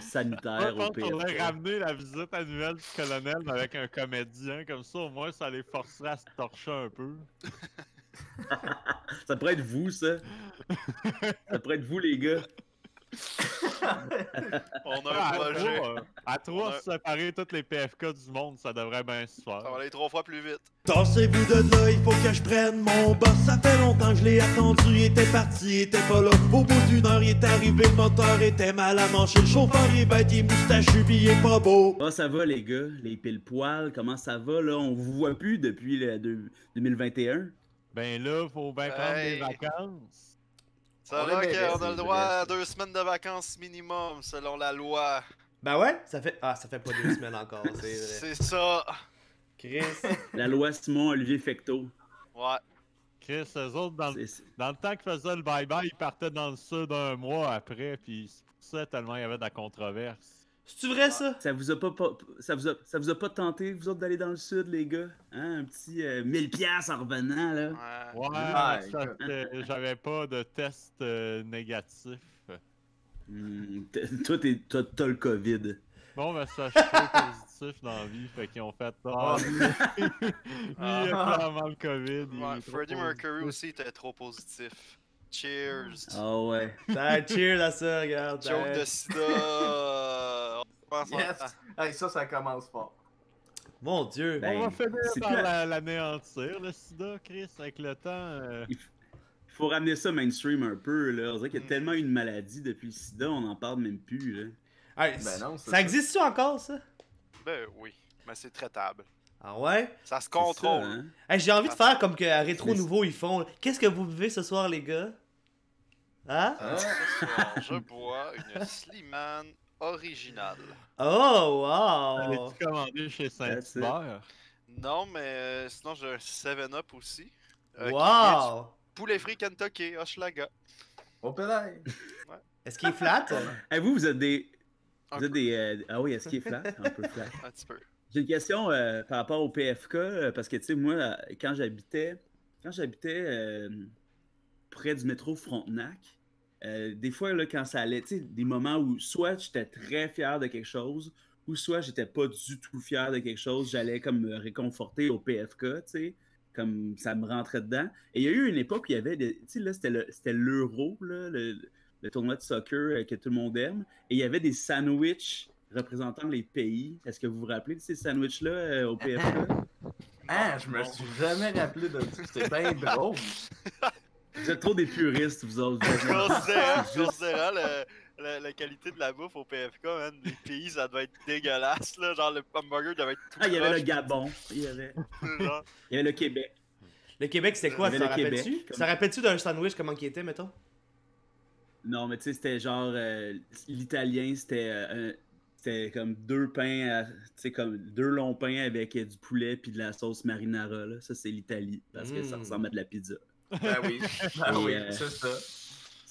sanitaire Moi, au qu'on PFK. pourrait ramener la visite annuelle du colonel avec un comédien, comme ça au moins ça les forcerait à se torcher un peu. Ça pourrait être vous, ça. ça pourrait être vous, les gars. On a Ah, un à projet. trois, euh, à trois, a- séparer toutes les PFK du monde, ça devrait bien se faire. Ça va aller trois fois plus vite. Tassez-vous de là, il faut que je prenne mon boss. Ça fait longtemps que je l'ai attendu, il était parti, il était pas là. Au bout d'une heure, il est arrivé, le moteur était mal à mancher. Le chauffeur il est bête, il est moustachu, il est pas beau. Comment ça va, les gars? Les pile-poils, comment ça va, là? On vous voit plus depuis le deux- 2021. Ben là, faut bien prendre des vacances. Ça va qu'on a le droit à deux semaines de vacances minimum selon la loi. Ben ouais, ça fait. Ah, ça fait pas deux semaines encore, c'est vrai. C'est ça. Chris? La loi Simon-Olivier Fecteau. Ouais. Chris, eux autres, dans, le- dans le temps qu'ils faisaient le bye-bye, ils partaient dans le sud un mois après, puis c'est pour ça tellement il y avait de la controverse. C'est-tu vrai ça? Ça vous a pas, pas- ça vous a, ça vous a pas tenté, vous autres, d'aller dans le sud, les gars? Hein? Un petit euh, 1000 piastres en revenant, là? Ouais. Ah, j'avais pas de test euh, négatif. T- toi, t'es- toi, t'as le COVID. Bon, ben ça, je suis positif dans la vie, fait qu'ils ont fait Ah, lui, il a clairement le COVID. Ouais, Freddie Mercury positif. aussi était trop positif. Cheers. Ah ouais. Ah, cheers à ça, regarde. Joke de sida. Yes! Hey, ça, ça commence fort. Mon dieu. Ben, On va finir par plus- la- l'anéantir, le sida, Chris, avec le temps. euh, Il faut ramener ça mainstream un peu, là. On dirait qu'il y a Mm. tellement une maladie depuis le sida, on en parle même plus, là. Hey, Ben non, ça ça. existe-tu encore, ça? Ben oui, mais c'est traitable. Ah ouais? Ça se contrôle. hein? Hey, j'ai envie de faire comme que à Rétro Nouveau ils font. Qu'est-ce que vous buvez ce soir, les gars? Hein? Ah, Ce soir, je bois une Slimane originale. Oh, wow! L'as-tu commandé chez Saint-Hubert? Non, mais euh, sinon j'ai un 7-Up aussi. euh, Wow! Poulet frit Kentucky, Hochelaga. Au pédale. Est-ce qu'il est flat? Hey, vous, vous êtes des. Vous êtes des. euh, Ah oui, est-ce qu'il est flat? Un peu flat. Un petit peu. J'ai une question euh, par rapport au PFK, euh, parce que, tu sais, moi, quand j'habitais. Quand j'habitais euh, près du métro Frontenac, des fois, là, quand ça allait, tu sais, des moments où soit j'étais très fier de quelque chose, ou soit j'étais pas du tout fier de quelque chose, j'allais comme me réconforter au PFK, tu sais, comme ça me rentrait dedans. Et il y a eu une époque où il y avait, tu sais, là, c'était le- l'Euro, là, le, le tournoi de soccer que tout le monde aime, et il y avait des sandwichs représentant les pays. Est-ce que vous vous rappelez de ces sandwichs-là euh, au PFK? Ah, je me suis jamais rappelé de ça. C'était bien drôle. Vous êtes trop des puristes, vous autres. vous êtes- Considérant, juste- considérant le- la, la qualité de la bouffe au PFK, man, les pays, ça devait être dégueulasse, là. Genre, le hamburger devait être tout Ah, il y avait le Gabon, il y avait, genre. il y avait le Québec. Le Québec, c'était quoi? Ça avait le rappelles-tu? Québec, comme- Ça rappelle-tu d'un sandwich, comment il était, mettons? Non, mais tu sais, c'était genre. euh, L'italien, c'était. euh, un- c'était comme deux pains, à- comme deux longs pains avec du poulet puis de la sauce marinara. Là. Ça, c'est l'Italie, parce que ça Mm. ressemble à de la pizza. Ben oui. Ben oui, euh, c'est ça.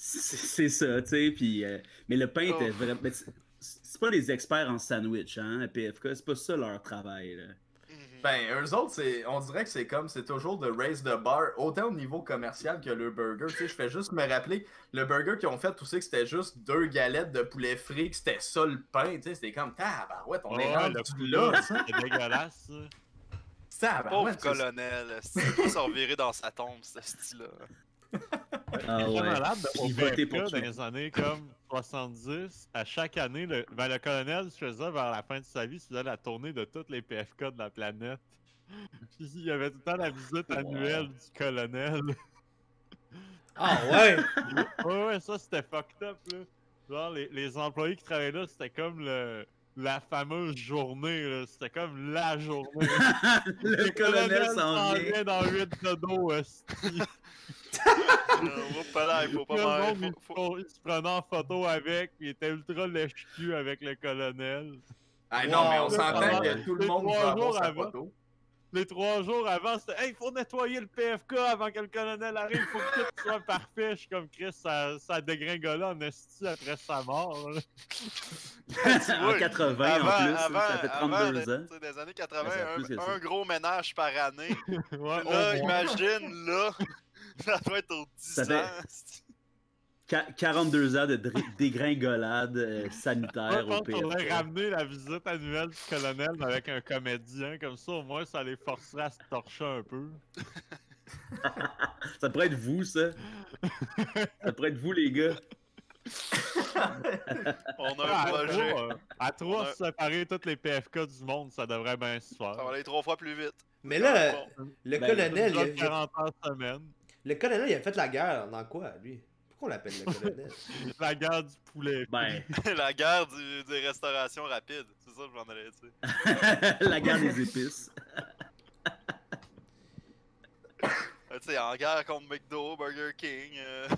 C'est ça, tu sais. Puis, euh, mais le pain était Oh. vraiment. c'est pas des experts en sandwich, hein, à PFK. C'est pas ça leur travail. Là. Ben, eux autres, c'est, on dirait que c'est comme, c'est toujours de raise the bar, autant au niveau commercial que le burger. Tu sais, je fais juste me rappeler, le burger qu'ils ont fait, tu sais, que c'était juste deux galettes de poulet frit, que c'était ça le pain, tu sais, c'était comme, tabarouette, on est Ouais, rendu le là, ça. c'est dégueulasse, ça. Pauvre c'est- colonel, c'est pas s'en virer dans sa tombe, ce style-là. Ah ouais. malade de- Il votait pour dans tuer. les années comme 70. À chaque année, le, ben, le colonel se faisait vers la fin de sa vie, faisait la tournée de toutes les PFK de la planète. Puis il y avait tout le temps la visite annuelle du colonel. Ah ouais! ouais, ouais, ça c'était fucked up là. Genre, les, les employés qui travaillaient là, c'était comme le, la fameuse journée, là. C'était comme la journée. le colonel s'en vient. dans 8 de dos. Euh, là, il faut Tout le pas monde, faut- il se prenait en photo avec, puis il était ultra lèche-cul avec le colonel. Ah non, mais on s'entend que tout le les monde trois va avoir jours sa avant. photo. Les trois jours avant, c'était Hey, il faut nettoyer le PFK avant que le colonel arrive, faut que tout soit parfait. Je suis comme Chris, ça, ça dégringolait en esti après sa mort. en 80 Avant, en plus, avant, ça fait avant, 32 des- ans. des années 80, Ouais, ça fait plus que un, gros ménage par année. Ouais, là, imagine, là, ça doit être aux 10 Ça fait- ans. c'est- Qua- 42 ans de dégringolade euh, sanitaire au pense qu'on devrait PFK. ramener la visite annuelle du colonel avec un comédien, comme ça au moins ça les forcerait à se torcher un peu. Ça pourrait être vous, ça. ça pourrait être vous, les gars. On a Ah, un à projet. euh, à trois, On a- séparer toutes les PFK du monde, ça devrait bien se faire. Ça va aller trois fois plus vite. Mais là, Bon. le Ben, colonel, il a- 40 heures semaine. Le colonel, il a fait la guerre dans quoi, lui? Pourquoi on l'appelle le colonel? La guerre du poulet. Ben, la guerre du, des restaurations rapides. C'est ça que j'en allais dire. la guerre des épices. Euh, Tu sais, en guerre contre McDo, Burger King. euh.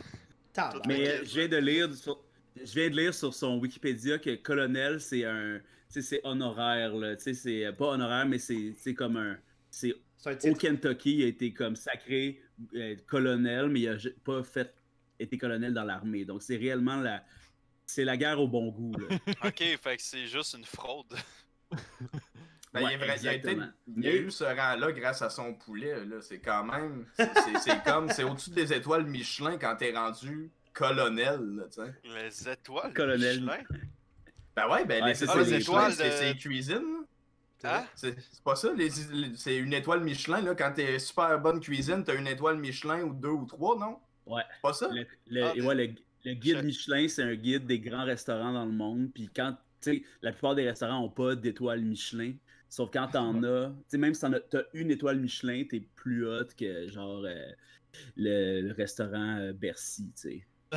Mais euh, je viens de lire sur, je viens de lire sur son Wikipédia que colonel c'est un, c'est honoraire là, tu sais, c'est pas honoraire mais c'est, c'est comme un, c'est au. Kentucky il a été comme sacré euh, colonel mais il a j- pas fait été colonel dans l'armée donc c'est réellement la, c'est la guerre au bon goût là. ok, fait que c'est juste une fraude. Ben, il, Ouais, est vrai- il a été- il a eu ce rang-là grâce à son poulet. là. C'est quand même. c'est- comme. C'est au-dessus des étoiles Michelin quand t'es rendu colonel. Là. Les étoiles. Colonel. Michelin? ben ouais, ben Ouais, les c'est étoiles ça, les Michelin, étoiles c'est de- c'est cuisine. là. Hein? C'est pas ça, les- les- c'est une étoile Michelin. Là, quand t'es super bonne cuisine, t'as une étoile Michelin ou deux ou trois, non? Ouais. C'est pas ça? Le, le- Ah, et ouais, le- le guide Michelin, c'est un guide des grands restaurants dans le monde. Puis quand, tu sais, la plupart des restaurants n'ont pas d'étoile Michelin. Sauf quand t'en as, tu sais, même si t'en as, t'as une étoile Michelin, t'es plus haute que genre euh, le, le restaurant euh, Bercy, tu sais.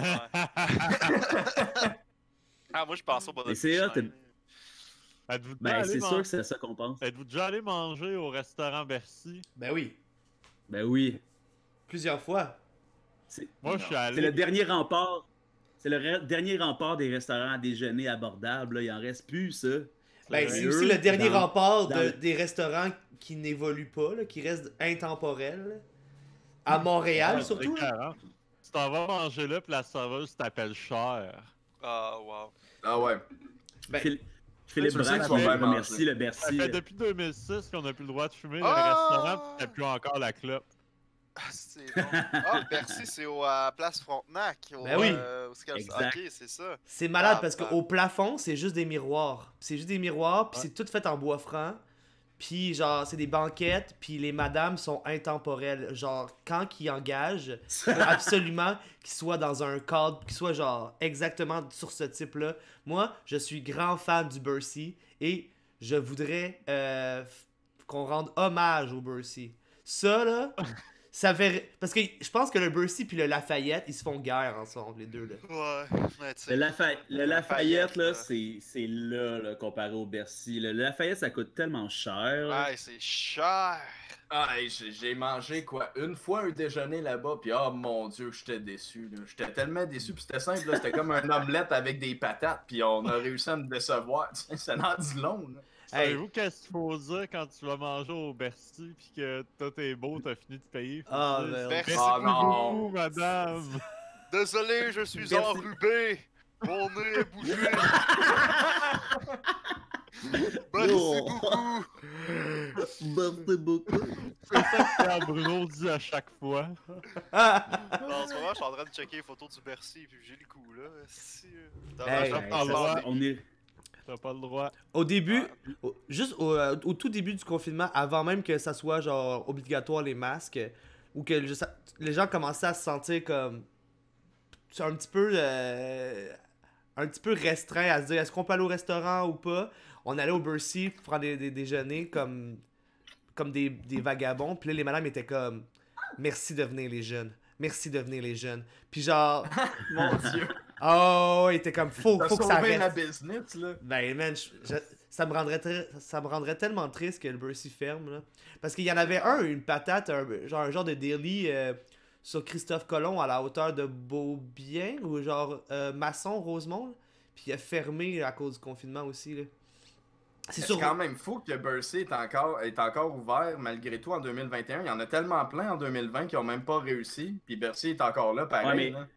Ah, moi je pense au c'est hot, Michelin. Êtes-vous déjà, Ben, allé c'est sûr que c'est ça qu'on pense. Êtes-vous déjà allé manger au restaurant Bercy? Ben oui, Ben oui. plusieurs fois. C'est Moi, je suis allé. c'est le dernier rempart. C'est le re- dernier rempart des restaurants à déjeuner abordables. Là. Il en reste plus, ça. Ben, c'est aussi le dernier dans- rempart de- des restaurants qui n'évoluent pas, là, qui restent intemporels. À Montréal, surtout. là. Tu t'en vas manger là, puis la serveuse t'appelle cher. Ah, wow. Ah ouais. Ben, Phil- Philippe tu le sais Brand que tu vas appelle bien remercie manger. le Ça Bercy. fait depuis 2006 qu'on n'a plus le droit de fumer dans Ah! le restaurant, puis t'as plus encore la clope. Ah, c'est bon. Ah, le Bercy, c'est au, à Place Frontenac. Au, Ben oui. euh, Exact. Ok, c'est ça. C'est malade Ah, parce bah. qu'au plafond, c'est juste des miroirs. C'est juste des miroirs, puis Ouais. c'est tout fait en bois franc. Puis genre, c'est des banquettes, puis les madames sont intemporelles. Genre, quand ils engagent, faut absolument qu'ils soient dans un cadre, qu'ils soient genre exactement sur ce type-là. Moi, je suis grand fan du Bercy et je voudrais euh, qu'on rende hommage au Bercy. Ça, là, ça fait... Parce que je pense que le Bercy puis le Lafayette, ils se font guerre ensemble, les deux, là. Ouais, sais. Le, Lafa- le Lafayette, Lafayette, là, c'est c'est là, là, comparé au Bercy. Le Lafayette, ça coûte tellement cher. là. Ouais, c'est cher. Ah, j'ai j'ai mangé quoi une fois un déjeuner là-bas, puis oh mon dieu, j'étais déçu. là. J'étais tellement déçu, puis c'était simple, là, c'était comme un omelette avec des patates, puis on a réussi à me décevoir. Ça en dit long. là. Hey. Savez-vous qu'est-ce qu'il faut dire quand tu vas manger au Bercy, puis que tout est beau, t'as fini de payer? Ah, merde. Merci Ah, non. beaucoup, madame! Désolé, je suis Merci. enrubé. Mon nez est bouché. Merci Oh. beaucoup. Merci beaucoup. C'est ça que Bruno dit à chaque fois. En ce moment, je suis en train de checker les photos du Bercy, puis j'ai le coup, là. Si, Hey. ça, on est... T'as pas le droit. Au début, au- juste au, euh, au tout début du confinement, avant même que ça soit genre obligatoire les masques, ou que les gens commençaient à se sentir comme c'est un petit peu euh, un petit peu restreint à se dire est-ce qu'on peut aller au restaurant ou pas? On allait au Bercy pour prendre des, des déjeuners comme comme des, des vagabonds. Puis là, les madames étaient comme merci de venir les jeunes. Merci de venir les jeunes. Puis genre, Mon dieu. Oh, il était comme faut, faut que ça reste. la business, là. Ben, man, je- je- ça, me rendrait ça me rendrait tellement triste que le Bercy ferme, là. Parce qu'il y en avait un, une patate, un, genre un genre de daily euh, sur Christophe Colomb à la hauteur de Beaubien, ou genre euh, Masson, Rosemont, là. Puis il a fermé à cause du confinement aussi, là. C'est quand même fou que Bercy est encore, est encore ouvert malgré tout en 2021. Il y en a tellement plein en 2020 qui ont même pas réussi. Puis Bercy est encore là, pareil. Ouais, mais- là.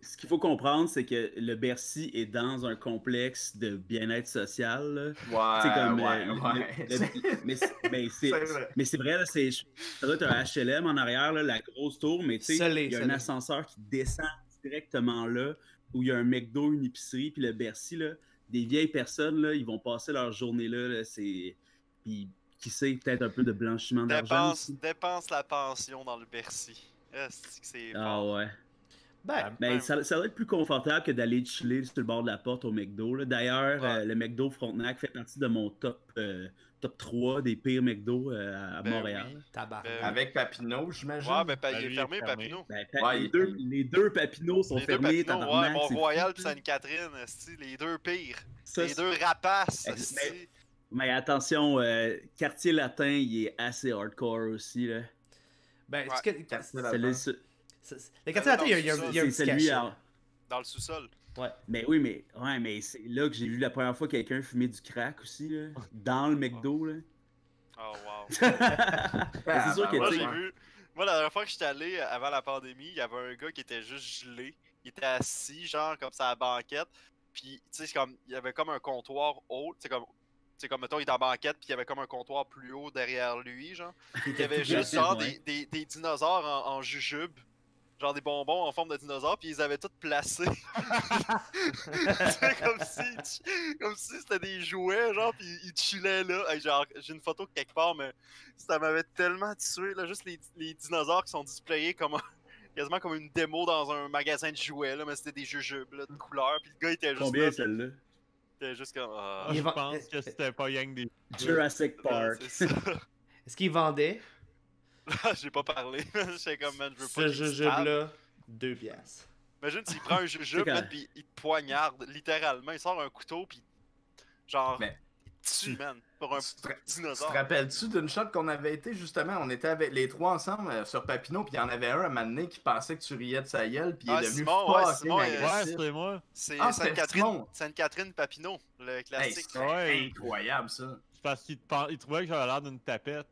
Ce qu'il faut comprendre, c'est que le Bercy est dans un complexe de bien-être social. là. Ouais, C'est comme. ouais, euh, le- ouais. le- mais c'est- mais c'est C'est vrai. mais c'est vrai, là, c'est, ça doit être un HLM en arrière, là, la grosse tour, mais tu sais, il y a un ascenseur qui descend directement là, où il y a un McDo, une épicerie, puis le Bercy, là, des vieilles personnes, là, ils vont passer leur journée là, là, c'est... Puis, qui sait, peut-être un peu de blanchiment d'argent Dépense, dépense la pension dans le Bercy. C'est Ah ouais. Ben, Ben, Même. ça, ça doit être plus confortable que d'aller chiller sur le bord de la porte au McDo. D'ailleurs, Ouais. euh, le McDo Frontenac fait partie de mon top, euh, top 3 des pires McDo euh, à Ben Montréal. oui. tabac. Ben, Avec Papineau, j'imagine? Ouais, ben, pa- Ben, il est fermé. Papineau. Ben, pa- Ouais, les, deux, les deux Papineaux sont Les deux fermés, ouais, Mont-Royal ça. Sainte-Catherine, les deux pires. Ça, les deux rapaces. Mais attention, euh, Quartier Latin, il est assez hardcore aussi. Là. Ben, Ouais. c'est que- C'est- c'est- c'est- le quartier latin, il y a, il y a- il y a un C'est petit à... Dans le sous-sol. Ouais. Mais oui, mais, ouais, mais c'est là que j'ai vu la première fois quelqu'un fumer du crack aussi, là, dans le McDo. Là. Oh, wow. C'est sûr que, Moi, tu j'ai vu. Moi, la dernière fois que j'étais allé avant la pandémie, il y avait un gars qui était juste gelé. Il était assis, genre, comme ça à la banquette. Puis, tu sais, c'est comme. Il y avait comme un comptoir haut. Tu sais, comme. Tu sais, comme mettons, il était en banquette, puis il y avait comme un comptoir plus haut derrière lui, genre. Il y avait juste, genre, des, des, des dinosaures en, en jujube. Genre des bonbons en forme de dinosaures, puis ils avaient tous placés. C'est comme si, comme si c'était des jouets, genre, puis ils chillaient là. Hey, genre, j'ai une photo quelque part, mais ça m'avait tellement tué, là. Juste les, les dinosaures qui sont displayés comme un- quasiment comme une démo dans un magasin de jouets, là, mais c'était des jujubes, là, de couleurs, puis le gars était juste Combien là, celle-là? il était juste comme. Il je pense que c'était pas que des. Jurassic Park. Est-ce qu'il vendait? J'ai pas parlé. J'étais comme, man, je veux pas ce jujube-là? Deux piastres. Imagine s'il prend un jujube, C'est man, puis il te poignarde, littéralement. Il sort un couteau, puis genre, Mais- il te tue, man, pour un Tu te, tu te dinosaure. rappelles-tu d'une shot qu'on avait été justement? On était avec les trois ensemble euh, sur Papineau, puis il y en avait un à un moment donné qui pensait que tu riais de sa gueule, puis il Ah, est devenu Simon, ouais, Simon, il- Ouais, c'est moi. C'est Ah, Sainte-Catherine. Sainte-Catherine Papineau, le Hey, classique. c'était Ouais. incroyable ça. C'est parce qu'il te il trouvait que j'avais l'air d'une tapette.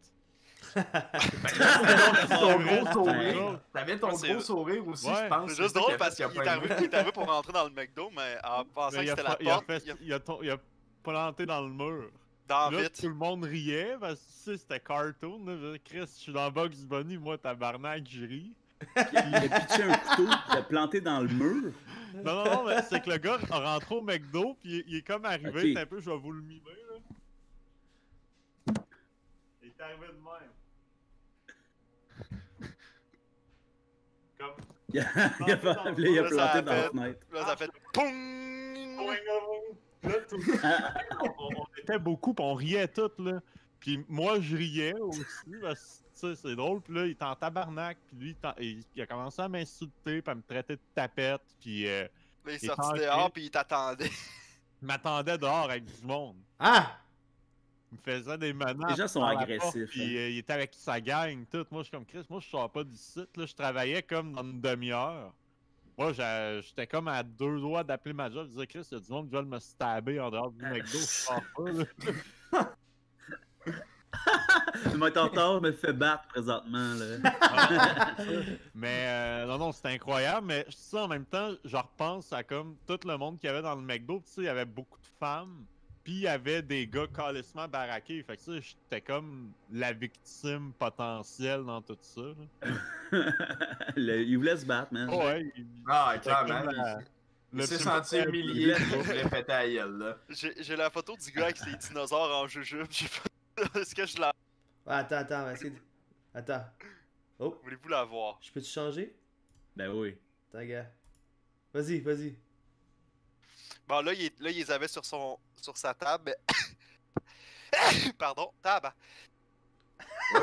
T'avais ton gros sourire. drôle. T'avais ton Ouais, c'est- gros sourire aussi, Ouais. je pense. c'est juste drôle a parce qu'il a est, arrivé- aimé. il est arrivé pour rentrer dans le McDo, mais en pensant Mais que il, a, c'était la a porte, fait- il a a a planté dans le mur. dans là, vite. tout le monde riait parce que tu sais, c'était cartoon. Là. Chris, je suis dans Box Bunny, moi, tabarnak, je ris. Il a pitché un couteau, il l'a planté dans le mur. Non, non, non, mais c'est que le gars a rentré au McDo, puis il, il est comme arrivé, Ok. c'est un peu, je vais vous le mimer, là. Il est arrivé de même. Comme... Il a, il a, pas- puis là, planté dans la fait- fenêtre. Là, ça fait POUM! Là, tout- on, était beaucoup, puis on riait tout, là. Puis moi, je riais aussi, parce que, tu sais, c'est drôle. Puis là, il était en tabarnak, puis lui, il, a commencé à m'insulter, puis à me traiter de tapette, puis euh, Là, il est sorti dehors, puis il t'attendait. il m'attendait dehors avec du monde. Ah! Il me faisait des menaces. Les gens sont agressifs, Puis hein. euh, il était avec sa gang, tout. Moi, je suis comme Chris, moi, je sors pas du site. Là, je travaillais comme dans une demi-heure. Moi, j'étais comme à deux doigts d'appeler ma job. Je disais, Chris, il y a du monde qui veut me stabber en dehors du McDo. Je sors pas. en retard, me fait battre présentement. Là. Ah, mais euh, non, non, c'était incroyable. Mais ça, en même temps, je repense à comme tout le monde qu'il y avait dans le McDo. Tu sais, il y avait beaucoup de femmes. Puis il y avait des gars calissement baraqués. Fait que ça, j'étais comme la victime potentielle dans tout ça. Le- il voulait se battre, man. Oh, ouais, il- Ah, clairement. Il le s'est senti humilié, il voulait péter à gueule, là. J'ai la photo du gars avec ses dinosaures en jujube. J'ai pas- Est-ce que je la. Ah, Attends, attends, on va essayer de... Attends. Oh, Voulez-vous la voir? je peux-tu changer? Ben oui. Attends, gars. Vas-y, vas-y. Bon, là, il, là, il les avait sur, son, sur sa table. mais- Pardon, table. Oh.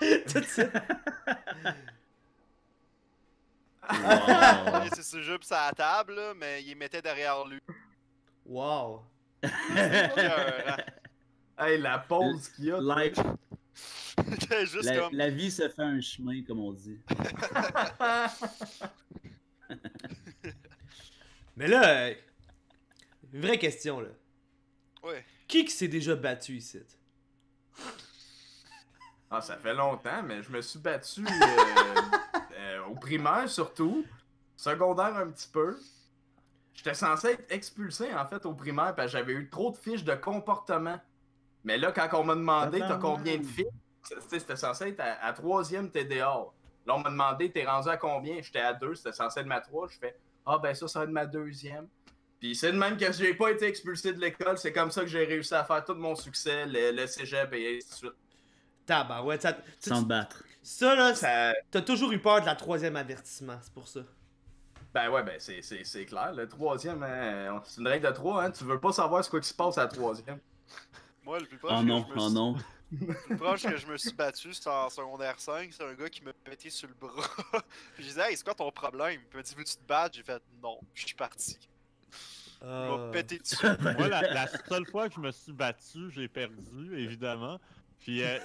Tout. Wow. Il était sur la table, là, mais il les mettait derrière lui. Wow. Hey, la pause qu'il y a. C'était juste la, comme. la vie se fait un chemin, comme on dit. Mais là, euh, vraie question, là. Ouais. Qui qui s'est déjà battu ici? Ah, ça fait longtemps, mais je me suis battu euh, euh, au primaire surtout, secondaire un petit peu. J'étais censé être expulsé en fait au primaire parce que j'avais eu trop de fiches de comportement. Mais là, quand on m'a demandé t'as combien de fiches, c'était c'était censé être à, à troisième t'es dehors. Là, on m'a demandé, t'es rendu à combien? J'étais à deux, c'était censé être ma trois. Je fais, ah ben ça, ça va être ma deuxième. Puis c'est de même que j'ai pas été expulsé de l'école, c'est comme ça que j'ai réussi à faire tout mon succès, le, le cégep et ainsi de suite. Tabarouette, ça, Sans te battre. ça là, Ça- t'as toujours eu peur de la troisième avertissement, c'est pour ça. Ben ouais, ben c'est, c'est, c'est clair. Le troisième, hein, c'est une règle de trois, hein. Tu veux pas savoir ce quoi qui se passe à la troisième. Moi, le plus proche, Oh que non, je me oh suis- non. le plus proche que je me suis battu, c'était en secondaire 5. C'est un gars qui m'a pété sur le bras. Puis je disais, hey, c'est quoi ton problème? Puis il m'a dit, veux-tu te battre? J'ai fait, non, je suis parti. M'a pété dessus. Moi, la, la seule fois que je me suis battu, j'ai perdu, évidemment. Puis, euh,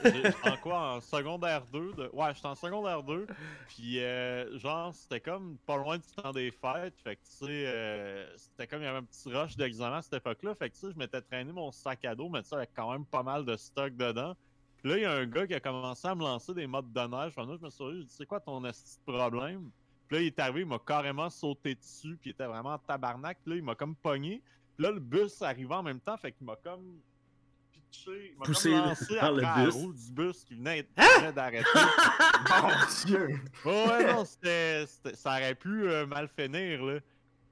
en quoi? En secondaire 2 de... Ouais, j'étais en secondaire 2. Puis, euh, genre, c'était comme pas loin du temps des fêtes. Fait que, tu sais, euh, c'était comme il y avait un petit rush d'examen à cette époque-là. Fait que, tu sais, je m'étais traîné mon sac à dos, mais tu sais, avec quand même pas mal de stock dedans. Puis là, il y a un gars qui a commencé à me lancer des modes de neige. Puis là, je me suis dit, c'est quoi ton esti de problème? Puis là, il est arrivé, il m'a carrément sauté dessus, puis il était vraiment en tabarnak. Puis là, il m'a comme pogné. Puis là, le bus arrivait en même temps, fait qu'il m'a comme pitché, il m'a Poussé comme lancé par le après la roue du bus qui venait, Hein? d'arrêter. Mon dieu! Ouais, ouais, non, c'était- ça aurait pu euh, mal finir, là.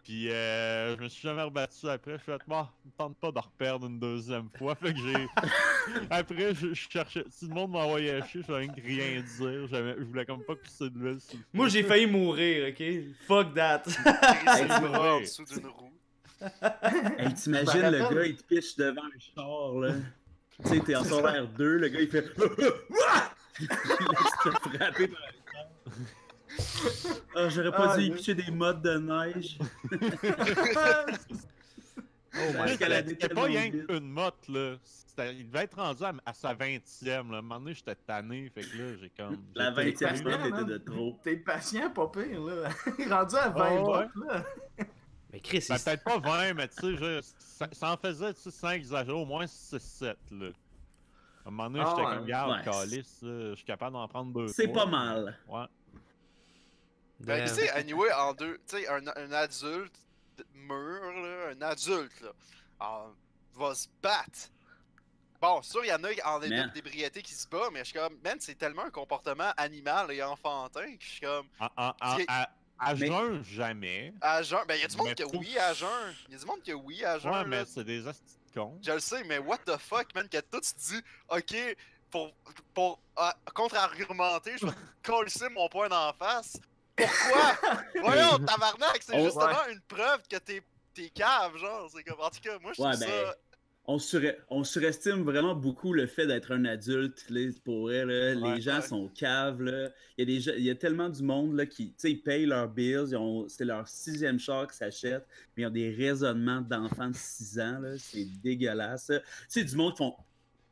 Puis euh, je me suis jamais rebattu après. Je suis fait, bon, ne tente pas de reperdre une deuxième fois. Fait que j'ai. après, je, je cherchais. Si le monde m'envoyait chier, je savais rien dire. J'avais- Je voulais comme pas pousser de l'huile sur le Moi j'ai failli mourir, ok? Fuck that. Le en dessous d'une roue. Hey, t'imagines me le gars, il te pitch devant un char, là. Tu sais, t'es en secondaire 2, le gars, il fait. Il se fait frapper par le char. Ah, j'aurais pas Ah, dû y pitcher des modes de neige. Oh Mais my C'était C'était pas rien qu'une motte, là. Il devait être rendu à, à sa 20e, là. À un moment donné, j'étais tanné. Fait que là, j'ai comme. La j'ai 20e pris- fois, t'étais de trop. T'es patient, pas pire, là. Rendu à 20 Ah ouais. votes, là. Mais Chris, Ben, peut-être pas 20, mais tu sais, je- ça, ça en faisait, tu sais, sans exagérer, au moins 6-7, là. À un moment donné, Ah j'étais ouais. comme, garde, Ouais. calice, là, je suis capable d'en prendre deux. C'est pas mal. Ouais. Ben, tu sais, anyway, en deux, tu sais, un, un adulte mûr, là, un adulte, là, en- va se battre. Bon, sûr, il y en a en d'ébriété qui se bat, mais je suis comme, man, c'est tellement un comportement animal et enfantin que je suis comme, en- C'est- à à Mais- jeun, jamais. à jeun, ben, il y a du monde Mais qui a faut- oui à jeun. Il y a du monde qui a oui à jeun. Ouais, là. mais c'est des cons. Je le sais, mais what the fuck, man, que toi tu te dis, ok, pour, pour ah, contre-argumenter, je vais coller mon point d'en face. Pourquoi? Voyons, tabarnak, c'est On- justement une preuve que t'es t'es cave, genre. C'est comme, en tout cas, moi je trouve Ouais, ben, ça. On, surestime vraiment beaucoup le fait d'être un adulte. Là, pour là. Ouais. les gens sont caves. Là. Il, y a des gens- il y a tellement du monde là, qui tu sais, ils payent leurs bills. ils ont- C'est leur sixième char qu'ils s'achètent. Mais ils ont des raisonnements d'enfants de 6 ans. là, C'est dégueulasse. C'est du monde qui font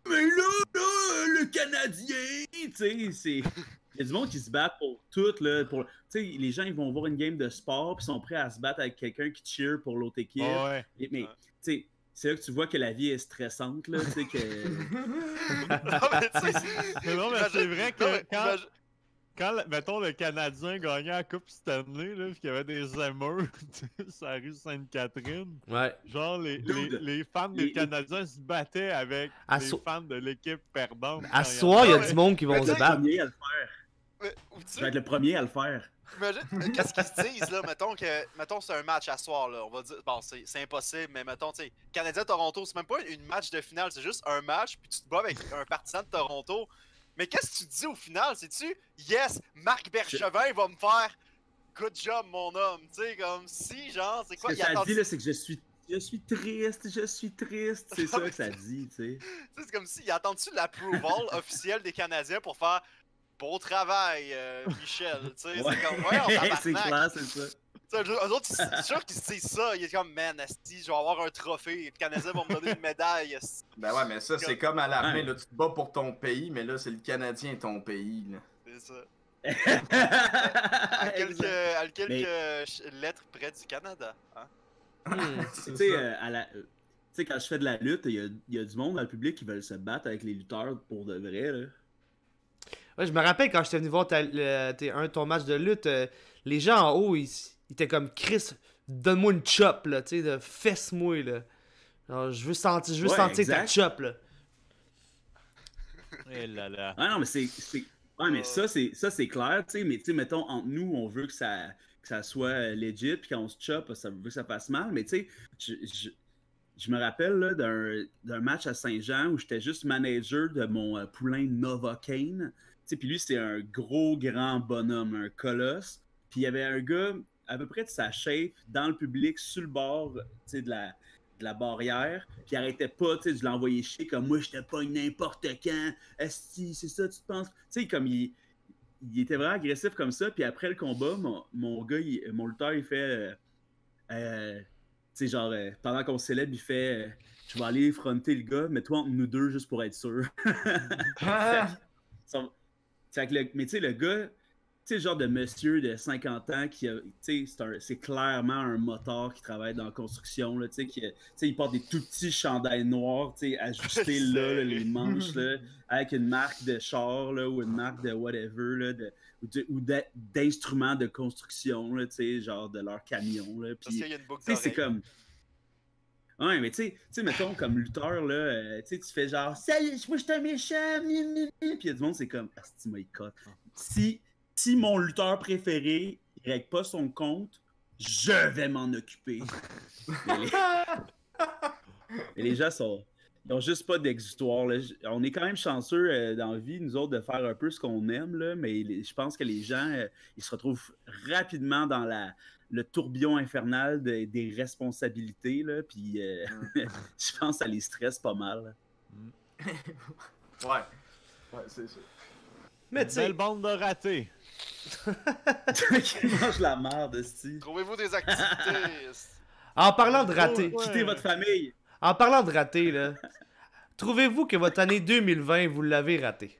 Mais là, là, le Canadien! Tu sais, c'est. Il y a du monde qui se bat pour tout. Là, pour... Tu sais, les gens ils vont voir une game de sport puis sont prêts à se battre avec quelqu'un qui cheer pour l'autre équipe. Ouais. Et- Mais, Ouais. tu sais, c'est là que tu vois que la vie est stressante, là, que... non, mais c'est vrai que non, mais quand, mettons, le Canadien gagnait la Coupe Stanley, là, pis qu'il y avait des émeutes sur la rue Sainte-Catherine, Ouais. genre, les, les, les fans Les- des Canadiens se battaient avec À les so- fans de l'équipe perdante. À soir, il y a Ouais. du monde qui vont se battre. Je sais, vais être le premier à le faire. Imagine, euh, qu'est-ce qu'ils se disent, là, mettons que, mettons c'est un match à soir, là, on va dire, bon, c'est c'est impossible, mais mettons, tu sais, Canadien-Toronto, c'est même pas une match de finale, c'est juste un match, puis tu te bats avec un partisan de Toronto, mais qu'est-ce que tu dis au final, sais-tu, yes, Marc Bergevin va me faire, good job, mon homme, tu sais, comme si, genre, c'est Ce quoi, que il ça attend, dit, là, c'est que je suis... Je suis triste, je suis triste, c'est ça que ça dit, tu sais. tu sais, c'est comme si, il attend-tu l'approval officiel des Canadiens pour faire, beau travail, euh, Michel, tu sais, Ouais. c'est comme, voyons, c'est clair, c'est ça. Tu sais, eux autres, ils- c'est sûr qu'ils se disent ça. Il est comme, man, asti, je vais avoir un trophée. Les Canadiens vont me donner une médaille. asti. Ben ouais, mais ça, c'est comme à la fin, Ouais. là, tu te bats pour ton pays, mais là, c'est le Canadien ton pays. C'est ça. À quelques, à quelques Mais- lettres près du Canada. Hein? Hmm. Tu sais, euh, à la- tu sais, quand je fais de la lutte, il y a, il y a du monde dans le public qui veulent se battre avec les lutteurs pour de vrai, là. Ouais, je me rappelle quand j'étais venu voir ta- le- tes- un ton match de lutte, euh, les gens en haut, ils, ils étaient comme Chris, donne-moi une chop, là, tu sais, de fesse-moi, là. Genre, je veux sentir, je veux Ouais, sentir ta chop, là. Eh là là. Ah non, mais c'est. c'est- Ouais, mais ça, c'est ça c'est clair, tu sais, mais tu sais, mettons, entre nous, on veut que ça, que ça soit legit, puis quand on se chope, ça veut que ça fasse mal, mais tu sais, je, je, je me rappelle là, d'un d'un match à Saint-Jean où j'étais juste manager de mon euh, poulain Novocaine, puis lui, c'était un gros, grand bonhomme, un colosse, puis il y avait un gars à peu près de sa shape dans le public, sur le bord, de la, de la barrière, puis il arrêtait pas, tu sais, de l'envoyer chier comme moi, je te pogne n'importe quand, Esti, c'est ça, tu te penses, tu sais, comme il il était vraiment agressif comme ça. Puis après le combat, mon, mon gars, il- mon lutteur, il fait. euh, euh, tu sais, genre, euh, pendant qu'on célèbre, il fait. je vais aller fronter le gars, mets-toi entre nous deux juste pour être sûr. Son- fait que le- mais tu sais, le gars, tu sais, le genre de monsieur de 50 ans qui a. Tu sais, c'est clairement un moteur qui travaille dans la construction, là, tu sais, qui tu sais, il porte des tout petits chandails noirs, tu sais, ajustés là, là, les manches, là, avec une marque de char, là, ou une marque de whatever, là, de, ou de- d'instruments de construction, là, tu sais, genre de leur camion, là, puis- c'est comme. Ouais, mais tu sais, tu sais, mettons, comme lutteur, là, euh, tu fais genre, salut, moi je suis un méchant, mi, mi, mi. puis il y a du monde, c'est comme, ah, God. Si, si mon lutteur préféré, il règle pas son compte, je vais m'en occuper. mais, les... mais les gens sont. Ils ont juste pas d'exutoire. On est quand même chanceux euh, dans la vie, nous autres, de faire un peu ce qu'on aime, là, mais les- je pense que les gens, euh, ils se retrouvent rapidement dans la, le tourbillon infernal de- des responsabilités, là, puis euh, je pense que ça les stresse pas mal. Ouais. Ouais, c'est ça. Mais tu sais, Belle bande de ratés. Qui mange la merde, esti. Trouvez-vous des activités? en parlant de Ouais. Quittez votre famille. en parlant de rater, là, trouvez-vous que votre année 2020, vous l'avez raté?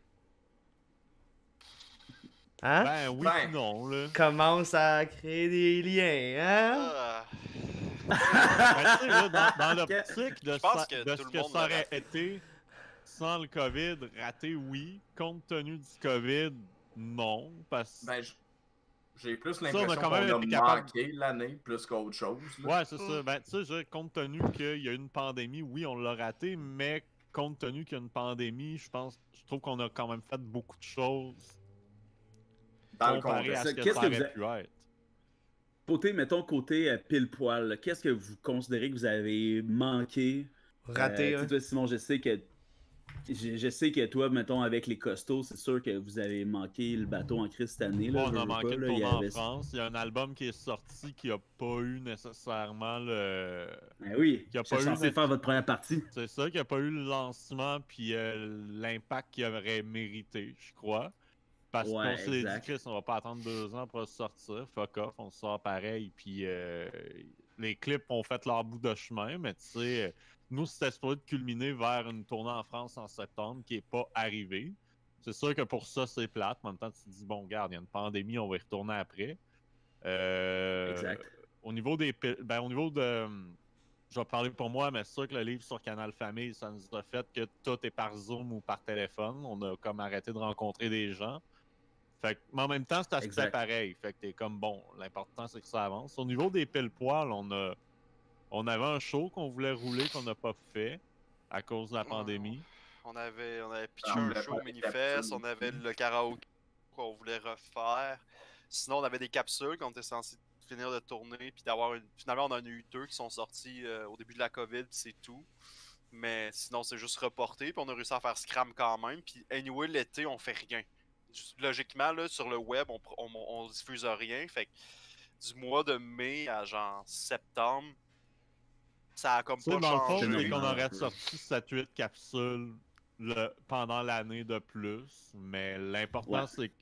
Hein? Ben oui, Ben. non, là. Commence à créer des liens, hein? Ah, Ben, tu sais, là, dans, dans l'optique de, Je pense sa- que de tout ce le que monde ça aurait été sans le COVID, raté, oui. Compte tenu du COVID, non. Parce Ben, j'ai plus l'impression quand qu'on a été capable- manqué l'année plus qu'autre chose. là. Ouais, c'est ça. Ben, tu sais, compte tenu qu'il y a eu une pandémie, oui, on l'a raté, mais compte tenu qu'il y a une pandémie, je pense, je trouve qu'on a quand même fait beaucoup de choses Dans le comparé à contexte. ce que Qu'est-ce ça que aurait vous pu être. Côté, mettons, côté euh, pile poil, qu'est-ce que vous considérez que vous avez manqué? Raté, Euh, sais, hein? toi, Simon, je sais que. Je, je sais que toi, mettons, avec les costauds, c'est sûr que vous avez manqué le bateau en crise cette année. Là, on a manqué pas, de en France. Il y a un album qui est sorti qui a pas eu nécessairement le. Ben oui, Qu'il y a pas eu censé faire votre première partie. C'est ça, qu'il n'y a pas eu le lancement puis euh, l'impact qu'il aurait mérité, je crois. Parce Ouais, qu'on s'est dit. Chris, on va pas attendre deux ans pour sortir. Fuck off, on sort pareil. Puis euh, les clips ont fait leur bout de chemin, mais tu sais, nous, c'était supposé de culminer vers une tournée en France en septembre qui est pas arrivée. C'est sûr que pour ça, c'est plate. En même temps, tu te dis, bon, regarde, il y a une pandémie, on va y retourner après. Euh, Exact. Au niveau des. Ben, au niveau de. Je vais parler pour moi, mais c'est sûr que le livre sur Canal Famille, ça nous a fait que tout est par Zoom ou par téléphone. On a comme arrêté de rencontrer des gens. Fait que, mais en même temps, c'est aspect pareil. Fait que t'es comme bon, l'important c'est que ça avance. Au niveau des pile poils, on a. On avait un show qu'on voulait rouler qu'on n'a pas fait à cause de la pandémie. on avait, on avait pitché Ah, un show Minifest, capsules on avait le karaoke qu'on voulait refaire. Sinon, on avait des capsules qu'on était censé finir de tourner, puis d'avoir une... Finalement, on en a eu deux qui sont sortis euh, au début de la COVID, puis c'est tout. Mais sinon, c'est juste reporté, puis on a réussi à faire Scram quand même. Puis anyway, l'été, on fait rien. Logiquement, là, sur le web, on, pr- on, on diffuse rien. Fait que du mois de mai à genre septembre, ça a comme pas dans le fond, changé. c'est qu'on aurait sorti 7-8 capsules le- pendant l'année de plus. Mais l'important, Ouais. c'est que.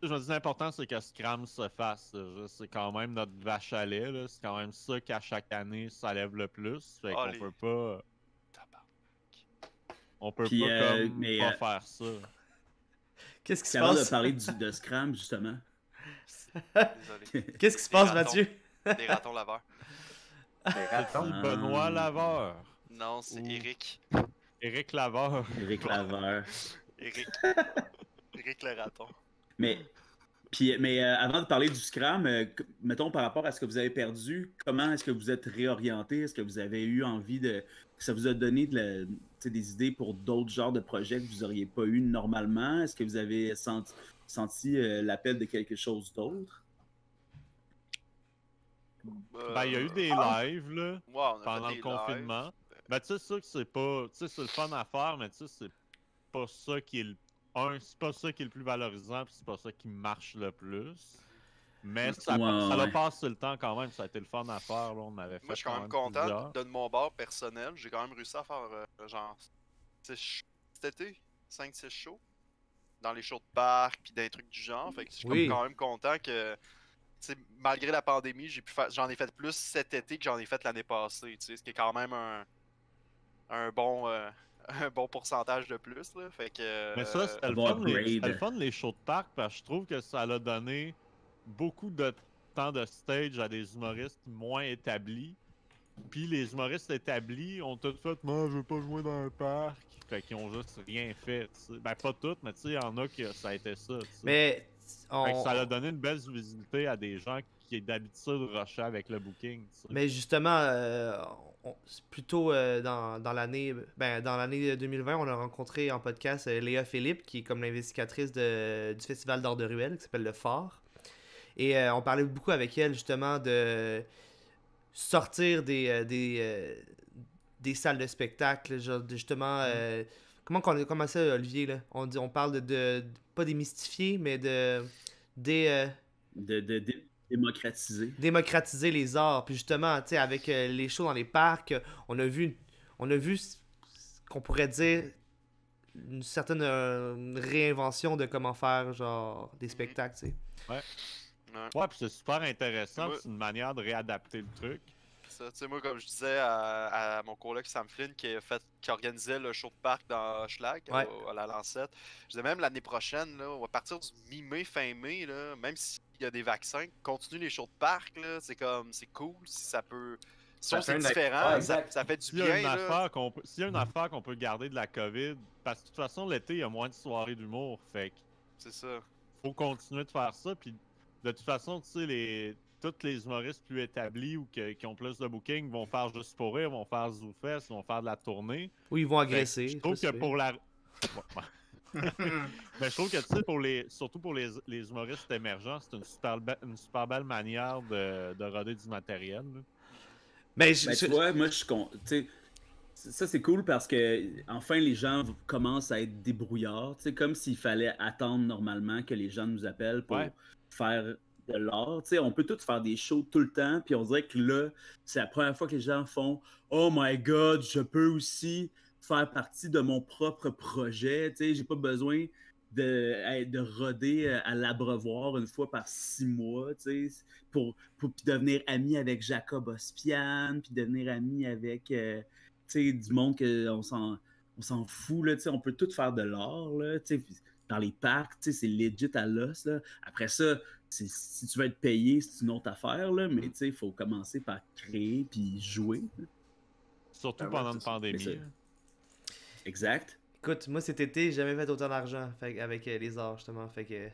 Je me dis, l'important, c'est que Scram se fasse. C'est quand même notre vache à lait. là. C'est quand même ça qu'à chaque année, ça lève le plus. Fait qu'on peut pas. On peut Puis, pas euh, comme mais, pas euh, faire ça. Qu'est-ce qui se avant de passe? parler du- de Scram, justement. Désolé. Qu'est-ce qui se passe, ratons. Mathieu? Des ratons laveurs. Des ratons. Ah. Benoît Laveur. Non, c'est Ouh. Eric. Éric Laveur. Éric Laveur. Eric. Eric le raton. Mais, puis, mais euh, avant de parler du Scram, euh, mettons par rapport à ce que vous avez perdu, comment est-ce que vous êtes réorienté? Est-ce que vous avez eu envie de. ça vous a donné de la- des idées pour d'autres genres de projets que vous n'auriez pas eu normalement? Est-ce que vous avez senti. senti euh, l'appel de quelque chose d'autre? Ben, il y a eu des Euh, lives, là, ouais, on a fait pendant des le lives. confinement. Ben, tu sais, ça que c'est pas. Tu sais, c'est le fun à faire, mais tu sais, c'est pas ça qui est le. Un, c'est pas ça qui est le plus valorisant, puis c'est pas ça qui marche le plus. Mais ça, Ouais, ça a passé le temps quand même, ça a été le fun à faire, là. On avait fait. Moi, je suis quand même plusieurs. content de mon bord personnel. J'ai quand même réussi à faire euh, genre six cet été, 5-6 shows. Dans les shows de parc puis des trucs du genre. Fait que je suis Oui. quand même content que malgré la pandémie, j'ai pu faire j'en ai fait plus cet été que j'en ai fait l'année passée. tu sais, Ce qui est quand même un, un bon euh, un bon pourcentage de plus. Là. Fait que Mais ça, c'était le, upgrade. c'était le fun, les shows de parc, parce que je trouve que ça l'a donné beaucoup de temps de stage à des humoristes moins établis. Puis les humoristes établis ont tout fait Moi, je veux pas jouer dans un parc. Fait qu'ils ont juste rien fait. Ben, pas toutes, mais tu sais, il y en a qui ça a été ça. Mais Fait que on- ça a donné une belle visibilité à des gens qui d'habitude rushaient avec le booking. Mais justement, euh, on- plutôt euh, dans, dans l'année ben, dans l'année 2020, on a rencontré en podcast euh, Léa Philippe, qui est comme l'investigatrice de- du Festival d'Or de Ruelle, qui s'appelle Le Phare. Et euh, on parlait beaucoup avec elle justement de sortir des, euh, des, euh, des salles de spectacle, genre de, justement... euh, comment qu'on comment ça, Olivier, là? On, dit, on parle de, de- pas démystifier, mais de... Des, euh, De, de- de- démocratiser. démocratiser les arts. Puis justement, tu sais, avec euh, les shows dans les parcs, on a vu, on a vu qu'on pourrait dire une certaine euh, réinvention de comment faire genre des spectacles, tu sais. ouais. Ouais, puis c'est super intéressant, c'est une manière de réadapter le truc. Ça, tu sais, moi, comme je disais à, à mon coloc Sam Flynn qui, a fait, qui organisait le show de parc dans Schlag, Ouais. à la Lancette, je disais même l'année prochaine, là, on va partir du mi-mai, fin mai, là, même s'il y a des vaccins, continue les shows de parc, là, c'est comme, c'est cool, si ça peut. Si c'est différent, Ouais, ça, fait du S'il y a bien. une là. affaire qu'on peut, s'il y a une affaire qu'on peut garder de la COVID, parce que de toute façon l'été il y a moins de soirées d'humour, fait que C'est ça. faut continuer de faire ça. Puis de toute façon, tu sais, les tous les humoristes plus établis ou que- qui ont plus de booking vont faire juste pour rire, vont faire ZooFest, vont faire de la tournée. Ou ils vont que agresser. je trouve que pour la Mais je trouve que tu sais, pour les. Surtout pour les, les humoristes émergents, c'est une super, be- une super belle manière de, de roder du matériel. là. Mais je- Ben, je- tu vois, moi, je suis con... tu sais, Ça, c'est cool parce que enfin les gens commencent à être débrouillards. C'est comme s'il fallait attendre normalement que les gens nous appellent pour Ouais. Faire de l'art. Tu sais, on peut tous faire des shows tout le temps, puis on dirait que là, c'est la première fois que les gens font Oh my god, je peux aussi faire partie de mon propre projet. Tu sais, j'ai pas besoin de, de roder euh, à l'abreuvoir une fois par six mois, tu sais, pour, pour devenir ami avec Jacob Ospian, puis devenir ami avec euh, tu sais, du monde qu'on s'en on s'en fout, là, on peut tout faire de l'art, dans les parcs, tu sais, c'est legit à l'os, là. Après ça, c'est- si tu veux être payé, c'est une autre affaire, là, mais tu sais, il faut commencer par créer puis jouer. Surtout Ah ouais, pendant une pandémie. Là. Exact. Écoute, moi cet été, j'ai jamais fait autant d'argent que- avec euh, les arts justement. Fait que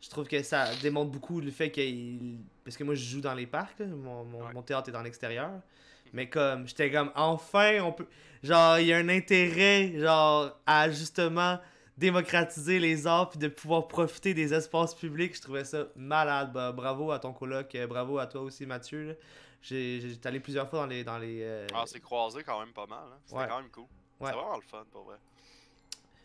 je trouve que ça démontre beaucoup le fait qu'il. Parce que moi je joue dans les parcs, là, mon, mon, Ouais. mon théâtre est dans l'extérieur. Mais comme, j'étais comme, enfin, on peut. Genre, il y a un intérêt, genre, à justement démocratiser les arts puis de pouvoir profiter des espaces publics. Je trouvais ça malade. Bah, bravo à ton coloc, euh, bravo à toi aussi, Mathieu. J'ai allé plusieurs fois dans les. Dans les euh, Ah, c'est croisé quand même pas mal. Hein. C'était Ouais. quand même cool. Ouais. C'est vraiment le fun pour vrai.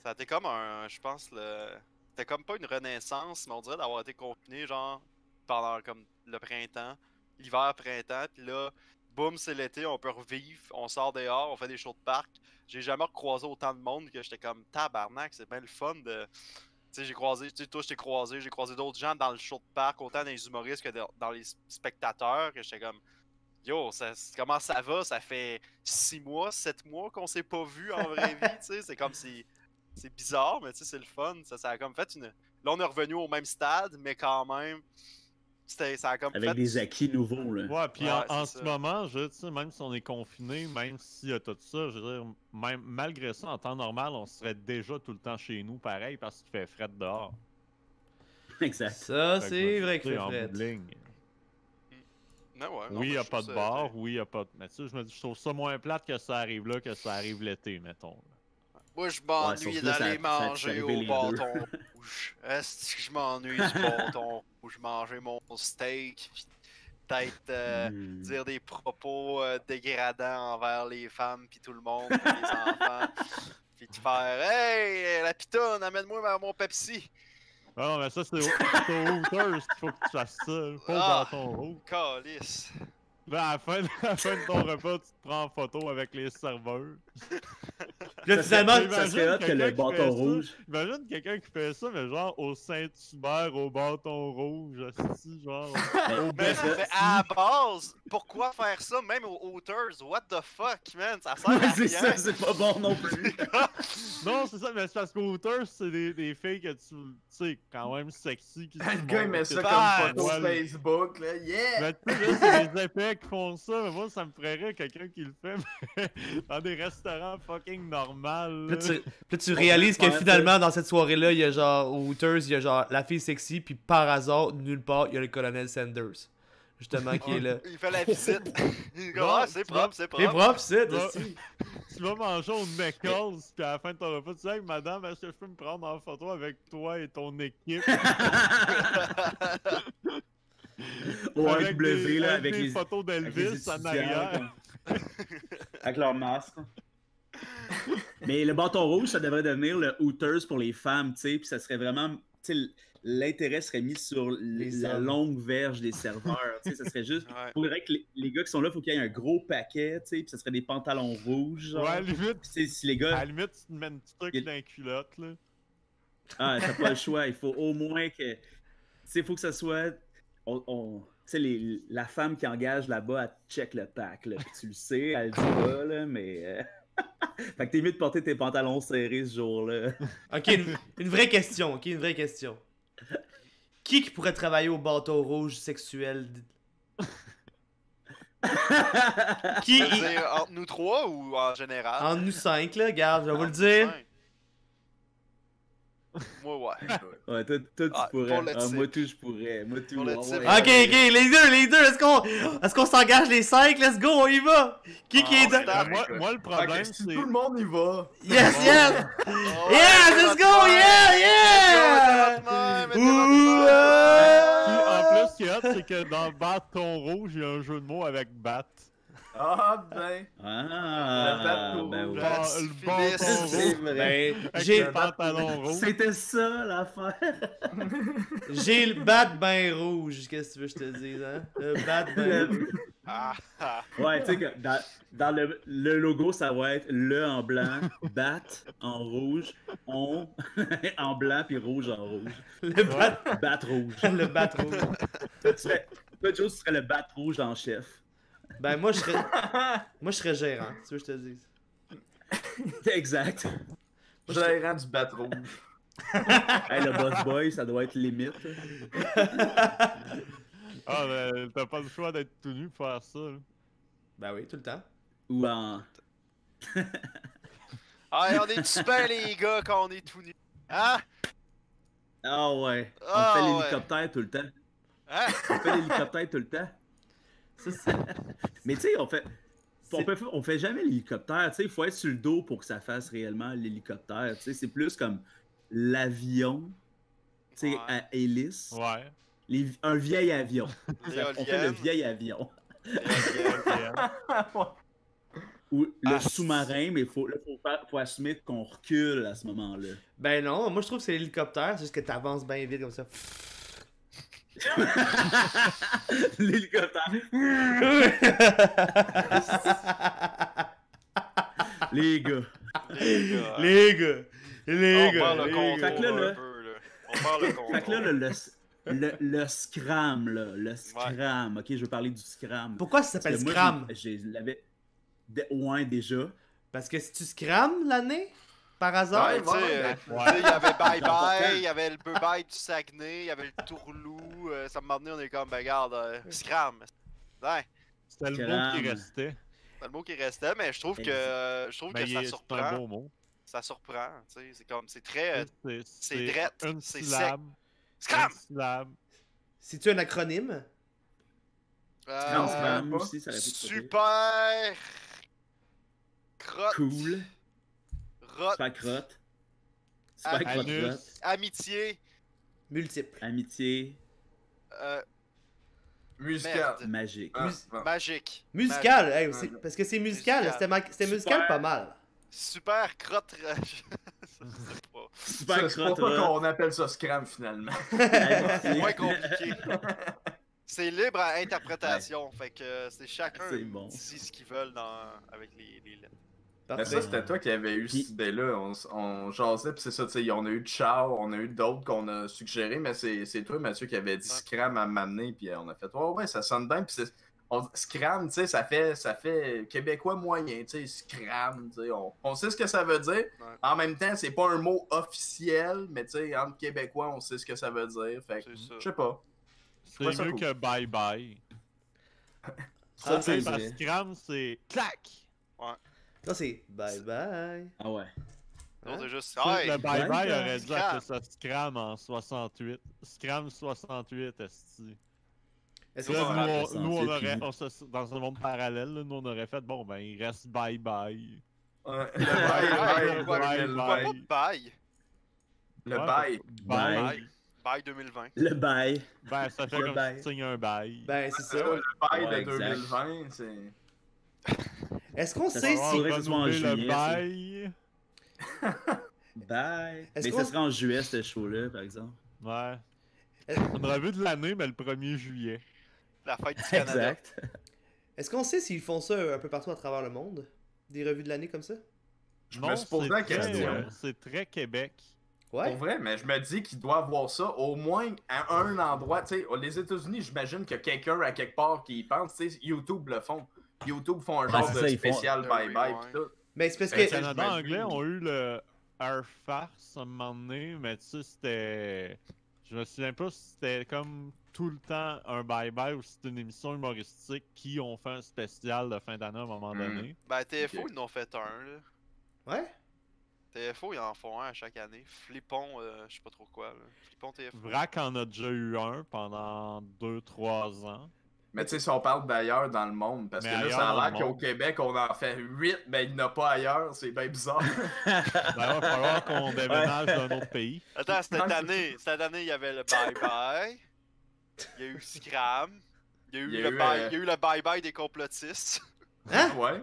Ça a été comme un. Je pense le. C'était comme pas une renaissance, mais on dirait d'avoir été confiné, genre, pendant comme le printemps, l'hiver, printemps, puis là, boum, c'est l'été, on peut revivre, on sort dehors, on fait des shows de parc. J'ai jamais recroisé autant de monde que j'étais comme tabarnak, c'est bien le fun de. Tu sais, j'ai croisé, tu sais, toi, je t'ai croisé, j'ai croisé d'autres gens dans le show de parc, autant dans les humoristes que dans- dans les spectateurs, que j'étais comme. Yo, ça, comment ça va? Ça fait six mois, sept mois qu'on s'est pas vu en vraie vie, tu sais. C'est comme si. C'est bizarre, mais tu sais, c'est le fun. Ça, ça a comme fait une. Là, on est revenu au même stade, mais quand même. C'était, ça a comme Avec fait. des acquis nouveaux, là. Ouais, puis Ouais, en, c'est en ce moment, je, même si on est confiné, même s'il y a tout ça, je veux dire, même, malgré ça, en temps normal, on serait déjà tout le temps chez nous, pareil, parce qu'il fait fret dehors. Exact. Ça, c'est vrai que en fret. Non, ouais, non, oui, il n'y a pas de bar, oui, il n'y a pas de. Mais tu sais, je me dis, je trouve ça moins plate que ça arrive là que ça arrive l'été, mettons. Moi, je Ouais, m'ennuie ça- d'aller manger au bâton rouge. Est-ce que je m'ennuie du bâton rouge? Manger mon steak, pis peut-être euh, Hmm. dire des propos euh, dégradants envers les femmes puis tout le monde, pis les enfants. Puis te faire Hey, la pitonne, amène-moi vers mon Pepsi. Ah non, mais ça, c'est au, Hooters qu'il faut que tu fasses ça. Pas Ah. au bâton rouge. Calice. Là, à la fin, à la fin de ton repas, tu te prends en photo avec les serveurs. Là, Ça serait- finalement, ça serait hot que le bâton ça. rouge. Imagine quelqu'un qui fait ça, mais genre au Saint-Hubert, au bâton rouge, genre. au Mais, à la base, pourquoi faire ça même aux Hooters? What the fuck, man? Ça sert à c'est rien. ça, c'est pas bon non plus. Non, c'est ça, mais c'est parce qu'au Hooters, c'est des, des filles que tu tu sais, quand même sexy. Qui Le gars, il met ça comme photo ouais. Facebook, là. Yeah! Mais tu sais, là, c'est des épais qui font ça, mais moi, ça me ferait quelqu'un qui le fait, mais dans des restaurants fucking normales. Puis là. tu, puis là, tu réalises que finalement, dans cette soirée-là, il y a genre, au Hooters, il y a genre la fille sexy, puis par hasard, nulle part, il y a le colonel Sanders. Justement, qui est là. Il fait la visite. Il ah, c'est propre, c'est C'est propre. propre, c'est, Ouais. aussi. Tu vas manger au Nichols, puis à la fin de ton repas, tu dis Hey, madame, est-ce que je peux me prendre en photo avec toi et ton équipe? Au Avec des- là, avec les, photos d'Elvis en arrière. comme- avec leur masque. Mais le bâton rouge, ça devrait devenir le Hooters pour les femmes, tu sais, puis ça serait vraiment, tu sais, l'intérêt serait mis sur Les la hommes. longue verge des serveurs, tu sais, ça serait juste, Ouais. faudrait que les, les gars qui sont là, faut qu'il y ait un gros paquet, tu sais, puis ça serait des pantalons rouges, genre. Ouais, à la limite, si les à la gars, limite, tu te mets un petit truc Il- dans la culotte, là. ah, t'as pas le choix, il faut au moins que, tu sais, il faut que ça soit, on, on- tu sais, les- la femme qui engage là-bas, elle check le pack, là, puis tu le sais, elle le dit pas, là, mais... fait que t'es mieux de porter tes pantalons serrés ce jour-là. Ok, une, une vraie question, ok, une vraie question. Qui qui pourrait travailler au bâton rouge sexuel? Qui dire, entre nous trois ou en général? En nous cinq, là, regarde, je vais vous le Entre dire. nous cinq. Moi, ouais. Ouais, toi, toi, tu Ah, pourrais. Ah, moi, tout, je pourrais. Moi, tout. Ouais. Ok, ok, les deux, les deux, est-ce qu'on est qu'on s'engage les cinq? Let's go, on y va! Qui qui Ah, est. Ah, moi, moi, le problème, c'est. tout le monde y va. Yes, yes! Oh, Yeah, let's go, yeah, yeah! Ouh, en plus, ce qui est hot, c'est que dans Bâton Rouge, il y a un jeu de mots avec bat. Ah, ben. Ah, Le bateau ben le bâton C'est rouge. vrai. Ben, j'ai le pantalon rouge. C'était ça l'affaire. j'ai le bat ben rouge, qu'est-ce que tu veux que je te dise, hein? Le bat ben rouge. Ah, ah. Ouais, tu sais que dans, dans le, le logo, ça va être le en blanc, bat en rouge, on en blanc puis rouge en rouge. Le bat, Bat rouge. le bat rouge. Toi, tu serais, toi, Joe, tu serais le bat rouge en chef. Ben, moi, je serais, moi, je serais gérant, tu veux que je te dise. Exact. Gérant du bat rouge. Hey, le boss boy, ça doit être limite. Ah, ben, t'as pas le choix d'être tout nu pour faire ça. là. Ben oui, tout le temps. Ou en. Ah, on est super les gars quand on est tout nus. Hein? Ah ouais. On Ah, fait ouais. l'hélicoptère tout le temps. Hein? On fait l'hélicoptère tout le temps. Ça, Mais tu sais, on fait. On fait, on fait jamais l'hélicoptère, tu sais, il faut être sur le dos pour que ça fasse réellement l'hélicoptère, tu sais, c'est plus comme l'avion, tu sais, Ouais. à hélice, Ouais. Les- un vieil avion. On fait le vieil avion. Ou le Ah, sous-marin, mais il faut, faut, assumer qu'on recule à ce moment-là. Ben non, moi, je trouve que c'est l'hélicoptère, c'est juste que t'avances bien vite comme ça. L'hélicoptère. Les gars. Les gars. les gars, les on gars. On parle le concours. Fait que là, le, le, le, le scram, là, le scram, ok, je veux parler du scram. Pourquoi ça Parce s'appelle que moi, Scram? j'ai- j'ai- l'avais. Ouais, déjà. Parce que si tu scram l'année, par hasard, Ouais, ouais, euh, il y avait Bye Bye, il y avait le Bye Bye du Saguenay, il y avait le Tourlou. euh, ça m'a donné, on est comme, ben regarde, euh, Scram. Ouais, C'était le mot qui restait. c'est le mot qui restait, mais je trouve que, euh, je trouve Mais que ça est- c'est un surprend. beau mot. Ça surprend, tu sais, c'est comme, c'est très. euh, C'est- c'est drette, c'est syllabe. Scram! C'est-tu un acronyme? Scram, Euh, scram pas. aussi, ça super. Crotte. Cool. Rot. Super crotte. Super Ami- crotte Anus. Amitié. Multiple. Amitié euh, Musical. Merde. magique. Ah, Mus- bon. magique. Musical, hey, c'est- parce que c'est musical, c'était musical pas mal. Super crotte. C'est pas- Super C'est crotte ça qu'on appelle ça Scram finalement. Amitié. moins compliqué. C'est libre à interprétation, fait que euh, c'est chacun C'est bon. dit ce qu'ils veulent dans, avec les, les lettres. Mais Parfait. ça, c'était toi qui avais eu cette idée-là. On, on jasait, puis c'est ça, tu sais, on a eu Chao, on a eu d'autres qu'on a suggéré, mais c'est c'est toi, Mathieu, qui avait dit Ouais. Scram à m'amener, puis on a fait, ouais, ouais, ça sonne bien, puis on- Scram, tu sais, ça fait, ça fait québécois moyen, tu sais, Scram, tu sais, on, on sait ce que ça veut dire. En même temps, c'est pas un mot officiel, mais tu sais, entre québécois, on sait ce que ça veut dire. Fait que, C'est ça. je sais pas. C'est Ouais, mieux cool. que bye bye. Ça, Ah, c'est Scram, c'est clac. Ça, c'est bye bye. Ah ouais. Non, c'est juste. Hey, le bye bye bye, aurait dû appeler ça Scram en 68. Scram 68, esti. Est-ce que Là, nous, on, nous, aurait, fini. on se- dans un monde parallèle, là, nous on aurait fait bon ben il reste bye bye. Ouais, Le bail, ouais, le ouais, bail, ouais, le Pourquoi bail. pas de bail Le Ouais. Bye. Bye. Bail 2020. Le bail. Ben ça fait Le comme si tu signes un bail. Ben, c'est Ça, le bail Ouais, de exact. 2020, c'est. Est-ce qu'on sait si. ce soit en juillet. Bye. Est-ce Mais ça serait en juillet, ce show-là, par exemple. Ouais. Est- Une revue de l'année, mais le 1er juillet. La fête du Canada. Exact. Est-ce qu'on sait s'ils font ça un peu partout à travers le monde? Des revues de l'année comme ça? Je Non, me suis posé la question. euh, C'est très Québec. Ouais. Pour vrai, mais je me dis qu'il doit avoir ça au moins à un endroit. Tu sais, les États-Unis, j'imagine que quelqu'un à quelque part qui y pense. Tu sais, YouTube le font. YouTube font un genre de ça, font- spécial Ben bye-bye tout. Mais c'est parce Ben, que. Le ça, Canada j'imagine. anglais ont eu le Air Farce à un moment donné, mais tu sais, c'était. Je me souviens pas si c'était comme tout le temps un bye-bye ou si c'était une émission humoristique qui ont fait un spécial de fin d'année à un moment Hmm. donné. Ben, TFO, ils en ont fait un, là. Ouais? TFO, ils en font un à chaque année. Flippon, euh, je sais pas trop quoi, là. Flippon TFO. Vrac en a déjà eu un pendant 2-3 ans. Mais tu sais, si on parle d'ailleurs dans le monde, parce Mais que là, ça dans a l'air qu'au. Québec, on en fait 8, mais il n'y en a pas ailleurs. C'est bien bizarre. Ben, il va falloir qu'on déménage d'un autre pays. Attends, cette année, cette année, il y avait le bye-bye. Il y a eu Scram. Il y a eu, Il y a le, eu, bye, euh, il y a eu le bye-bye des complotistes. Hein? Ouais.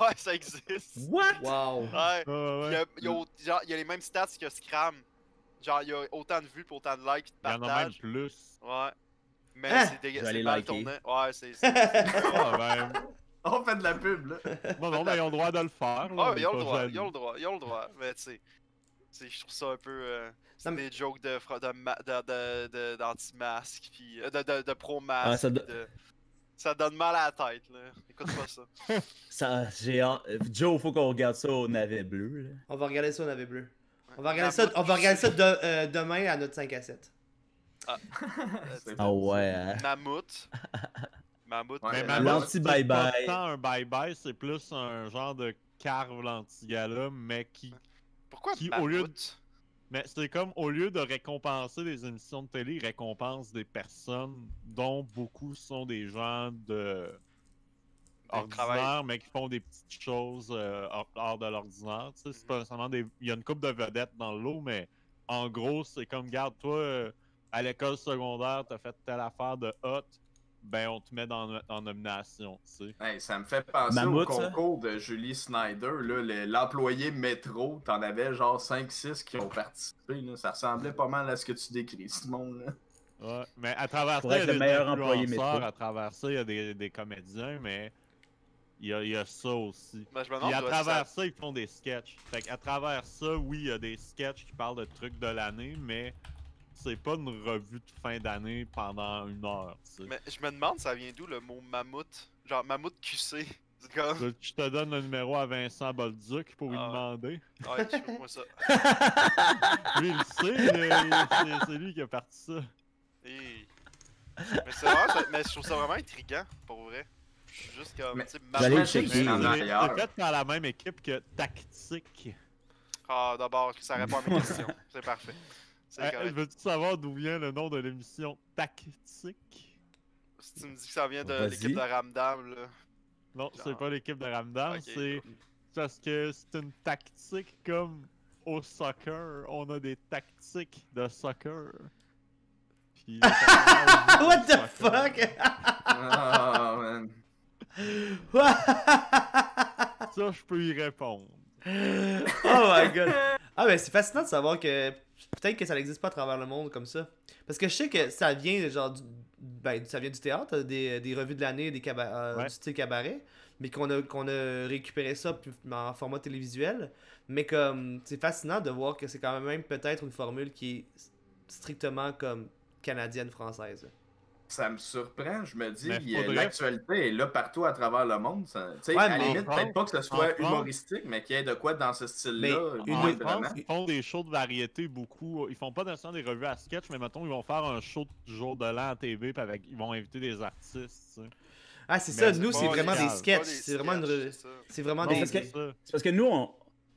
ouais, ça existe. What? Wow. Ouais. Ouais, Il y, ouais. a, il y a au- genre, il y a les mêmes stats que Scram. Genre, il y a autant de vues pour autant de likes, Il y en a même plus. Ouais. Mais Hein? c'est dégueu- Je vais c'est mal tourné. Ouais, c'est. Ah, ben, On fait de la pub, là. bon, non, mais ils ont le droit de le faire. là, Ah, ils ont le droit, ils ont le droit, ils ont le droit. Mais tu sais, je trouve ça un peu. Euh, c'est mais- des jokes de, fra- de, ma- de, de, de- d'anti-masque, puis euh, de, de, de pro-masque. Ah, ça do- puis de- ça donne mal à la tête, là. Écoute pas ça. Ça, j'ai Joe, faut qu'on regarde ça au navet bleu. Là. On va regarder ça au navet bleu. On va regarder ça, on va regarder ça de- euh, demain à notre 5 à 7. C'est Ah ouais, hein. Mammouth. Mammouth. Ouais, Mais euh, Mammouth, L'anti- c'est pas un bye-bye, c'est plus un genre de carve l'antigala, mais qui. Pourquoi qui, au Mammouth? lieu de- Mais c'est comme au lieu de récompenser des émissions de télé, ils récompensent des personnes dont beaucoup sont des gens de ordinaires, mais qui font des petites choses euh, hors, hors de l'ordinaire. Tu sais, c'est pas nécessairement des. Il y a une coupe de vedettes dans le lot, mais en gros, c'est comme garde toi euh, à l'école secondaire, t'as fait telle affaire de hot, ben on te met dans, en nomination, tu sais. Hey, ça me fait penser Mammouth, au ça? concours de Julie Snyder, l'employé métro. T'en avais genre 5-6 qui ont participé. Là. Ça ressemblait pas mal à ce que tu décris, Simon. Là. Ouais, mais à travers ça, il y a le des meilleur employé métro. à travers ça, il y a des, des comédiens, mais il y a, il y a ça aussi. Ben, je me Puis demande à travers ça, ils font des sketchs. Fait qu'à travers ça, oui, il y a des sketchs qui parlent de trucs de l'année, mais c'est pas une revue de fin d'année pendant une heure, tu sais. Mais je me demande, ça vient d'où le mot mammouth? Genre mammouth QC. Comme. Je- te donne le numéro à Vincent Bolduc pour lui Ah. demander. Ouais, je moi ça. Lui, il le sait, c'est- c'est lui qui a parti ça. Et- Mais c'est vraiment, ça- mais je trouve ça vraiment intriguant, pour vrai. Je suis juste comme, Mais- tu sais, J'allais le mammouth. checker. En arrière. fait par la même équipe que Tactique. Ah, d'abord, ça répond à mes questions. C'est parfait. C'est Euh. Veux-tu savoir d'où vient le nom de l'émission Tactique? Si tu me dis que ça vient de l'équipe de Ramdam, là. Non, c'est Genre. pas l'équipe de Ramdam, c'est parce que c'est une tactique comme au soccer, on a des tactiques de soccer. Puis, What the soccer. fuck? Ah, man. Ça, je peux y répondre. oh my god. Ah, ben c'est fascinant de savoir que peut-être que ça n'existe pas à travers le monde comme ça. Parce que je sais que ça vient genre du, ben, ça vient du théâtre, des, des revues de l'année, des caba- euh, Ouais. du style cabaret, mais qu'on a, qu'on a récupéré ça en format télévisuel. Mais comme c'est fascinant de voir que c'est quand même peut-être une formule qui est strictement comme canadienne-française. Ça me surprend, je me dis, l'actualité est là partout à travers le monde. ça- Tu sais, Ouais, à la limite, peut-être pas que ce soit France- humoristique, mais qu'il y ait de quoi dans ce style-là. En. France, ils font des shows de variété beaucoup. Ils font pas nécessairement des revues à sketch, mais mettons, ils vont faire un show du jour de l'an à TV, puis avec, ils vont inviter des artistes. Ah, c'est ça, nous c'est vraiment des sketchs, c'est vraiment une vraiment Non, des. C'est parce que nous, on,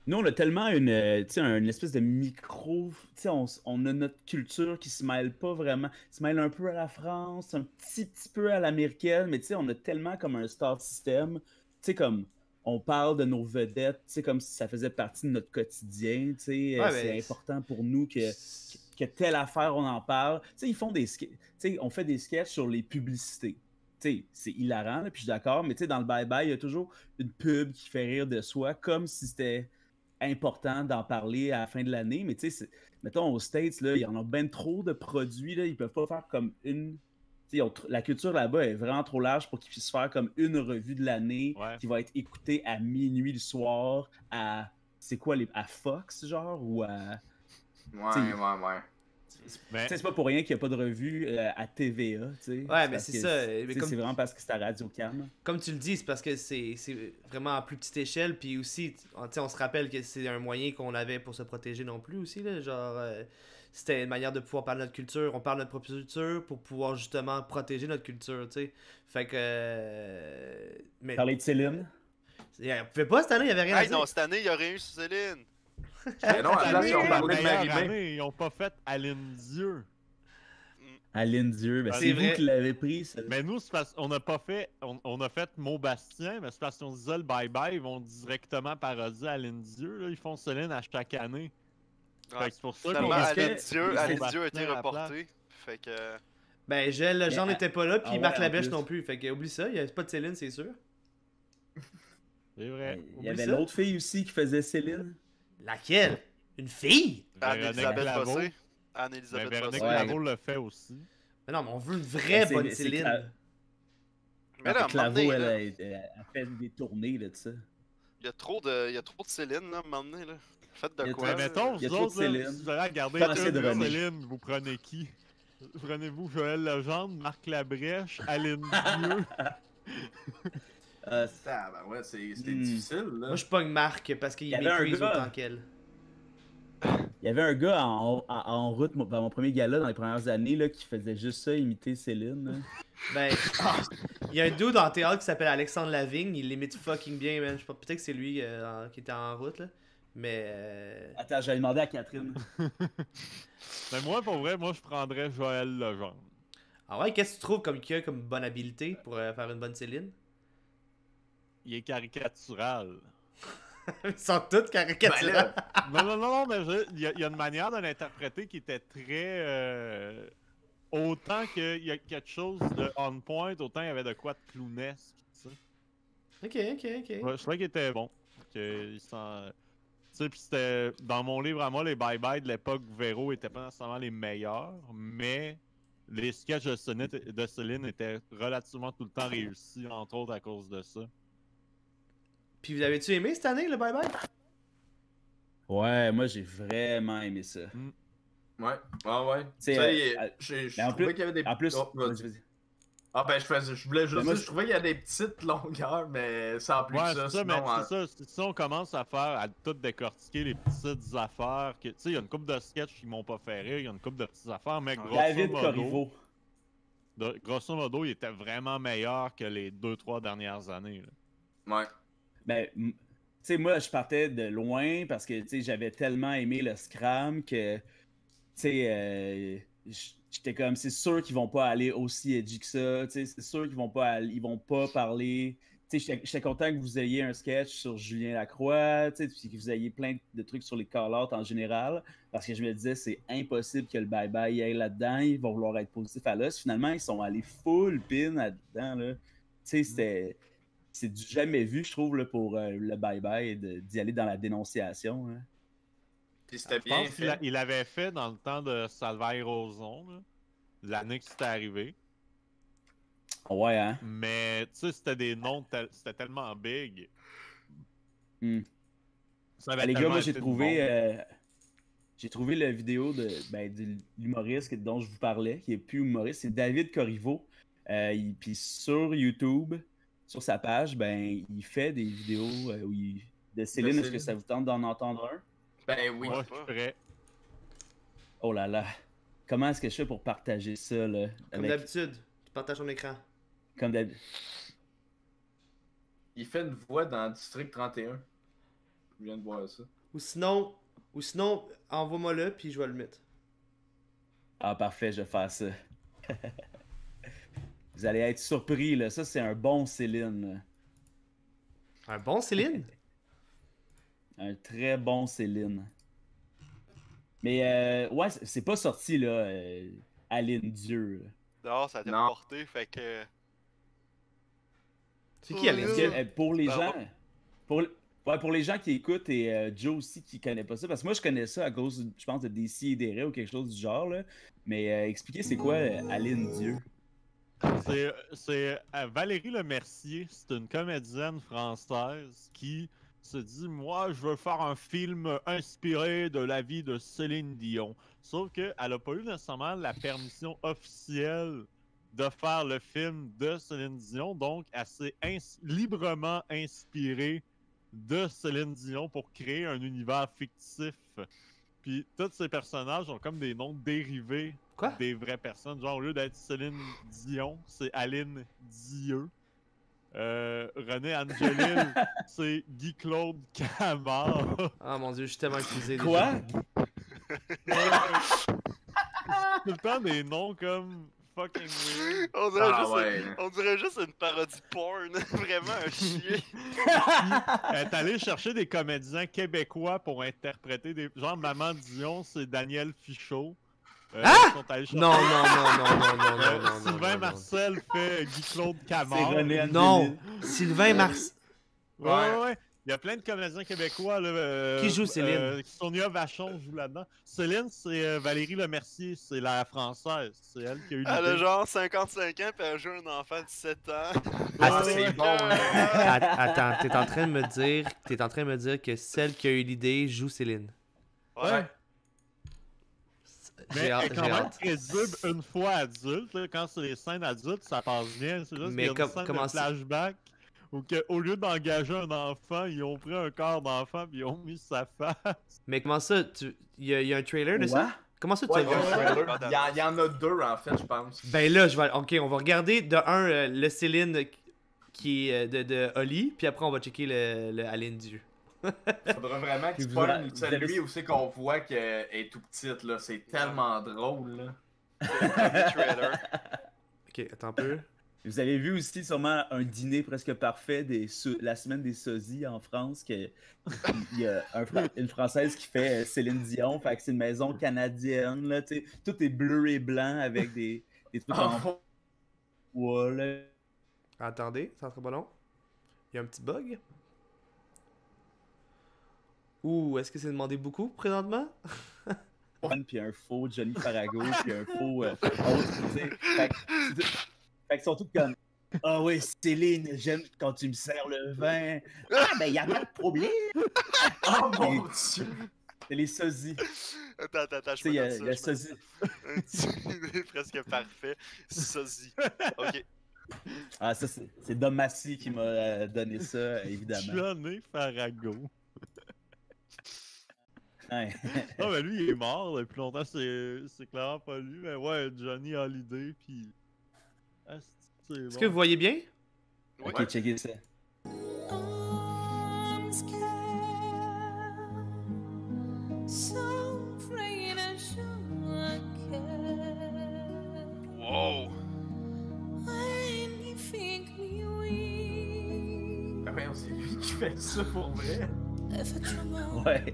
nous, on a tellement une, euh, une espèce de micro. On, on a notre culture qui se mêle pas vraiment. Se mêle un peu à la France, un petit, petit peu à l'américaine, mais on a tellement comme un star system. Tu sais, comme on parle de nos vedettes, comme si ça faisait partie de notre quotidien. Ouais, Euh, c'est mais- important pour nous que, que telle affaire, on en parle. Tu sais, ils font des on fait des sketchs sur les publicités. C'est hilarant, là, puis je suis d'accord, mais dans le bye-bye, il y a toujours une pub qui fait rire de soi, comme si c'était important d'en parler à la fin de l'année. Mais tu sais, mettons, aux States, là, il y en a bien trop de produits, là, ils peuvent pas faire comme une. tu sais, ils ont tr- La culture là-bas est vraiment trop large pour qu'ils puissent faire comme une revue de l'année Ouais. qui va être écoutée à minuit le soir à. C'est quoi les. à Fox, genre, ou à. Ouais, T'sais, ouais, ouais. Mais sais, c'est pas pour rien qu'il n'y a pas de revue euh, à TVA, tu sais. Ouais, mais c'est ça, comme- C'est vraiment parce que c'est à Radio Cannes. Comme tu le dis, c'est parce que c'est c'est vraiment à plus petite échelle, puis aussi, tu sais, on se rappelle que c'est un moyen qu'on avait pour se protéger non plus aussi, là, genre, euh, c'était une manière de pouvoir parler de notre culture, on parle de notre propre culture pour pouvoir justement protéger notre culture, tu sais. Fait que... euh, mais... Parler de Céline? Il pouvait pas cette année, il y avait rien à Hey, dire. non, cette année, il y aurait eu Céline. Mais non, à la place, année, parlé de Marimé. Ils ont pas fait Aline Dieu. Aline Dieu. Ben, Ah, c'est vous qui l'avez pris, celle Mais nous, c'est parce qu'on n'a pas fait. On, on a fait Maubastien, mais c'est parce qu'on disait le bye-bye, ils vont directement parodier Aline Dieu. Là. Ils font Céline à chaque année. Fait Ouais. que c'est pour ça qu'on Alain Dieu, que- Dieu a été reporté. Fait que. Ben, Gilles Legendre Mais, n'était pas là, puis ah ouais, Marc Labèche plus. non plus, fait que oublie ça, il n'y a pas de Céline, c'est sûr. C'est vrai. Il y avait l'autre fille aussi qui faisait Céline. Laquelle? Une fille? Anne-Elisabeth. Bossé. Mais Anne-Elisabeth Véronique Bossé. Ouais. Claveau le fait aussi. Mais non, mais on veut une vraie C'est- bonne Céline. Cla- Mais là, Claveau, elle, a, fait des tournées là, de ça. il y a trop de, il y a trop de Céline, là, à un moment donné, là. Faites Il y de a quoi? Mais mettons, vous autres, là, Céline. si vous allez regarder une. Céline, vous prenez qui? Prenez-vous Joël Legendre, Marc Labrèche, Aline Dieu Euh, Ah, ben ouais, c'était Hmm. difficile, là. Moi, je pogne Marc parce qu'il Il y avait un méprise gars. autant qu'elle. Il y avait un gars en, en- en route mon- dans mon premier gala dans les premières années là, qui faisait juste ça, imiter Céline. Ben, il y a un dude en théâtre qui s'appelle Alexandre Lavigne, il l'imite fucking bien, man. Je sais pas, peut-être que c'est lui euh, en- qui était en route, là. Mais. euh, Attends, j'allais demander à Catherine. Mais moi, pour vrai, moi, je prendrais Joël Legendre. Ah ouais, qu'est-ce que tu trouves comme a comme bonne habilité pour euh, faire une bonne Céline? Il est caricatural. Ils sont Ben caricaturales. là, non, non, non, non, mais il y, a- il y a une manière de l'interpréter qui était très. euh, autant qu'il y a quelque chose de on point, autant il y avait de quoi de clownesque. ok, ok, ok. Ouais, je trouvais qu'il était bon. Que Tu sais. Dans mon livre à moi, les bye-bye de l'époque Véro étaient pas nécessairement les meilleurs, mais les sketchs de Céline, de Céline étaient relativement tout le temps réussis, entre autres à cause de ça. Puis vous avez-tu aimé cette année, le bye bye Ouais, moi j'ai vraiment aimé ça. ouais, ouais, ouais. Tu C'est, sais, euh, j'ai- plus- qu'il y avait des... En plus, Oh. Ah ben, je, faisais, je voulais juste moi, dire, je trouvais qu'il y a des petites longueurs, mais sans plus Ouais, que c'est ça. ça, mais ça. Si si on commence à faire, à tout décortiquer les petites affaires, que, tu sais, il y a une couple de sketchs qui m'ont pas fait rire, il y a une couple de petites affaires, mais grosso David modo, Corriveau. de- grosso modo, il était vraiment meilleur que les deux, trois dernières années. là. Ouais. Ben, tu sais, moi, je partais de loin parce que, tu sais, j'avais tellement aimé le Scram que, tu sais, euh, j'étais comme, c'est sûr qu'ils vont pas aller aussi edgy que ça, tu sais, c'est sûr qu'ils vont pas aller- ils vont pas parler tu sais, j'étais content que vous ayez un sketch sur Julien Lacroix, tu sais, puis que vous ayez plein de trucs sur les call-outs en général, parce que je me disais, c'est impossible que le bye-bye aille là-dedans, ils vont vouloir être positifs à l'os. Finalement, ils sont allés full pin là-dedans, là. Tu sais, c'était... C'est du jamais vu, je trouve, là, pour euh, le bye-bye, d'y aller dans la dénonciation. hein. Puis c'était Je bien pense qu'il fait. a- il avait fait dans le temps de Salvaire Roson, l'année que c'était arrivé. Ouais, hein? Mais tu sais, c'était des noms, tel- c'était tellement big. Hmm. Ça avait Ah, les gars, moi j'ai trouvé euh, j'ai trouvé la vidéo de, ben, de l'humoriste dont je vous parlais, qui est plus humoriste, c'est David Corriveau. Euh, il- puis sur YouTube, sur sa page, ben il fait des vidéos euh, où il- de Céline. Est-ce que ça vous tente d'en entendre un? Ben oui. Moi, je suis prêt. Oh là là. Comment est-ce que je fais pour partager ça là? Comme avec- d'habitude, tu partages ton écran. Comme d'habitude. Il fait une voix dans District 31. Je viens de voir ça. Ou sinon, ou sinon envoie-moi le puis je vais le mettre. Ah parfait, je vais faire ça. vous allez être surpris là. Ça c'est un bon Céline. Un bon Céline? Un très bon Céline. Mais euh, ouais, c'est- pas sorti là, euh, Aline Dieu. Dehors, ça a été Non. reporté, fait que. C'est qui Aline Dieu? que, euh, pour les Pardon? gens, pour, ouais, pour les gens qui écoutent et euh, Joe aussi qui connaît pas ça, parce que moi je connais ça à cause, je pense, de DC et des ou quelque chose du genre là. Mais euh, expliquez c'est quoi Aline Dieu? C'est, euh, Valérie Lemercier, c'est une comédienne française qui se dit Moi, je veux faire un film inspiré de la vie de Céline Dion. Sauf qu'elle n'a pas eu nécessairement la permission officielle de faire le film de Céline Dion, donc elle s'est librement inspirée de Céline Dion pour créer un univers fictif. Puis tous ces personnages ont comme des noms dérivés Quoi? des vraies personnes. Genre, au lieu d'être Céline Dion, c'est Aline Dieu. Euh, René Angelil, c'est Guy-Claude Camard. Ah mon dieu, je suis tellement accusé. Quoi? Tout le temps des noms comme fucking weird. On dirait, Ah juste, ouais. une, on dirait juste une parodie porn. Vraiment un chien. Elle est allée chercher des comédiens québécois pour interpréter des. Genre, Maman Dion, c'est Daniel Fichot. Euh, Ah! chercher- Non, non, non, non, non, non, Euh, non, non, non, Sylvain non, Marcel fait Guy-Claude Camard. René. Non. Sylvain Mars. Ouais, ouais, ouais. Il y a plein de comédiens québécois. Là, euh, Qui joue Céline? euh, Sonia Vachon joue là-dedans. Céline, c'est euh, Valérie Lemercier. C'est la française. C'est elle qui a eu Elle a genre 55 ans, puis elle joue un enfant de 7 ans. Ah, Ouais, c'est bon. hein. Att- Attends, t'es en train de me dire, t'es en train de me dire que celle qui a eu l'idée joue Céline. Ouais. Mais elle est quand même crédible une fois adulte. là. Quand c'est les scènes adultes, ça passe bien. C'est juste Mais qu'il y a com- une scène comment de ça- flashback où que, au lieu d'engager un enfant, ils ont pris un corps d'enfant puis ils ont mis sa face. Mais comment ça, tu... il y, a- il y a un trailer de Quoi? ça? Comment ça tu Ouais, as un vu ça? trailer? Ouais. Il y, en- il y en a deux en fait, je pense. Ben là, je vais. Ok, on va regarder de un euh, le Céline qui est euh, de, de Oli, puis après on va checker le, le Aline Dieu. Faudrait vraiment Puis qu'il vous a- pogne vous avez- celui où c'est qu'on voit qu'elle est tout petite là. C'est tellement drôle là. Ok, attends un peu. Vous avez vu aussi sûrement un dîner presque parfait des so- la semaine des sosies en France que il y a un Fra- une française qui fait euh, Céline Dion, fait que c'est une maison canadienne là, tu sais, tout est bleu et blanc avec des, des trucs en Oh, bois là. Attendez, ça sera pas long. Il y a un petit bug. Ouh, est-ce que c'est demandé beaucoup présentement? puis un faux Johnny Farago, puis un faux euh, autre, tu sais. Fait que- fait qu'ils sont tous comme Ah oui, Céline, j'aime quand tu me sers le vin. Ah ben y a pas de problème. oh mon dieu. C'est les sosies. Attends, attends, attends, je me il y a note ça. sosie. presque parfait. Sosie. Ok. Ah, ça, c'est c'est Dom Massy qui m'a euh, donné ça, évidemment. Johnny Farago. Ouais. Ah, ben lui, il est mort depuis longtemps. C'est, c'est clairement pas lui. Mais ouais, Johnny a l'idée. Puis. Ah, c'est, c'est Est-ce bon. que vous voyez bien? Oui. Ok, checkez ça. so can Wow. when you think me weak C'est lui qui fait ça pour vrai. Ouais.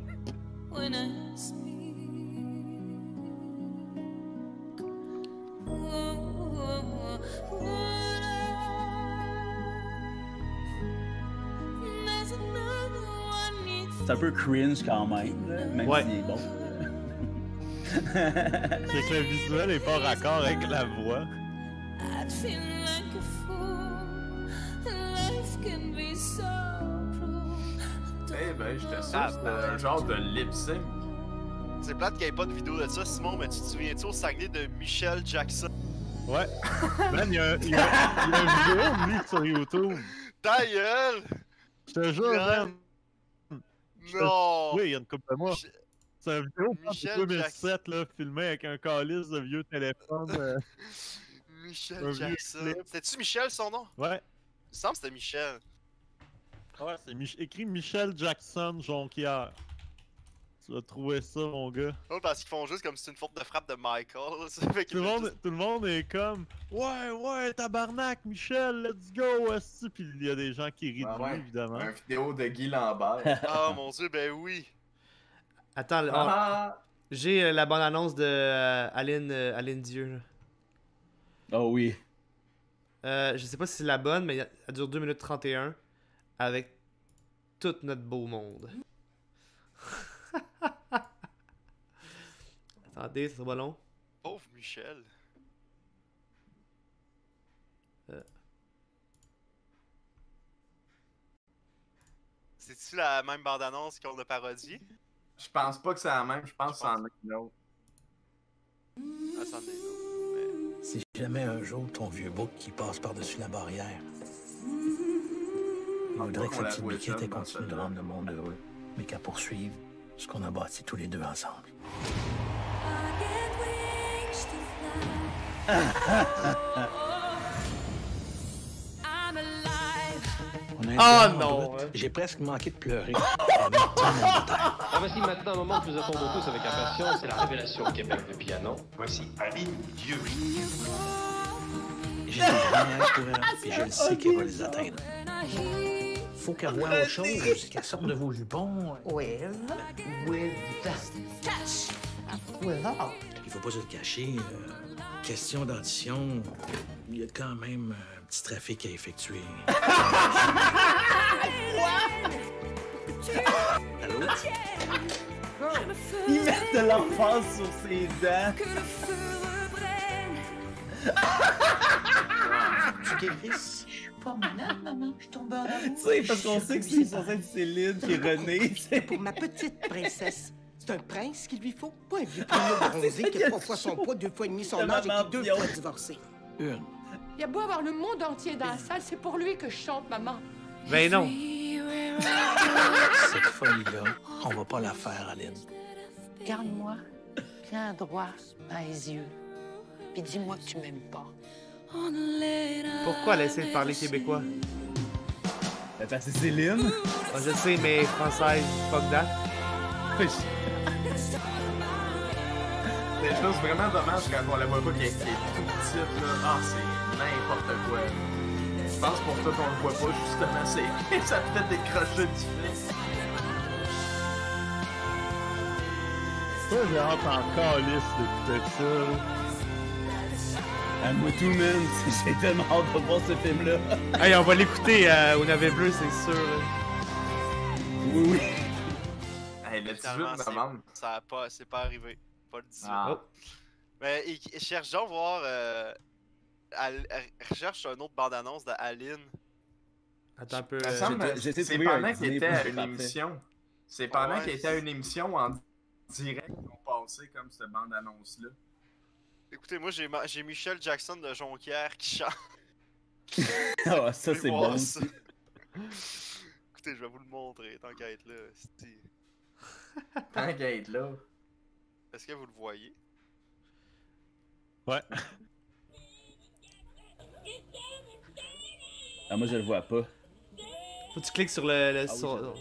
C'est un peu cringe quand même, là, même Ouais. s'il est bon. C'est que le visuel est pas raccord avec la voix. J'étais sûr c'était un genre de lip sync. C'est plate qu'il n'y ait pas de vidéo de ça, Simon, mais tu te souviens-tu au Saguenay de Michel Jackson? Ouais. Man, il y a, y a- il y a une vidéo de lui sur YouTube. Ta gueule! Je te jure, man. Non! Oui, il y a une couple de mois. Mich- C'est une vidéo de Michel 2007, là, filmée avec un calice de vieux téléphone. euh, Michel Un vieux Jackson. C'était-tu Michel son nom? Ouais. Il me semble que c'était Michel. Ouais, c'est Mich- écrit Michel Jackson Jonquière. Tu vas trouver ça, mon gars. Oh, parce qu'ils font juste comme si c'était une faute de frappe de Michael. ça fait Tout le, monde, juste- tout le monde est comme Ouais, ouais, tabarnak, Michel, let's go, esti. Puis il y a des gens qui rient Ah de lui, ouais. évidemment. Un vidéo de Guy Lambert. Ah mon dieu, ben oui. Attends, là, Ah, j'ai euh, la bonne annonce de euh, Aline, euh, Aline Dieu. là. Oh oui. Euh, je sais pas si c'est la bonne, mais elle dure 2 minutes 31 avec tout notre beau monde. Attendez, ça sera pas long. Pauvre Michel. Euh. C'est-tu la même bande-annonce qu'on a parodie? je pense pas que c'est la même, je pense que c'en est une autre. Ah, c'en est une autre, mais- Si jamais un jour ton vieux bouc qui passe par-dessus la barrière, il voudrait que On la petite biquette continue de rendre le monde heureux, mais qu'à poursuivre ce qu'on a bâti tous les deux ensemble. On un Ah, diamant non, hein. J'ai presque manqué de pleurer. terre. Ah, voici maintenant un moment que nous attendons tous avec impatience, c'est la révélation au Québec de piano. J'ai des lumières pour elle, puis je le sais qu'elle va les atteindre. Faut qu'elle voie autre chose, qu'elle sorte de vos jupons. With, with, touch. without. Il faut pas se le cacher. euh, question d'audition, il y a quand même un petit trafic à effectuer. Allô? Ils mettent de l'emphase sur ses dents. Que le feu reprenne. Tu guérisses? Je suis pas maman. Je tombe en amour. Tu sais, parce qu'on sait que c'est censé être Céline qui est René. Pour ma petite princesse. C'est un prince qu'il lui faut, pas un vieux pignon bronzé qui a trois fois son poids, deux fois et demi son âge et maman qui deux fois divorcé. Une. Il y a beau avoir le monde entier dans la salle, c'est pour lui que je chante, maman. Ben non. Cette folie-là, on va pas la faire, Aline. Regarde-moi, bien droit dans les yeux, puis dis-moi que tu m'aimes pas. Pourquoi elle essaie de parler québécois? Ben, parce que c'est Céline? Ah, Je sais, mais française, fuck that. C'est juste vraiment dommage quand on la voit pas qu'elle est tout petite, là. Ah, c'est n'importe quoi. Je pense pour ça qu'on le voit pas, justement. C'est... ça peut-être décrocher du. Ça, j'ai hâte en calice d'écouter ça. Ah, moi tout, man. J'ai tellement hâte de voir ce film-là. Hey, on va l'écouter euh, au navet bleu, c'est sûr. Oui, oui. Hey, le 18 Finalement, c'est- novembre. Ça a pas, c'est pas arrivé. Pas le 18. Ah. Oh. Mais il, il cherche donc voir. Euh, Al- recherche un autre bande-annonce de Aline. Attends un peu. Euh, c'est pendant qu'il était à une émission. C'est pendant Ouais, qu'il était à une émission en direct qu'ils ont passé comme cette bande-annonce-là. Écoutez, moi j'ai ma- j'ai Michel Jackson de Jonquière qui chante. Ah, ça, Allez c'est bon. ça? Écoutez, je vais vous le montrer tant qu'à être là. Tant qu'à être là. Est-ce que vous le voyez? Ouais. Ah, moi, je le vois pas. Faut que tu cliques sur le. le Ah sur-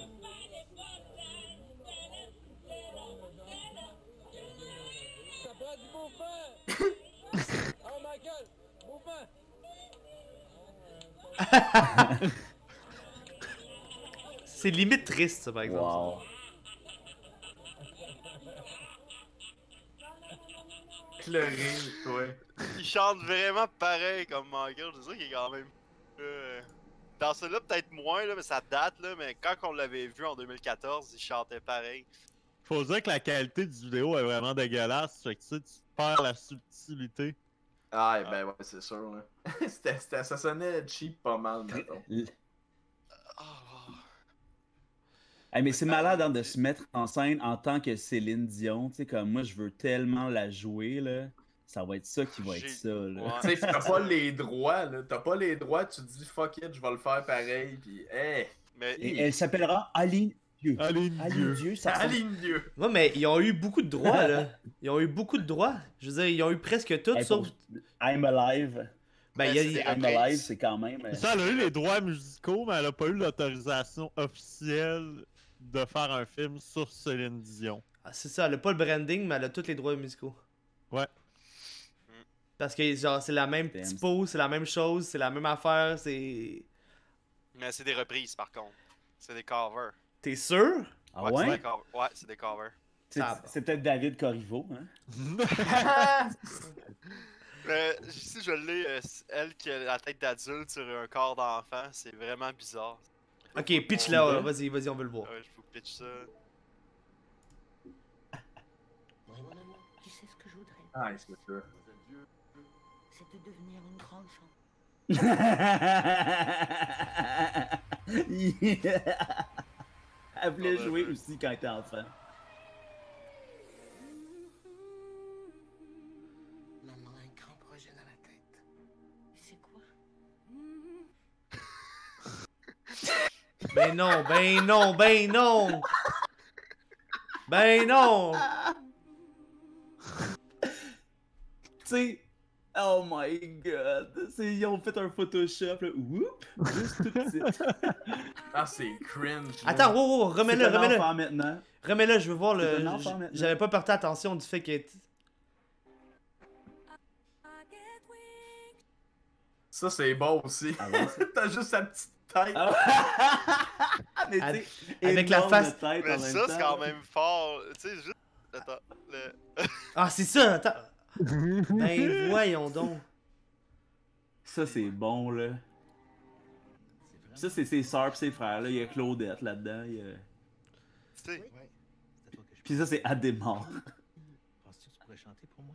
C'est limite triste, ça, par exemple. Wow. Ouais. Il chante vraiment pareil comme Michael. C'est ça qui est quand même. euh, dans celui-là, peut-être moins, là, mais ça date, là, mais quand on l'avait vu en 2014, il chantait pareil. Faut dire que la qualité du vidéo est vraiment dégueulasse. Fait que tu sais, tu perds la subtilité. Ah, ben ouais, c'est sûr, là. C'était- ça sonnait cheap pas mal, mettons. Hey, mais c'est malade hein, de se mettre en scène en tant que Céline Dion. Tu sais, comme moi, je veux tellement la jouer, là. Ça va être ça qui va être ça, là. Ouais. Tu sais, t'as pas les droits, là. T'as pas les droits, tu te dis fuck it, je vais le faire pareil, pis hey, Mais Et elle s'appellera Aline Dieu. Aline Aline Dieu. Dieu, ça aligne Dieu. Ouais, mais ils ont eu beaucoup de droits, là. Ils ont eu beaucoup de droits. Je veux dire, ils ont eu presque tout, Hey, sauf. I'm Alive. Ben, il y a. I'm. Alive, c'est quand même. euh, Ça, elle a eu les droits musicaux, mais elle a pas eu l'autorisation officielle de faire un film sur Céline Dion. Ah, c'est ça, elle a pas le branding, mais elle a tous les droits musicaux. Ouais. Parce que, genre, c'est la même typo, c'est la même chose, c'est la même affaire, c'est. Mais c'est des reprises par contre. C'est des covers. T'es sûr? Ah c'est ouais? des covers. Ouais, c'est des covers. C'est Ah, c'est peut-être David Corriveau, hein? Euh, ici, je l'ai, euh, elle qui a la tête d'adulte sur un corps d'enfant. C'est vraiment bizarre. Ok, pitch là, Ouais. ouais, vas-y, vas-y, on veut le voir. Ouais, je vous pitch ça. Mon tu sais ce que je voudrais Ah, c'est sûr. C'est de devenir une grande chanteuse. Elle voulait jouer ben. aussi quand elle était enfant. Maman a un grand projet dans la tête. C'est quoi? Ben non, ben non, ben non! Ben non! Tu sais, oh my god. c'est- Ils ont fait un Photoshop, là. Whoop! Juste tout de suite. Ah, c'est cringe. là. Attends, wow, wow, remets-le, C'est un remets-le. enfant maintenant. Remets-le, je veux voir le. J'avais pas porté attention du fait qu'elle. Ça, c'est bon aussi. Ah ouais, T'as juste sa petite tête. Ah ouais. Mais tu Avec- sais, avec la face- tête Mais ça, c'est quand même fort. Tu sais, juste. Attends. Le... Ah, c'est ça, attends. Ben voyons donc. Ça, c'est bon, là. Ça, c'est ses sœurs pis ses frères, là. Il y a Claudette là-dedans. il y a- Tu sais, Puis ça, c'est Adémar. Penses-tu que tu pourrais chanter pour moi?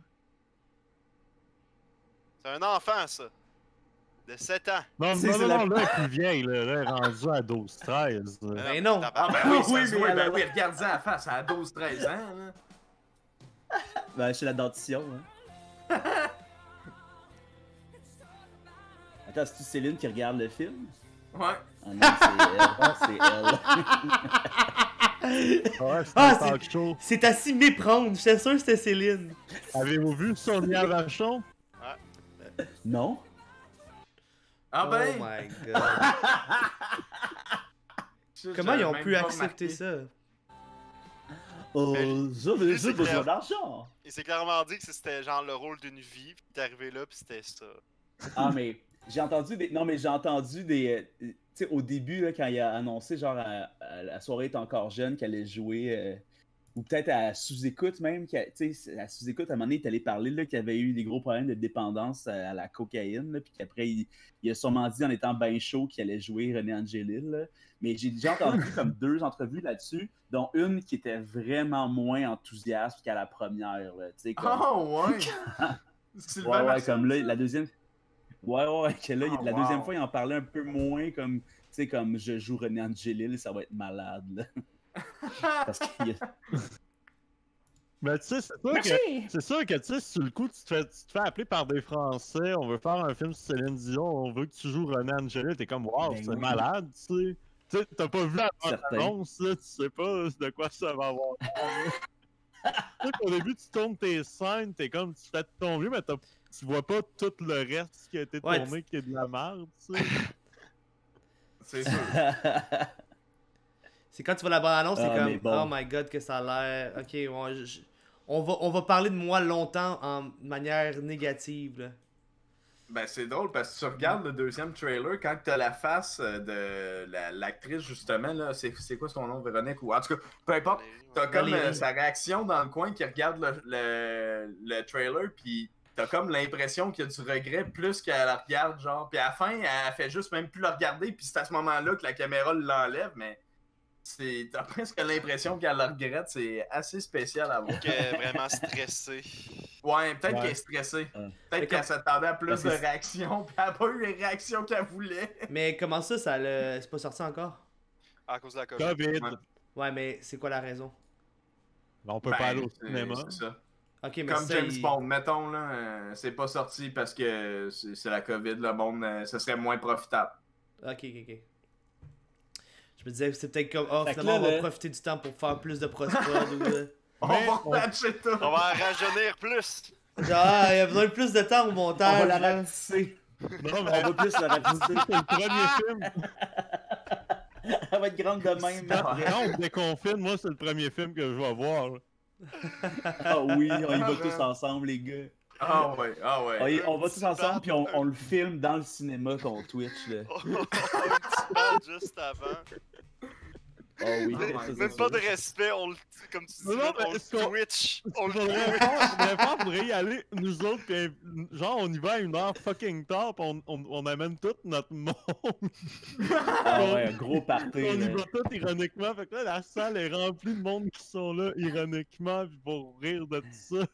c'est un enfant, ça. De 7 ans. Non, C'est- non, c'est non, la- non, là, plus vieille, là, là, rendue à 12-13. là. Ben non. Ah, tabarnak. ben oui, ça Oui, mais elle ben oui, regarde-en à la face, a 12-13 ans, là. Ben, chez la dentition, hein. Attends, c'est-tu Céline qui regarde le film? Ouais. Ah non, c'est elle. Ah, c'est elle. Ouais, c'est Ah, un c'est- à s'y méprendre, j'étais sûr que c'était Céline. Avez-vous vu Sonia Vachon? non? Ah ben, Oh my god. Comment ils ont pu accepter ça? Oh, Mais j'avais juste besoin d'argent. Il s'est clairement dit que c'était genre le rôle d'une vie, puis t'es arrivé là, puis c'était ça. Ah, mais j'ai entendu des. Non, mais j'ai entendu des. euh, Tu sais, au début, là, quand il a annoncé, genre, à- à la soirée est encore jeune, qu'elle allait jouer. Ou peut-être à sous-écoute même. Tu sais, à sous-écoute, à un moment donné, il est allé parler là, qu'il avait eu des gros problèmes de dépendance à, à la cocaïne. Là, puis qu'après, il, il a sûrement dit en étant bien chaud qu'il allait jouer René Angélil. là. Mais j'ai déjà entendu comme deux entrevues là-dessus, dont une qui était vraiment moins enthousiaste qu'à la première. là, tu sais, comme- Oh, ouais. Ouais, ouais, comme là, la deuxième. Ouais, ouais, que là, Ah, la wow. deuxième fois, il en parlait un peu moins comme, tu sais, comme je joue René Angélil, ça va être malade, là. Parce qu'il y a- Mais tu sais, c'est sûr que, c'est sûr que tu sais, sur le coup, tu te, fais, tu te fais appeler par des Français, on veut faire un film sur Céline Dion, on veut que tu joues René Angélil, t'es comme, waouh, Ben c'est oui. malade, tu sais. Tu sais, t'as pas vu la annonce, là, tu sais pas de quoi ça va avoir. Tu sais qu'au début, tu tournes tes scènes, t'es comme, tu fais ton mieux, mais t'as- tu vois pas tout le reste qui a été Ouais, tourné qui est de la merde, tu sais. C'est sûr. C'est quand tu vois la bande-annonce, c'est Ah, comme bon. Oh my god, que ça a l'air. Ok, bon, je- je- on, va, on va parler de moi longtemps en manière négative. Là. Ben, c'est drôle parce que tu regardes le deuxième trailer, quand t'as la face euh, de la- l'actrice, justement, là, c'est c'est quoi son nom, Véronique? Ou En tout cas, peu importe, t'as comme euh, sa réaction dans le coin qui regarde le, le, le trailer, puis t'as comme l'impression qu'il y a du regret plus qu'elle la regarde, genre. Puis à la fin, elle fait juste même plus la regarder, puis c'est à ce moment-là que la caméra l'enlève, mais t'as presque l'impression qu'elle la regrette, c'est assez spécial à voir. Qu'elle est vraiment stressée. Ouais, peut-être Ouais. qu'elle est stressée. Ouais. Peut-être qu'elle s'attendait à plus de réactions, puis elle a pas eu les réactions qu'elle voulait. Mais comment ça, ça le... c'est pas sorti encore? À cause de la COVID. COVID. Ouais. Ouais, mais c'est quoi la raison? On peut Ben, pas aller au cinéma. c'est ça. Mais Comme ça, James il- Bond, mettons, là, euh, c'est pas sorti parce que c'est c'est la COVID, le monde, euh, ce serait moins profitable. Ok, ok, ok. Je me disais, c'est peut-être comme, oh, Fait finalement, là, on va profiter du temps pour faire plus de prosprod ou. euh, On va on- patcher tout! On va en rajeunir plus. Genre, ah, il y a besoin de plus de temps au On va montage. la rapetisser. Non, On mais va plus la rapetisser. c'est le premier film. Elle va être grande de même. Quand, on déconfine, moi, c'est le premier film que je vais voir. Ah oui, on y va tous ensemble, les gars. Ah ouais, ah ouais. On, y- on va tous ensemble, puis on, on le filme dans le cinéma qu'on Twitch. Là. Juste avant. Oh oui, Même- pas de respect, on le comme tu dis, Non, non, on mais le Twitch. On le Twitch. faudrait y aller, nous autres, pis genre, on y va à une heure fucking tard, pis on, on, on amène tout notre monde. Ah ouais, un gros party. on y va tout ironiquement, fait que là, la salle est remplie de monde qui sont là ironiquement, pis pour rire de tout ça.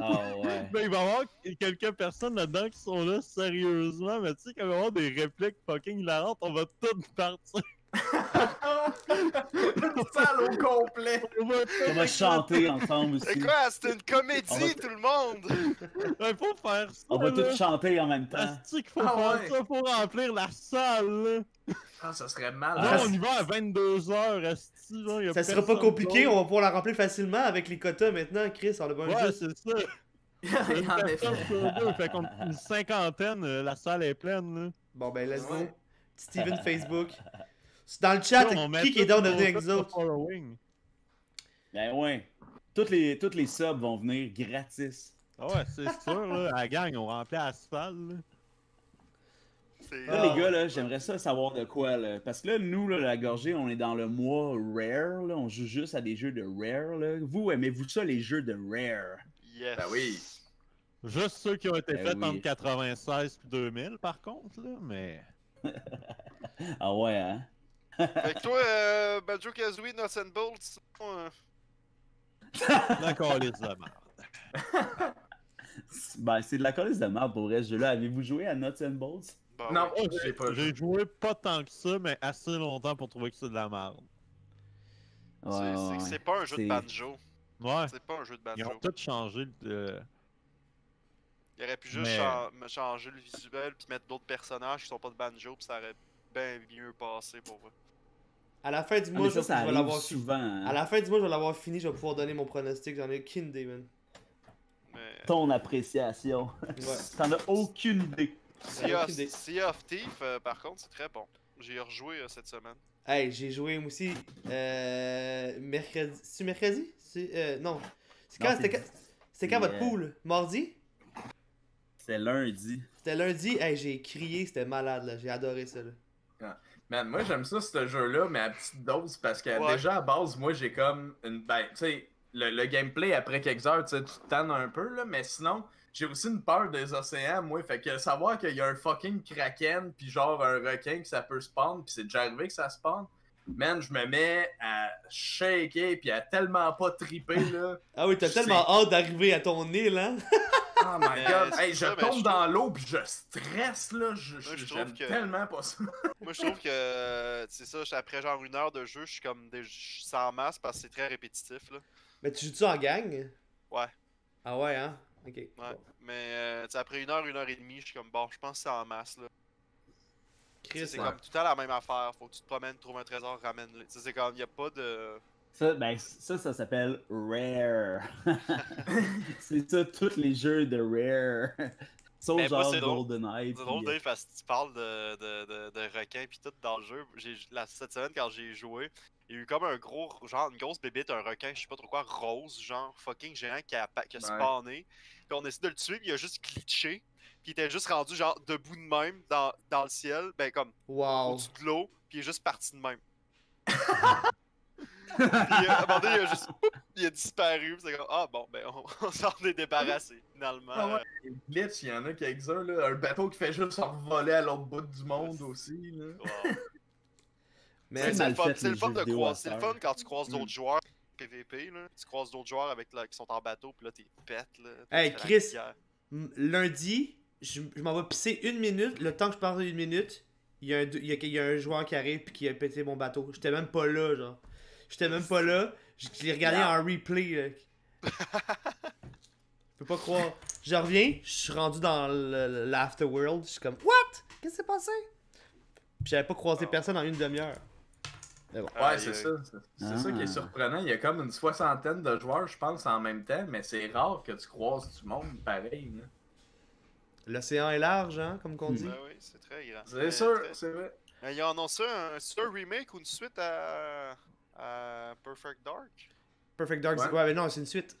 Ah ouais. Ben, il va y avoir quelques personnes là-dedans qui sont là sérieusement, mais tu sais, quand il va y avoir des répliques fucking hilarantes, on va toutes partir. Salle au complet! On va chanter ensemble C'est aussi. quoi? C'était une comédie, On va- tout le monde! Il faut faire ça. On va là. tous chanter en même temps. Asti qu'il faut Ah faire ouais. ça pour remplir la salle, là. Ah, ça serait Là, mal. on y va à 22h, Asti, genre, y a Ça sera pas compliqué, on va pouvoir la remplir facilement avec les quotas maintenant, Chris. On a besoin Ouais, juste. c'est ça. Une en sur deux, fait qu'on une cinquantaine, euh, la salle est pleine, là. Bon, ben, let's go. Ouais. Steven Facebook. Dans le chat, on qui qui est down de venir avec nous autres? Ben ouais. Toutes les, toutes les subs vont venir gratis. Ah ouais, c'est sûr, là. À la gang, on remplit la salle, là. Là, les gars, là, j'aimerais ça savoir de quoi, là. Parce que là, nous, là, la gorgée, on est dans le mois Rare, là. On joue juste à des jeux de Rare, là. Vous, aimez-vous ça, les jeux de Rare? Yes. Ben oui. Juste ceux qui ont été Ben faits oui. entre 96 et 2000, par contre, là, mais... Ah ouais, hein? Fait que toi, euh, Banjo Kazooie, Nuts and Bolts, euh, D'accord, les merde. Ben, c'est de la colisse de merde pour vrai, ce jeu-là. Avez-vous joué à Nuts and Bolts? bah Non, oui. j'ai pas joué. J'ai joué pas tant que ça, mais assez longtemps pour trouver que c'est de la merde. C'est- pas un jeu de banjo. Ouais, C'est pas un jeu de ils banjo. ont tout changé de... Il aurait pu juste Mais- changer le visuel puis mettre d'autres personnages qui sont pas de banjo puis ça aurait bien mieux passé pour eux. À la fin du Ah, mois, mais je, ça, ça je vais arrive l'avoir fini. souvent. hein. À la fin du mois, je vais l'avoir fini, je vais pouvoir donner mon pronostic. J'en ai aucune idée, man. Mais Ton appréciation. Ouais. T'en as aucune idée. Sea of. Sea of Thief, euh, par contre, c'est très bon. J'ai rejoué euh, cette semaine. Hey, j'ai joué moi aussi euh, mercredi. C'est mercredi? C'est euh, non. C'est quand Non, c'était c'est- quand, c'était votre pool? Mardi? C'est lundi. C'était lundi? Hey, j'ai crié, c'était malade là. J'ai adoré ça là. Man, moi j'aime ça, ce jeu-là, mais à petite dose, parce que Ouais. déjà à base, moi j'ai comme une. Ben, tu sais, le, le gameplay après quelques heures, tu sais, tu te tannes un peu, là, mais sinon, j'ai aussi une peur des océans, moi. Fait que savoir qu'il y a un fucking kraken, puis genre un requin que ça peut spawn, puis c'est déjà arrivé que ça spawn, man, je me mets à shaker, puis à tellement pas triper, là. Ah oui, t'as tellement hâte d'arriver à ton île, hein? Oh my god, hey, je ça, tombe je dans l'eau, puis je stresse, là. Je, Moi, je, trouve que- tellement pas ça. Moi, je trouve que, c'est ça, après genre une heure de jeu, je suis comme des... sans masse parce que c'est très répétitif, là. Mais tu joues-tu en gang? Ouais. Ah ouais, hein? Ok. Ouais. Bon. Mais, euh, tu sais, après une heure, une heure et demie, je suis comme, bon, je pense que c'est en masse, là. C'est ouais. comme tout le temps la même affaire. Faut que tu te promènes, trouves un trésor, ramène-le. Tu sais, c'est comme, y a pas de. Ça, ben, ça, ça s'appelle Rare. c'est ça, tous les jeux de Rare. Sauf moi, genre. GoldenEye. C'est drôle, puis, euh, Dave, parce que tu parles de, de, de, de requins pis tout dans le jeu. J'ai, la, cette semaine, quand j'ai joué, il y a eu comme un gros, genre une grosse bébite, un requin, je sais pas trop quoi, rose, genre fucking géant qui a, qui a Ouais. spawné. Puis on a essayé de le tuer, puis il a juste glitché. Puis il était juste rendu genre debout de même dans, dans le ciel, ben comme Wow. au-dessus de l'eau, puis il est juste parti de même. puis euh, à un moment donné, il a juste poup, il a disparu. puis C'est comme ah bon, ben on, on s'en est débarrassé finalement. Ah ouais, les glitch, il y en a quelques-uns, là. Un bateau qui fait juste s'envoler à l'autre bout du monde aussi, là. Wow. Mais C'est le fun, fait, le de croiser. C'est le fun quand tu croises d'autres Mm. joueurs PVP, là. Tu croises d'autres joueurs avec, là, qui sont en bateau, puis là, t'es pète, là. Hey, Chris. lundi, je, je m'en vais pisser une minute. Le temps que je parle une minute, il y, a un, il, y a, il y a un joueur qui arrive puis qui a pété mon bateau. J'étais même pas là, genre. J'étais même pas là. Je je l'ai regardé en replay. là. Je peux pas croire. Je reviens, je suis rendu dans l'afterworld. Je suis comme, What? Qu'est-ce qui s'est passé? Puis j'avais pas croisé Ah. personne en une demi-heure. Bon. Ouais, c'est ça. C'est Ah. ça qui est surprenant. Il y a comme une soixantaine de joueurs, je pense, en même temps, mais c'est rare que tu croises du monde pareil. là. L'océan est large, hein, comme qu'on dit. Ben oui, c'est très grand. C'est sûr, très- c'est vrai. Ils ont annoncé un, un remake ou une suite à, Perfect Dark. Perfect Dark, Ouais. ouais, mais non, c'est une suite.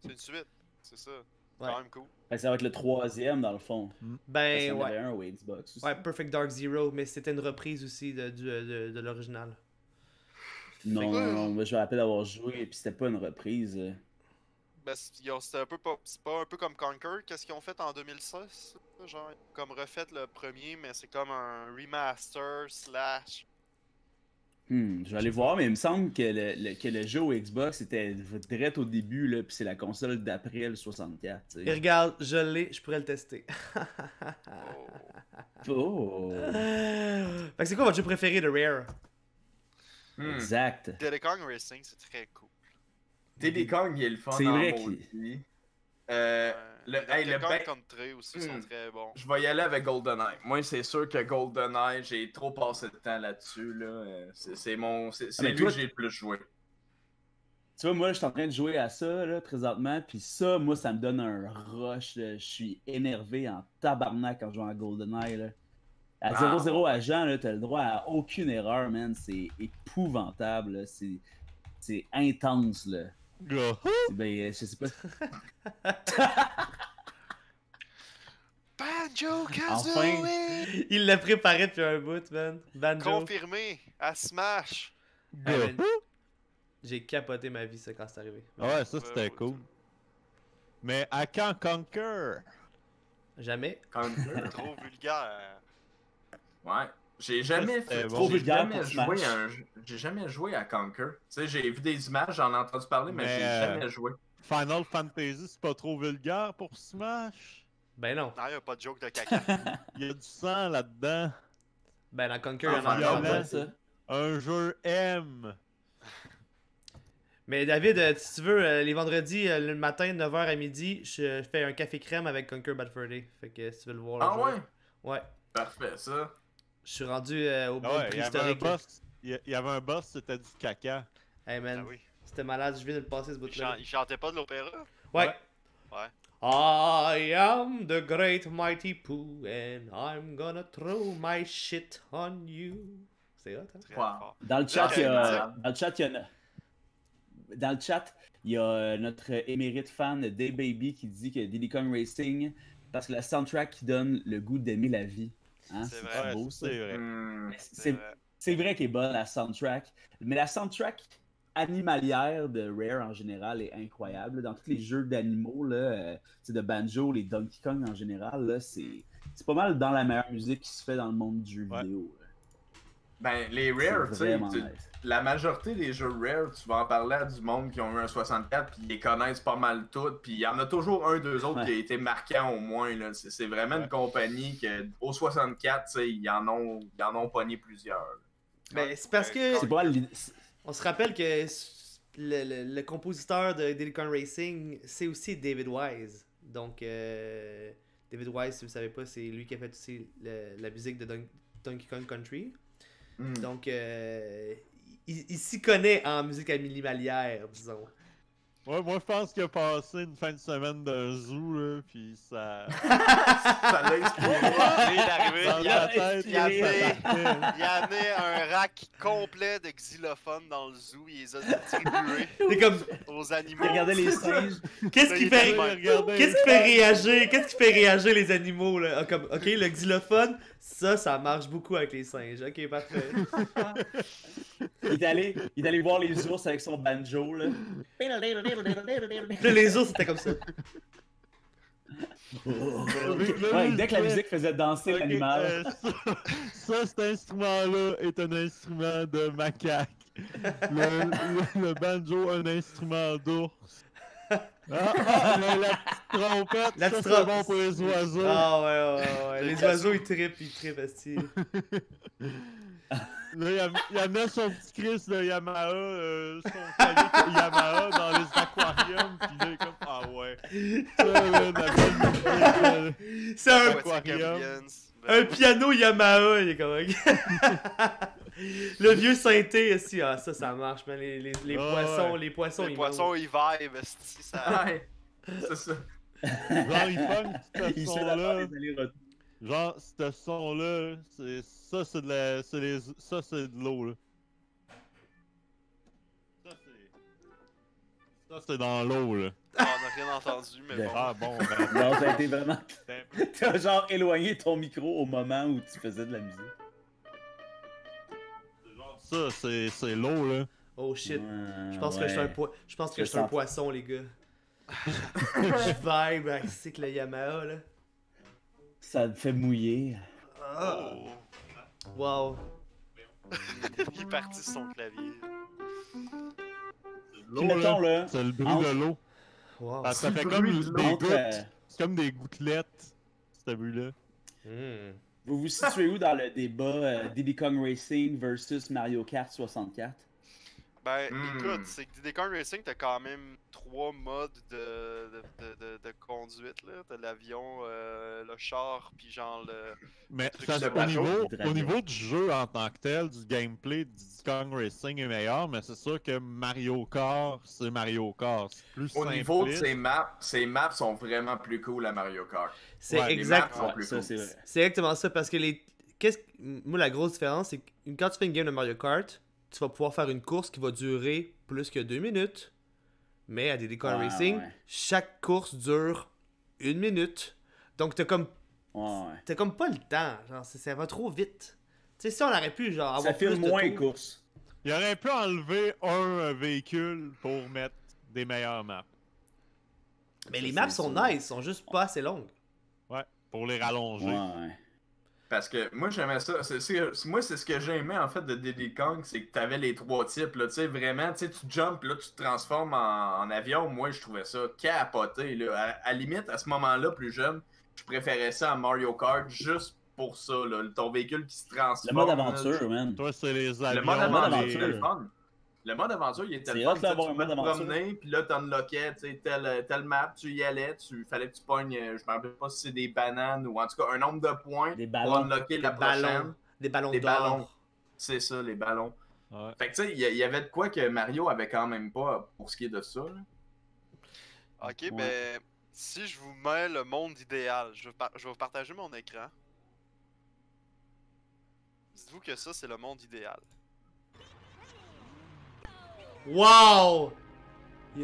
C'est une suite, c'est ça. Ouais. Quand même cool. Que ça va être le troisième dans le fond. Qu'il Ben ouais. un Xbox aussi. Ouais, Perfect Dark Zero, mais c'était une reprise aussi de, du- de, de l'original. Non, non, non, moi je me rappelle d'avoir joué et puis c'était pas une reprise. euh. Ben, c'était un peu pas, c'est pas un peu comme Conquer, qu'est-ce qu'ils ont fait en 2016 ça, Genre, comme refait le premier, mais c'est comme un remaster slash. Hmm, je vais aller voir, mais il me semble que le, le- que le jeu au Xbox était direct au début, là, puis c'est la console d'après le 64. tu Et sais. regarde, je l'ai, je pourrais le tester. Oh. Oh, fait que c'est quoi votre jeu préféré de Rare? Hmm. exact. Diddy Kong Racing, c'est très cool. Diddy Kong, il est le fun C'est vrai maudit. Euh, le- hey, Country aussi sont très bons. Je vais y aller avec GoldenEye. Moi, c'est sûr que GoldenEye, j'ai trop passé de temps là-dessus. Là. C'est mon, c'est mais lui que j'ai le plus joué. Tu vois, moi, je suis en train de jouer à ça, là, présentement, puis ça, moi, ça me donne un rush, là. Je suis énervé en tabarnak quand je joue à GoldenEye, là. À Ah. 0-0 agent, là, t'as le droit à aucune erreur, man. C'est épouvantable. C'est intense, là. Ben, euh, je sais pas. Banjo Enfin. Kazooie! Il l'a préparé depuis un bout, man. Banjo. Confirmé à Smash! Ah, J'ai capoté ma vie, ça, quand c'est arrivé. Ah ouais, ça c'était cool. Mais à quand Conquer? Jamais. Conquer. Trop vulgaire. Ouais. J'ai jamais fait. bon. Trop J'ai jamais, joué un jamais joué à Conquer. Tu sais, j'ai vu des images, j'en ai entendu parler, mais, Mais, j'ai euh, jamais joué. Final Fantasy, c'est pas trop vulgaire pour Smash? Ben non. Non, y'a pas de joke de caca. Il y a du sang là-dedans. Ben dans Conquer, Ah, il y en a ça. Un jeu M. Mais David, euh, si tu veux, euh, les vendredis, euh, le matin, 9h à midi, je fais un café crème avec Conquer Bad Fur Day. Fait que si tu veux le voir. Ah jeu. ouais? Ouais. Parfait, ça. Je suis rendu euh, au Ah ouais, il y avait un préhistorique. Il y- il avait un boss, c'était du caca. Hey man, Ah oui. c'était malade, je viens de le passer ce Il, bout-là. chan- il chantait pas de l'opéra? Ouais. Ouais. I am the great mighty Pooh and I'm gonna throw my shit on you. C'est hot, hein? Wow. Dans le chat, il y a. Ouais. Dans le chat, il y en a. Dans le chat, il y a notre émérite fan Day-Baby qui dit que Diddy Kong Racing, parce que la soundtrack qui donne le goût d'aimer la vie. Hein, C'est vrai. beau, Ouais, ça? c'est vrai. Hmm. C'est C'est vrai. c'est vrai qu'elle est bonne, la soundtrack. Mais la soundtrack animalière de Rare en général est incroyable. Dans tous les jeux d'animaux, là, euh, de Banjo, les Donkey Kong en général, là, c'est c'est pas mal dans la meilleure musique qui se fait dans le monde du jeu Ouais. vidéo. Ben, les C'est Rare, tu sais, nice. la majorité des jeux Rare, tu vas en parler à du monde qui ont eu un 64, puis ils les connaissent pas mal toutes, puis il y en a toujours un, deux autres Ouais. qui a été marquant au moins. là. C'est c'est vraiment Ouais. une compagnie que, au 64, tu sais, ils en ont, ils en ont pogné plusieurs. Ben, c'est parce que C'est on se rappelle que le, le- le compositeur de Kong Racing, c'est aussi David Wise. Donc, euh, David Wise, si vous savez pas, c'est lui qui a fait aussi le- la musique de Don- Donkey Kong Country. Hmm. Donc, euh, il, s'y connaît en musique animalière, disons. Ouais, moi, je pense qu'il a passé une fin de semaine d'un zoo, là, pis ça. Ça l'a. Il est arrivé, Dans il sa a, tête, il a a amené un rack complet de xylophones dans le zoo. Il les a distribués C'est comme. aux animaux. Il regardait les singes. Qu'est-ce qui fait. Qu'est-ce qui fait réagir? Qu'est-ce qui fait réagir les animaux là? Ah, Comme, ok, le xylophone, ça, ça marche beaucoup avec les singes. Ok, parfait. Il est allé, il est allé voir les ours avec son banjo, là. Les autres, c'était comme ça. Ouais, dès que la musique faisait danser l'animal. euh, ça, ça, cet instrument-là est un instrument de macaque. Le, le- le banjo, un instrument d'ours. Ah, ah, la, la petite trompette, La ça c'est bon pour les oiseaux. Ah ouais, ouais, ouais. Les oiseaux, ils trippent, ils trippent. Là, il, am- il amenait son petit Chris de Yamaha, euh, son clavier Yamaha dans les aquariums, pis là, il est comme, ah ouais. Là, euh, C'est un, Aquatic Aquarium. Un piano Yamaha, il est comme. Le vieux synthé, esti. Ah, ça, ça marche, man. Les, les, les Ah, poissons, ouais. les poissons, Les ils poissons, ils vibent. esti, Ça... Ouais, c'est ça. Genre, il pogne ce Il se fait d'abord son-là. les allers-retours. Genre, ce son-là, c'est ça, c'est de la, c'est les, ça, c'est de l'eau, là. Ça, c'est, ça, c'est dans l'eau, là. Ah, on n'a rien entendu, mais bon. Ah bon, ben, Non, ça a été vraiment. T'as genre éloigné ton micro au moment où tu faisais de la musique. genre, ça, c'est, c'est l'eau, là. Oh shit. Je pense que je suis un, poi- je pense que Je je suis un poisson, les gars. je vibe avec c'est que le Yamaha, là. Ça te fait mouiller. Ah. Oh. Wow. Il est parti sur son clavier. Puis L'eau, mettons, là, là, c'est le bruit entre- de l'eau. Wow. Ah, ça C'est fait comme des gouttes. euh, C'est comme des gouttelettes, ce bruit-là. Hmm. vous vous situez où dans le débat euh, Diddy Kong Racing versus Mario Kart 64? Ben, Hmm. écoute, c'est que Diddy Kong Racing, t'as quand même trois modes de, de, de, de, de conduite, là. T'as l'avion, euh, le char, puis genre le... Mais truc ça, de au, niveau, au niveau du jeu en tant que tel, du gameplay, du Kong Racing est meilleur, mais c'est sûr que Mario Kart, c'est Mario Kart. C'est plus Au niveau de ces maps, ces maps sont vraiment plus cool à Mario Kart. C'est Ouais, exact. Ouais, cool. exactement ça parce que les. Qu'est-ce Moi, la grosse différence, c'est que quand tu fais une game de Mario Kart, tu vas pouvoir faire une course qui va durer plus que deux minutes. Mais à Kong Ouais, Racing, ouais. chaque course dure une minute. Donc, t'as comme, Ouais, ouais. t'as comme pas le temps. Genre, ça va trop vite. Tu sais, si on aurait pu, genre, avoir Ça plus filme de moins tours. les courses. Il aurait pu enlever un véhicule pour mettre des meilleures maps. Mais les maps sont nice, sont juste pas assez longues. Ouais, pour les rallonger. Ouais, ouais. Parce que moi j'aimais ça. Moi c'est ce que j'aimais en fait de Diddy Kong, c'est que t'avais les trois types. Là, tu sais, vraiment, tu sais, tu jumps, là, tu te transformes en, en avion. Moi je trouvais ça capoté. Là. À, à limite, à ce moment-là, plus jeune, je préférais ça à Mario Kart juste pour ça. Là, ton véhicule qui se Le transforme. mode là, aventure, man. Toi, c'est les avions. Le mode mode aventure, le fun. Le mode aventure, il était le fun. tu pouvais te promener, puis là, tu sais, telle, telle map, tu y allais, tu fallait que tu pognes, euh, je me rappelle pas si c'est des bananes ou en tout cas un nombre de points Des pour ballons. unlocker Des la prochaine. ballons. Des ballons Des ballons. C'est ça, les ballons. Ouais. Fait que tu sais, il y, avait de quoi que Mario avait quand même pas pour ce qui est de ça. là. Ok, ben, si je vous mets le monde idéal, je je vais vous partager mon écran. Dites-vous que ça, c'est le monde idéal. Wow!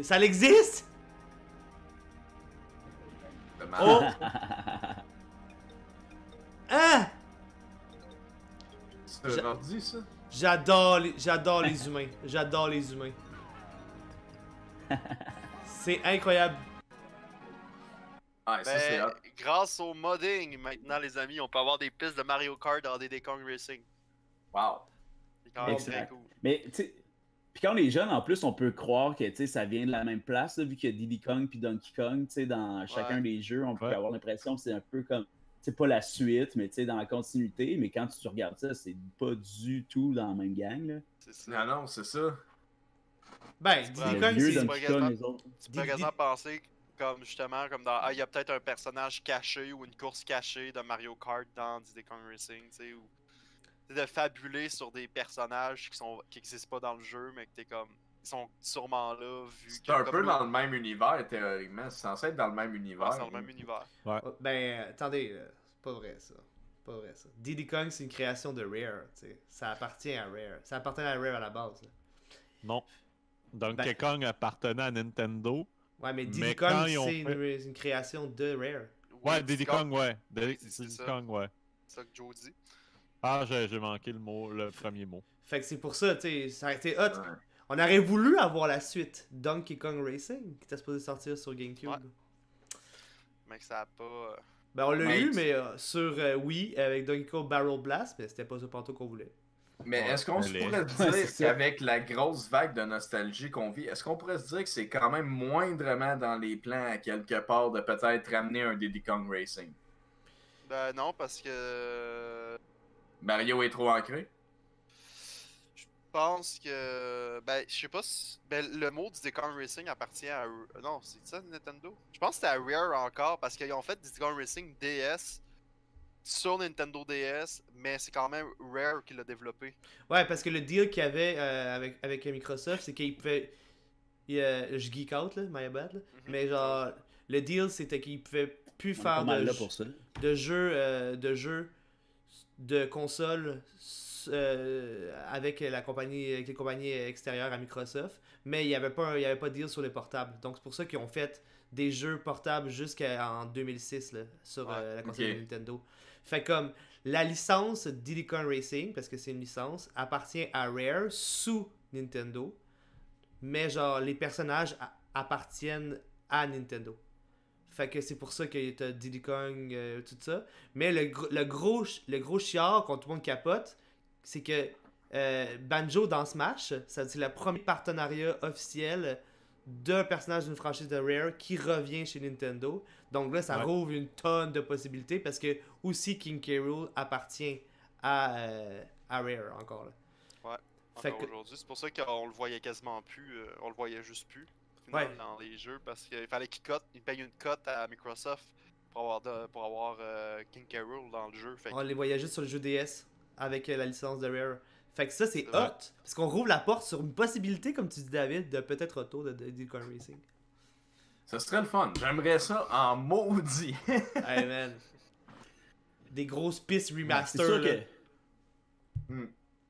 Ça existe? Le Oh! Mario. Hein? C'est un ordi, ça? J'adore les, j'adore les humains. J'adore les humains. C'est incroyable. Ah, ça Ben, grâce au modding, maintenant, les amis, on peut avoir des pistes de Mario Kart dans Diddy Kong Racing. Wow. C'est quand même Excellent. très cool. Mais, tu sais, puis quand on est jeune, en plus, on peut croire que, tu sais, ça vient de la même place, là, vu qu'il y a Diddy Kong puis Donkey Kong, dans chacun des jeux, on peut Ouais. avoir l'impression que c'est un peu comme, c'est pas la suite, mais tu sais, dans la continuité, mais quand tu regardes ça, c'est pas du tout dans la même gang, là. C'est ça. Non, non, c'est ça. Ben, Diddy Kong, c'est. Quasiment- autres. Tu peux quasiment penser comme justement comme dans ah il y a peut-être un personnage caché ou une course cachée de Mario Kart dans Diddy Kong Racing, tu sais ou tu sais, de fabuler sur des personnages qui sont qui existent pas dans le jeu mais que t'es comme ils sont sûrement là, vu C'est un peu là, dans le même univers, théoriquement. C'est censé être dans le même univers. c'est dans le même univers. Oh, Ben, euh, attendez, là, c'est pas vrai ça. C'est Pas vrai ça. Diddy Kong, c'est une création de Rare. tu sais. Ça appartient à Rare. Ça appartient à Rare à la base. là. Non. Donkey Ben- Kong appartenait à Nintendo. Ouais, mais Diddy Mais Kong, c'est une, fait- une création de Rare. Ouais, Diddy Kong, ouais. Diddy c'est Diddy ça. Kong, ouais. C'est ça que Joe dit. Ah, j'ai manqué le mot, le premier mot. Fait que c'est pour ça, tu sais, ça a été hot. Ouais. On aurait voulu avoir la suite Donkey Kong Racing qui était supposé sortir sur GameCube. Ouais. Mais que ça a pas. euh, Ben on l'a Mais- eu, mais euh, sur euh, Wii avec Donkey Kong Barrel Blast, mais c'était pas ça pantoute qu'on voulait. Mais Ouais, est-ce qu'on se pourrait dire qu'avec la grosse vague de nostalgie qu'on vit, est-ce qu'on pourrait se dire que c'est quand même moindrement dans les plans à quelque part de peut-être ramener un Diddy Kong Racing? Ben non, parce que. Mario est trop ancré? Je pense que. Ben, je sais pas si. Ben, le mot Kong Racing appartient à. Non, c'est ça Nintendo? Je pense que c'était à Rare encore, parce qu'ils ont fait Kong Racing DS sur Nintendo DS, mais c'est quand même Rare qui l'a développé. Ouais, parce que le deal qu'il y avait euh, avec, avec Microsoft, c'est qu'il pouvait. il, euh, je geek out, là, my bad. là. Mhm. Mais genre, le deal, c'était qu'il pouvait plus On faire de, là pour ça. de jeux euh, de jeux de consoles euh, avec la compagnie avec les compagnies extérieures à Microsoft mais il n'y avait pas il y avait pas de deal sur les portables. Donc c'est pour ça qu'ils ont fait des jeux portables jusqu'en 2006 là, sur Ouais. euh, la console de Nintendo. Fait comme la licence Diddy Kong Racing parce que c'est une licence appartient à Rare sous Nintendo mais genre les personnages appartiennent à Nintendo fait que c'est pour ça que t'as Diddy Kong, euh, tout ça. Mais le, gros- le, gros, le gros chiard quand tout le monde capote, c'est que euh, Banjo dans Smash, c'est le premier partenariat officiel d'un personnage d'une franchise de Rare qui revient chez Nintendo. Donc là, ça Ouais. rouvre une tonne de possibilités parce que aussi King K. Rool appartient à, euh, à Rare encore. Là. Fait Encore que- aujourd'hui. C'est pour ça qu'on le voyait quasiment plus. euh, on le voyait juste plus. Final, Ouais. Dans les jeux, parce qu'il fallait qu'il cote, il paye une cote à Microsoft pour avoir, de- pour avoir euh, King. Rool dans le jeu. Fait que- On les voyait juste sur le jeu DS avec euh, la licence de Rare. Fait que ça, c'est hot. vrai. Parce qu'on rouvre la porte sur une possibilité, comme tu dis, David, de peut-être retour de de Racing. Ça serait le fun. J'aimerais ça en maudit. hey man. Des grosses pistes C'est remaster. là. que. Hmm.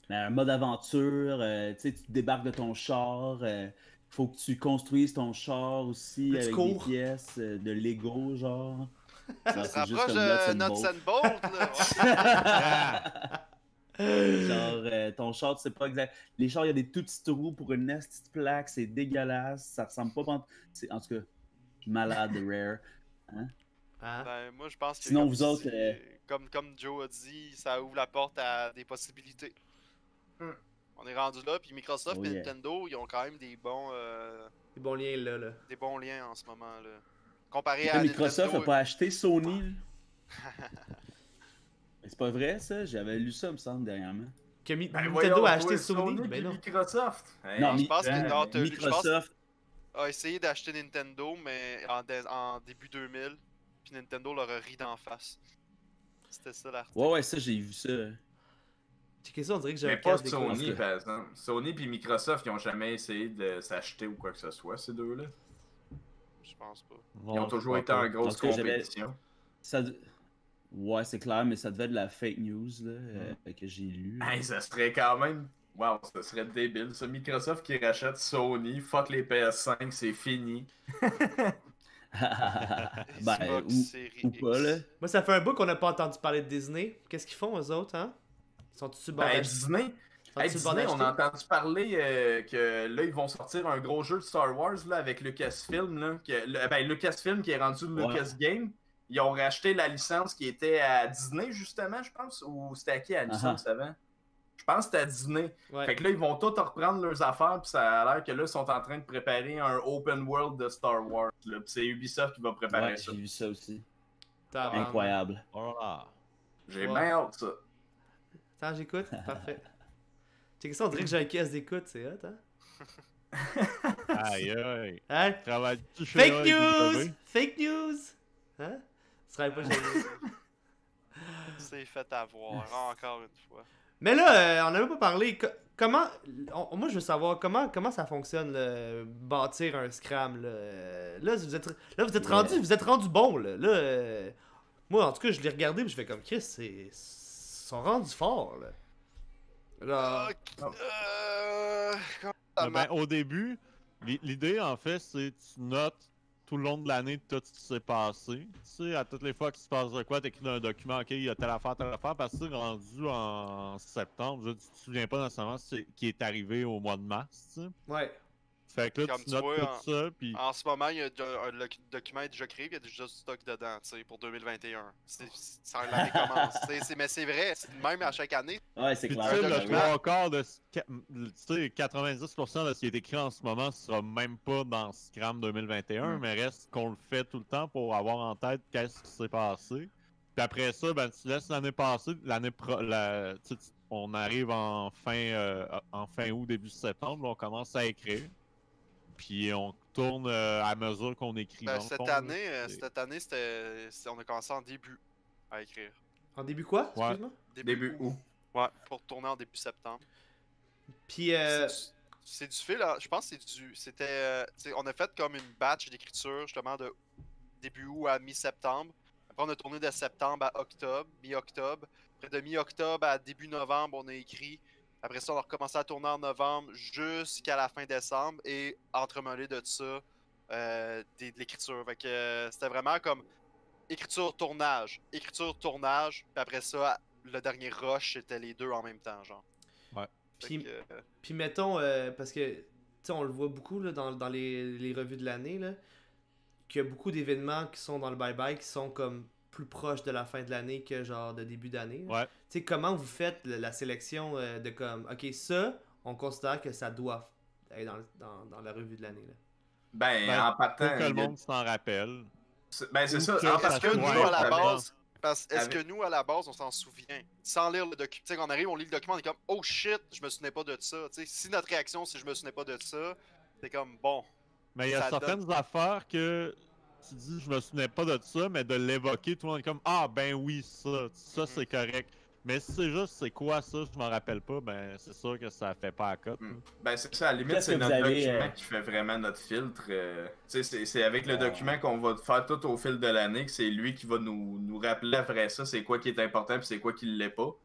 Mais Un mode aventure, euh, tu sais, tu débarques de ton char, euh, faut que tu construises ton char aussi avec des pièces euh, de Lego, genre. Ça se rapproche de Nuts and là. Genre, euh, ton char, tu sais pas exact. Les chars, il y a des tout petits trous pour une petite plaque, c'est dégueulasse, ça ressemble pas. c'est- En tout cas, malade, rare. Hein? Ben, moi, je pense que. Sinon, comme vous autres, euh, Comme, comme Joe a dit, ça ouvre la porte à des possibilités. Hmm. On est rendu là, puis Microsoft Oh et yeah. Nintendo, ils ont quand même des bons, euh, Des bons liens là. là. des bons liens en ce moment. là. Comparé à Microsoft Nintendo, n'a pas acheté Sony. c'est pas vrai, ça? J'avais lu ça, me semble, dernièrement. Que Mi- Ben Nintendo voyons, a acheté Sony. Ben non. Microsoft. Hey, non, je pense que- euh, non, pense- Microsoft. a essayé d'acheter Nintendo, mais en, dé- en début 2000, puis Nintendo leur a ri d'en face. C'était ça l'article. Ouais, ouais, ça, j'ai vu ça. Checker ça, on dirait que j'ai Mais pas des Sony, par exemple. Sony puis Microsoft, ils ont jamais essayé de s'acheter ou quoi que ce soit, ces deux-là? Je pense pas. Ils ont toujours été en grosse compétition. Ça... Ouais, c'est clair, mais ça devait être de la fake news là, euh, que j'ai lu. Hey, ça serait quand même. Wow, ça serait débile. Ça, Microsoft qui rachète Sony, fuck les PS5, c'est fini. ben, ou, ou pas, là. Moi, ça fait un bout qu'on n'a pas entendu parler de Disney. Qu'est-ce qu'ils font, eux autres, hein? Ils sont-ils sur Ben, Disney, hey, Disney, on a entendu parler euh, que là, ils vont sortir un gros jeu de Star Wars là, avec Lucasfilm. Là, que, le- ben, Lucasfilm qui est rendu de Ouais. Lucas Game. Ils ont racheté la licence qui était à Disney, justement, je pense. Ou c'était à qui la licence avant Je pense que c'était à Disney. Ouais. Fait que là, ils vont tous reprendre leurs affaires, puis ça a l'air que là, ils sont en train de préparer un open world de Star Wars. Là. Puis c'est Ubisoft qui va préparer Ouais, ça. j'ai vu ça aussi. Incroyable. Voilà. J'ai Ouais. bien hâte, ça. Attends, j'écoute. Parfait. Checker ça, on dirait que j'ai un casque d'écoute, c'est hot, hein? Aïe, aïe. Hein? Fake news! Fake news! Hein? Tu travailles pas chez nous. C'est fait avoir, encore une fois. Mais là, euh, on n'a même pas parlé. co- comment. on- moi, je veux savoir comment, comment ça fonctionne, là, bâtir un scram. Là, là vous êtes, là, vous êtes Ouais. rendu, vous êtes rendu bon. Là, là euh, moi, en tout cas, je l'ai regardé et je fais comme Chris, c'est. Ils sont rendus forts. Là. Là, Euh, ça Ben, au début, l'i- l'idée, en fait, c'est tu notes tout le long de l'année tout ce qui s'est passé. Tu sais, à toutes les fois qu'il se passe de quoi, t'écris dans un document, ok, il y a telle affaire, telle affaire, parce que c'est rendu en septembre, je tu te souviens pas nécessairement ce qui est arrivé au mois de mars, tu sais. ouais. Fait que là, Comme tu tu notes vois, tout en- ça, puis En ce moment, il y a un doc- document est déjà créé, puis il y a déjà du stock dedans, tu sais, pour 2021. C'est, ça, l'année commence. tu sais, c'est- mais c'est vrai, c'est même à chaque année. Ouais, c'est Puis tu clair. sais, le document. trois quarts de tu sais, 90% de ce qui est écrit en ce moment sera même pas dans Scram 2021, Mm. mais reste qu'on le fait tout le temps pour avoir en tête qu'est-ce qui s'est passé. Puis après ça, ben, tu laisses l'année passer, l'année pro- la- tu sais, tu- on arrive en fin, euh, en fin août, début septembre, on commence à écrire. Puis on tourne euh, à mesure qu'on écrit. Ben, le cette fond, année, euh, cette année, on a commencé en début à écrire. En début quoi Ouais. Excuse-moi? Début août. Ouais, pour tourner en début septembre. Puis, euh, C'est du- fil, hein, je pense que c'est du. C'était. euh, on a fait comme une batch d'écriture justement de début août à mi-septembre. Après, on a tourné de septembre à octobre, mi-octobre. Après, de mi-octobre à début novembre, on a écrit. Après ça, on a recommencé à tourner en novembre jusqu'à la fin décembre et entremêlé de ça, euh, des- de l'écriture. Fait que euh, c'était vraiment comme écriture, tournage, écriture, tournage. Puis après ça, le dernier rush, c'était les deux en même temps, genre. Puis, que, euh, Puis mettons, euh, parce que, tu sais, on le voit beaucoup là, dans, dans les, les revues de l'année, qu'il y a beaucoup d'événements qui sont dans le bye-bye qui sont comme plus proches de la fin de l'année que genre de début d'année. Ouais. Tu sais, comment vous faites la, la sélection euh, de comme, ok, ça, on considère que ça doit être dans, dans, dans la revue de l'année. là. Ben, Ben, en partant. Pour que le monde s'en rappelle. c'est- Ben, c'est ça. que- Est-ce Est-ce partant, que nous, à la base, parce- est-ce avec- que nous, à la base, on s'en souvient? Sans lire le document. Tu sais, qu'on arrive, on lit le document, on est comme, oh shit, je me souvenais pas de ça. Tu sais, si notre réaction, c'est je me souvenais pas de ça, c'est comme, bon. Mais il y a certaines affaires que tu dis, je me souvenais pas de ça, mais de l'évoquer, tout le monde est comme, ah ben oui, ça, ça Mhm. c'est correct. Mais si c'est juste, c'est quoi ça, je m'en rappelle pas, ben c'est sûr que ça fait pas à cote. Hmm. Ben, c'est ça, à la limite, c'est notre avez, document euh, qui fait vraiment notre filtre. euh, c'est- c'est avec le Ouais. document qu'on va faire tout au fil de l'année que c'est lui qui va nous, nous rappeler après ça, c'est quoi qui est important puis c'est quoi qui l'est pas.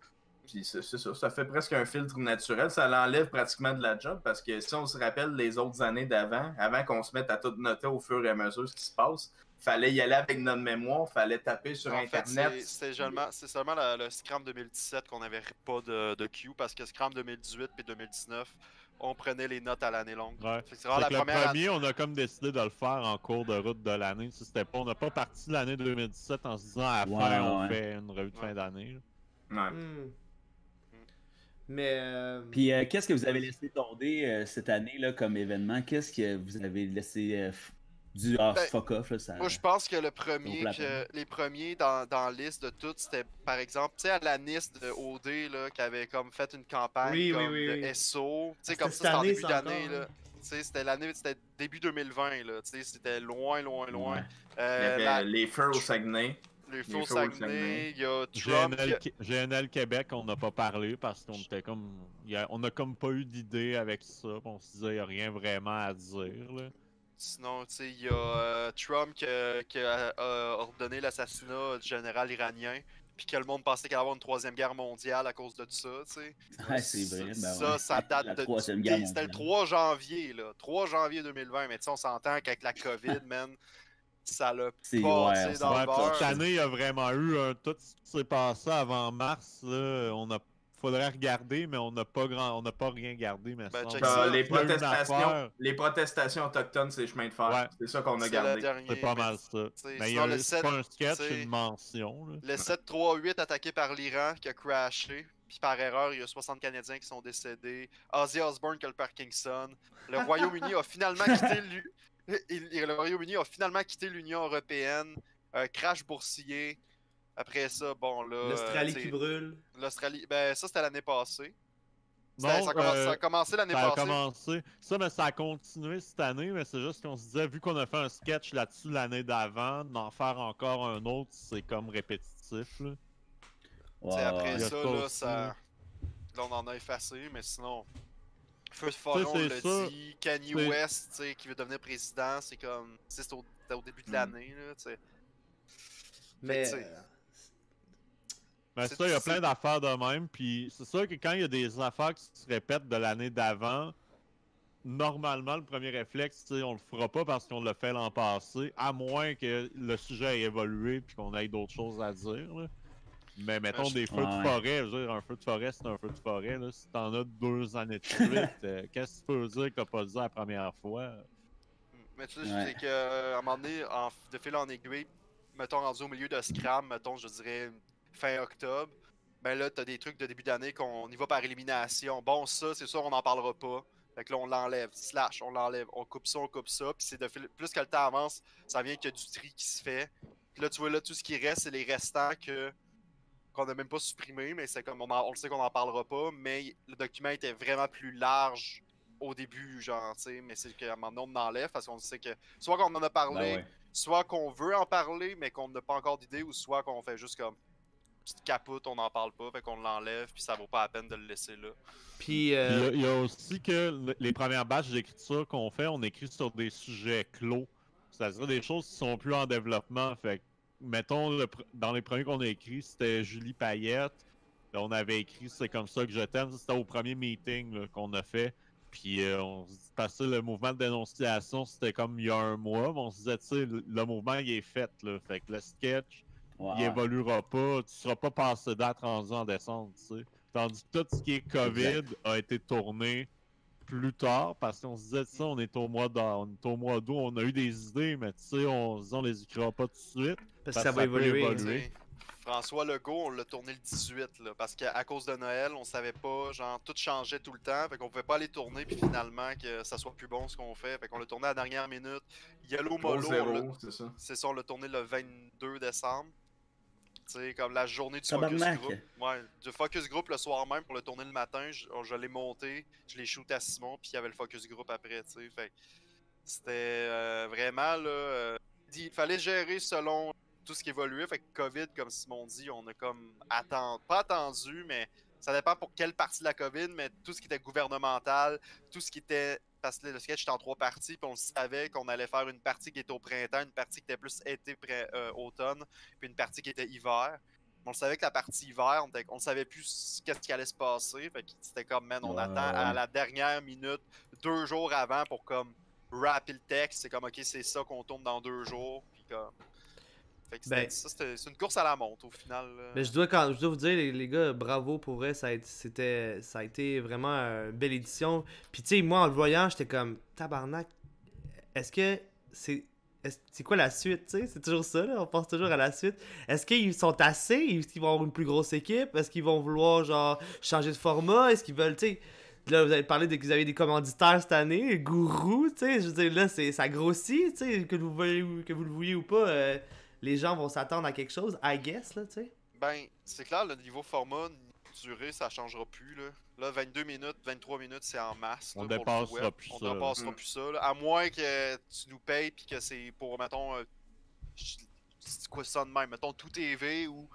Puis c'est ça, ça fait presque un filtre naturel. Ça l'enlève pratiquement de la job parce que si on se rappelle les autres années d'avant, avant qu'on se mette à tout noter au fur et à mesure ce qui se passe, fallait y aller avec notre mémoire, fallait taper sur en Internet. c'est- seulement, le Scram 2017 qu'on n'avait pas de, de Q, parce que Scram 2018 puis 2019, on prenait les notes à l'année longue. Ouais. C'est la le premier, on a comme décidé de le faire en cours de route de l'année. C'était pas, on n'a pas parti l'année 2017 en se disant à la Ouais, fin, on ouais. fait une revue de fin d'année. Ouais. Hmm. Mais. euh, Puis euh, qu'est-ce que vous avez laissé tomber euh, cette année là, comme événement? Qu'est-ce que vous avez laissé euh, du ah, Ben, fuck off? Là, ça... Moi, je pense que le premier, que- les premiers dans, dans la liste de toutes, c'était par exemple, tu sais, à la liste de OD là, qui avait comme fait une campagne Oui, comme oui, de. SO. Tu sais, C'était comme ça, c'était en début d'année. là. hein? Tu sais, c'était l'année, c'était début 2020, là. Tu sais, c'était loin, loin, loin. Ouais. Il y Euh, avait la- les feux au Saguenay. Les faux au Saguenay, il y a Trump. GNL, qui Québec, on n'a pas parlé parce qu'on était comme. il y a- on a comme pas eu d'idée avec ça. On se disait, il n'y a rien vraiment à dire. Là. Sinon, tu sais, il y a euh, Trump qui, a- qui a a ordonné l'assassinat du général iranien, puis que le monde pensait qu'il allait y avoir une troisième guerre mondiale à cause de tout ça, tu sais. Ouais, c'est vrai. ben ça, ouais. ça date La de. C'était le mondiale. 3 janvier, là. 3 janvier 2020, mais tu sais, on s'entend qu'avec la COVID, man, ça l'a C'est- passé ouais, on dans Ouais, le puis beurre. cette année, il y a vraiment eu un, tout ce qui s'est passé avant mars. Là, on a, faudrait regarder, mais on n'a pas grand, on n'a pas rien gardé. Mais Ben, Euh, ça. les protestations, les protestations autochtones, c'est chemin de fer. Ouais. C'est ça qu'on a gardé. C'est pas mal ça. Mais il y a le eu- c'est sept, pas un sketch, une mention. Là. Le 7-3-8 attaqué par l'Iran qui a crashé. Puis par erreur, il y a 60 Canadiens qui sont décédés. Ozzy Osbourne qui a le Parkinson. Le Royaume-Uni a finalement quitté l'U- il- il- le Royaume-Uni a finalement quitté l'Union européenne. Un crash boursier. Après ça, bon là. L'Australie euh, qui brûle. L'Australie. Ben ça c'était l'année passée. Non, ça, a commencé, euh, ça a commencé l'année Ça a passée. commencé. Ça, mais ça a continué cette année, mais c'est juste qu'on se disait, vu qu'on a fait un sketch là-dessus l'année d'avant, d'en faire encore un autre, c'est comme répétitif. Là. Après ça, ça là, ça. là, on en a effacé, mais sinon. Feu de Foron c'est le ça. dit, Kanye C'est- West, tu sais, qui veut devenir président, c'est comme. C'est au, début de Mm. l'année, là, tu sais. Mais. euh, Ben C'est ça, il y a plein d'affaires de même, puis c'est sûr que quand il y a des affaires qui se répètent de l'année d'avant, normalement, le premier réflexe, tu sais, on le fera pas parce qu'on l'a fait l'an passé, à moins que le sujet ait évolué puis qu'on ait d'autres choses à dire. là. Mais mettons je- des feux Ouais. de forêt, je veux dire, un feu de forêt, c'est un feu de forêt. Là. Si t'en as deux années de suite, euh, qu'est-ce que tu peux dire que t'as pas dit la première fois? Mais tu sais, Ouais. c'est que euh, à un moment donné, en, de fil en aiguille, mettons rendu au milieu de Scram, mettons, je dirais fin octobre, ben là, t'as des trucs de début d'année qu'on y va par élimination. Bon, ça, c'est sûr, on n'en parlera pas. Fait que là, on l'enlève. Slash, on l'enlève. On coupe ça, on coupe ça. Puis c'est de fil... plus que le temps avance, ça vient qu'il y a du tri qui se fait. Puis là, tu vois, là, tout ce qui reste, c'est les restants que qu'on n'a même pas supprimés, mais c'est comme on, en- on le sait qu'on n'en parlera pas, mais le document était vraiment plus large au début, genre, tu sais, mais c'est qu'à un moment donné, on enlève parce qu'on sait que soit qu'on en a parlé, Ben ouais. soit qu'on veut en parler, mais qu'on n'a pas encore d'idée, ou soit qu'on fait juste comme petite capote, on n'en parle pas, fait qu'on l'enlève, puis ça vaut pas la peine de le laisser là. Puis. Il y, a, euh, il y a aussi que le- les premières batches d'écriture qu'on fait, on écrit sur des sujets clos. C'est-à-dire des choses qui sont plus en développement. Fait que, mettons, le dans les premiers qu'on a écrits, c'était Julie Payette. Là, on avait écrit C'est comme ça que je t'aime. C'était au premier meeting qu'on a fait. Puis euh, on que le mouvement de dénonciation, c'était comme il y a un mois. Mais on se disait, tu sais, le, le mouvement, il est fait. Là. Fait que le sketch, il évoluera pas. Tu seras pas passé date rendu en décembre, tu sais. Tandis que tout ce qui est COVID Exact. a été tourné plus tard parce qu'on se disait, sais, on est au mois d'en- on est au mois d'août, on a eu des idées, mais tu sais, on on les écrira pas tout de suite. parce que parce ça que va ça évoluer. François Legault, on l'a tourné le 18, là, parce qu'à à cause de Noël, on savait pas, genre, tout changeait tout le temps, fait qu'on pouvait pas aller tourner, puis finalement, que ça soit plus bon ce qu'on fait, fait qu'on l'a tourné à la dernière minute. Yellow Molo, c'est ça. c'est ça, on l'a tourné le 22 décembre. Sais, comme la journée du focus group. Ouais, du focus group le soir même pour le tourner le matin. Je, je l'ai monté, je l'ai shoot à Simon, puis il y avait le focus group après, tu sais. Fait c'était euh, vraiment, là. euh, il fallait gérer selon tout ce qui évoluait. Fait que COVID, comme Simon dit, on a comme attendu, pas attendu, mais ça dépend pour quelle partie de la COVID, mais tout ce qui était gouvernemental, tout ce qui était. Parce que le sketch était en trois parties, puis on savait qu'on allait faire une partie qui était au printemps, une partie qui était plus été, pré- euh, automne, puis une partie qui était hiver. On le savait que la partie hiver, on, était- on savait plus ce- qu'est-ce qui allait se passer. Fait que c'était comme, man, on Ouais, attend à la dernière minute, deux jours avant pour comme rapper le texte. C'est comme, ok, c'est ça qu'on tourne dans deux jours. Puis comme. Fait que Ben- ça, c'était- c'est une course à la montre au final. Mais je dois, quand, je dois vous dire, les, les gars, bravo pour vrai, ça a, été- ça a été vraiment une belle édition. Puis tu sais, moi en le voyant, j'étais comme, tabarnak, est-ce que c'est. C'est quoi la suite, tu sais? C'est toujours ça, là, on pense toujours à la suite. Est-ce qu'ils sont assez? Est-ce qu'ils vont avoir une plus grosse équipe? Est-ce qu'ils vont vouloir, genre, changer de format? Est-ce qu'ils veulent, tu sais... Là, vous avez parlé de que vous avez des commanditaires cette année, gourou, tu sais, je veux dire, là, c'est, ça grossit, tu sais, que vous, voyez, que vous le vouliez ou pas, euh, les gens vont s'attendre à quelque chose, I guess, là, tu sais. Ben, c'est clair, le niveau format, durée, ça changera plus. Là, là 22 minutes, 23 minutes, c'est en masse. On là, le dépassera plus On ça. dépassera Mm. plus ça. là. À moins que tu nous payes puis que c'est pour, mettons, euh, c'est quoi ça de même? Mettons, tout TV ou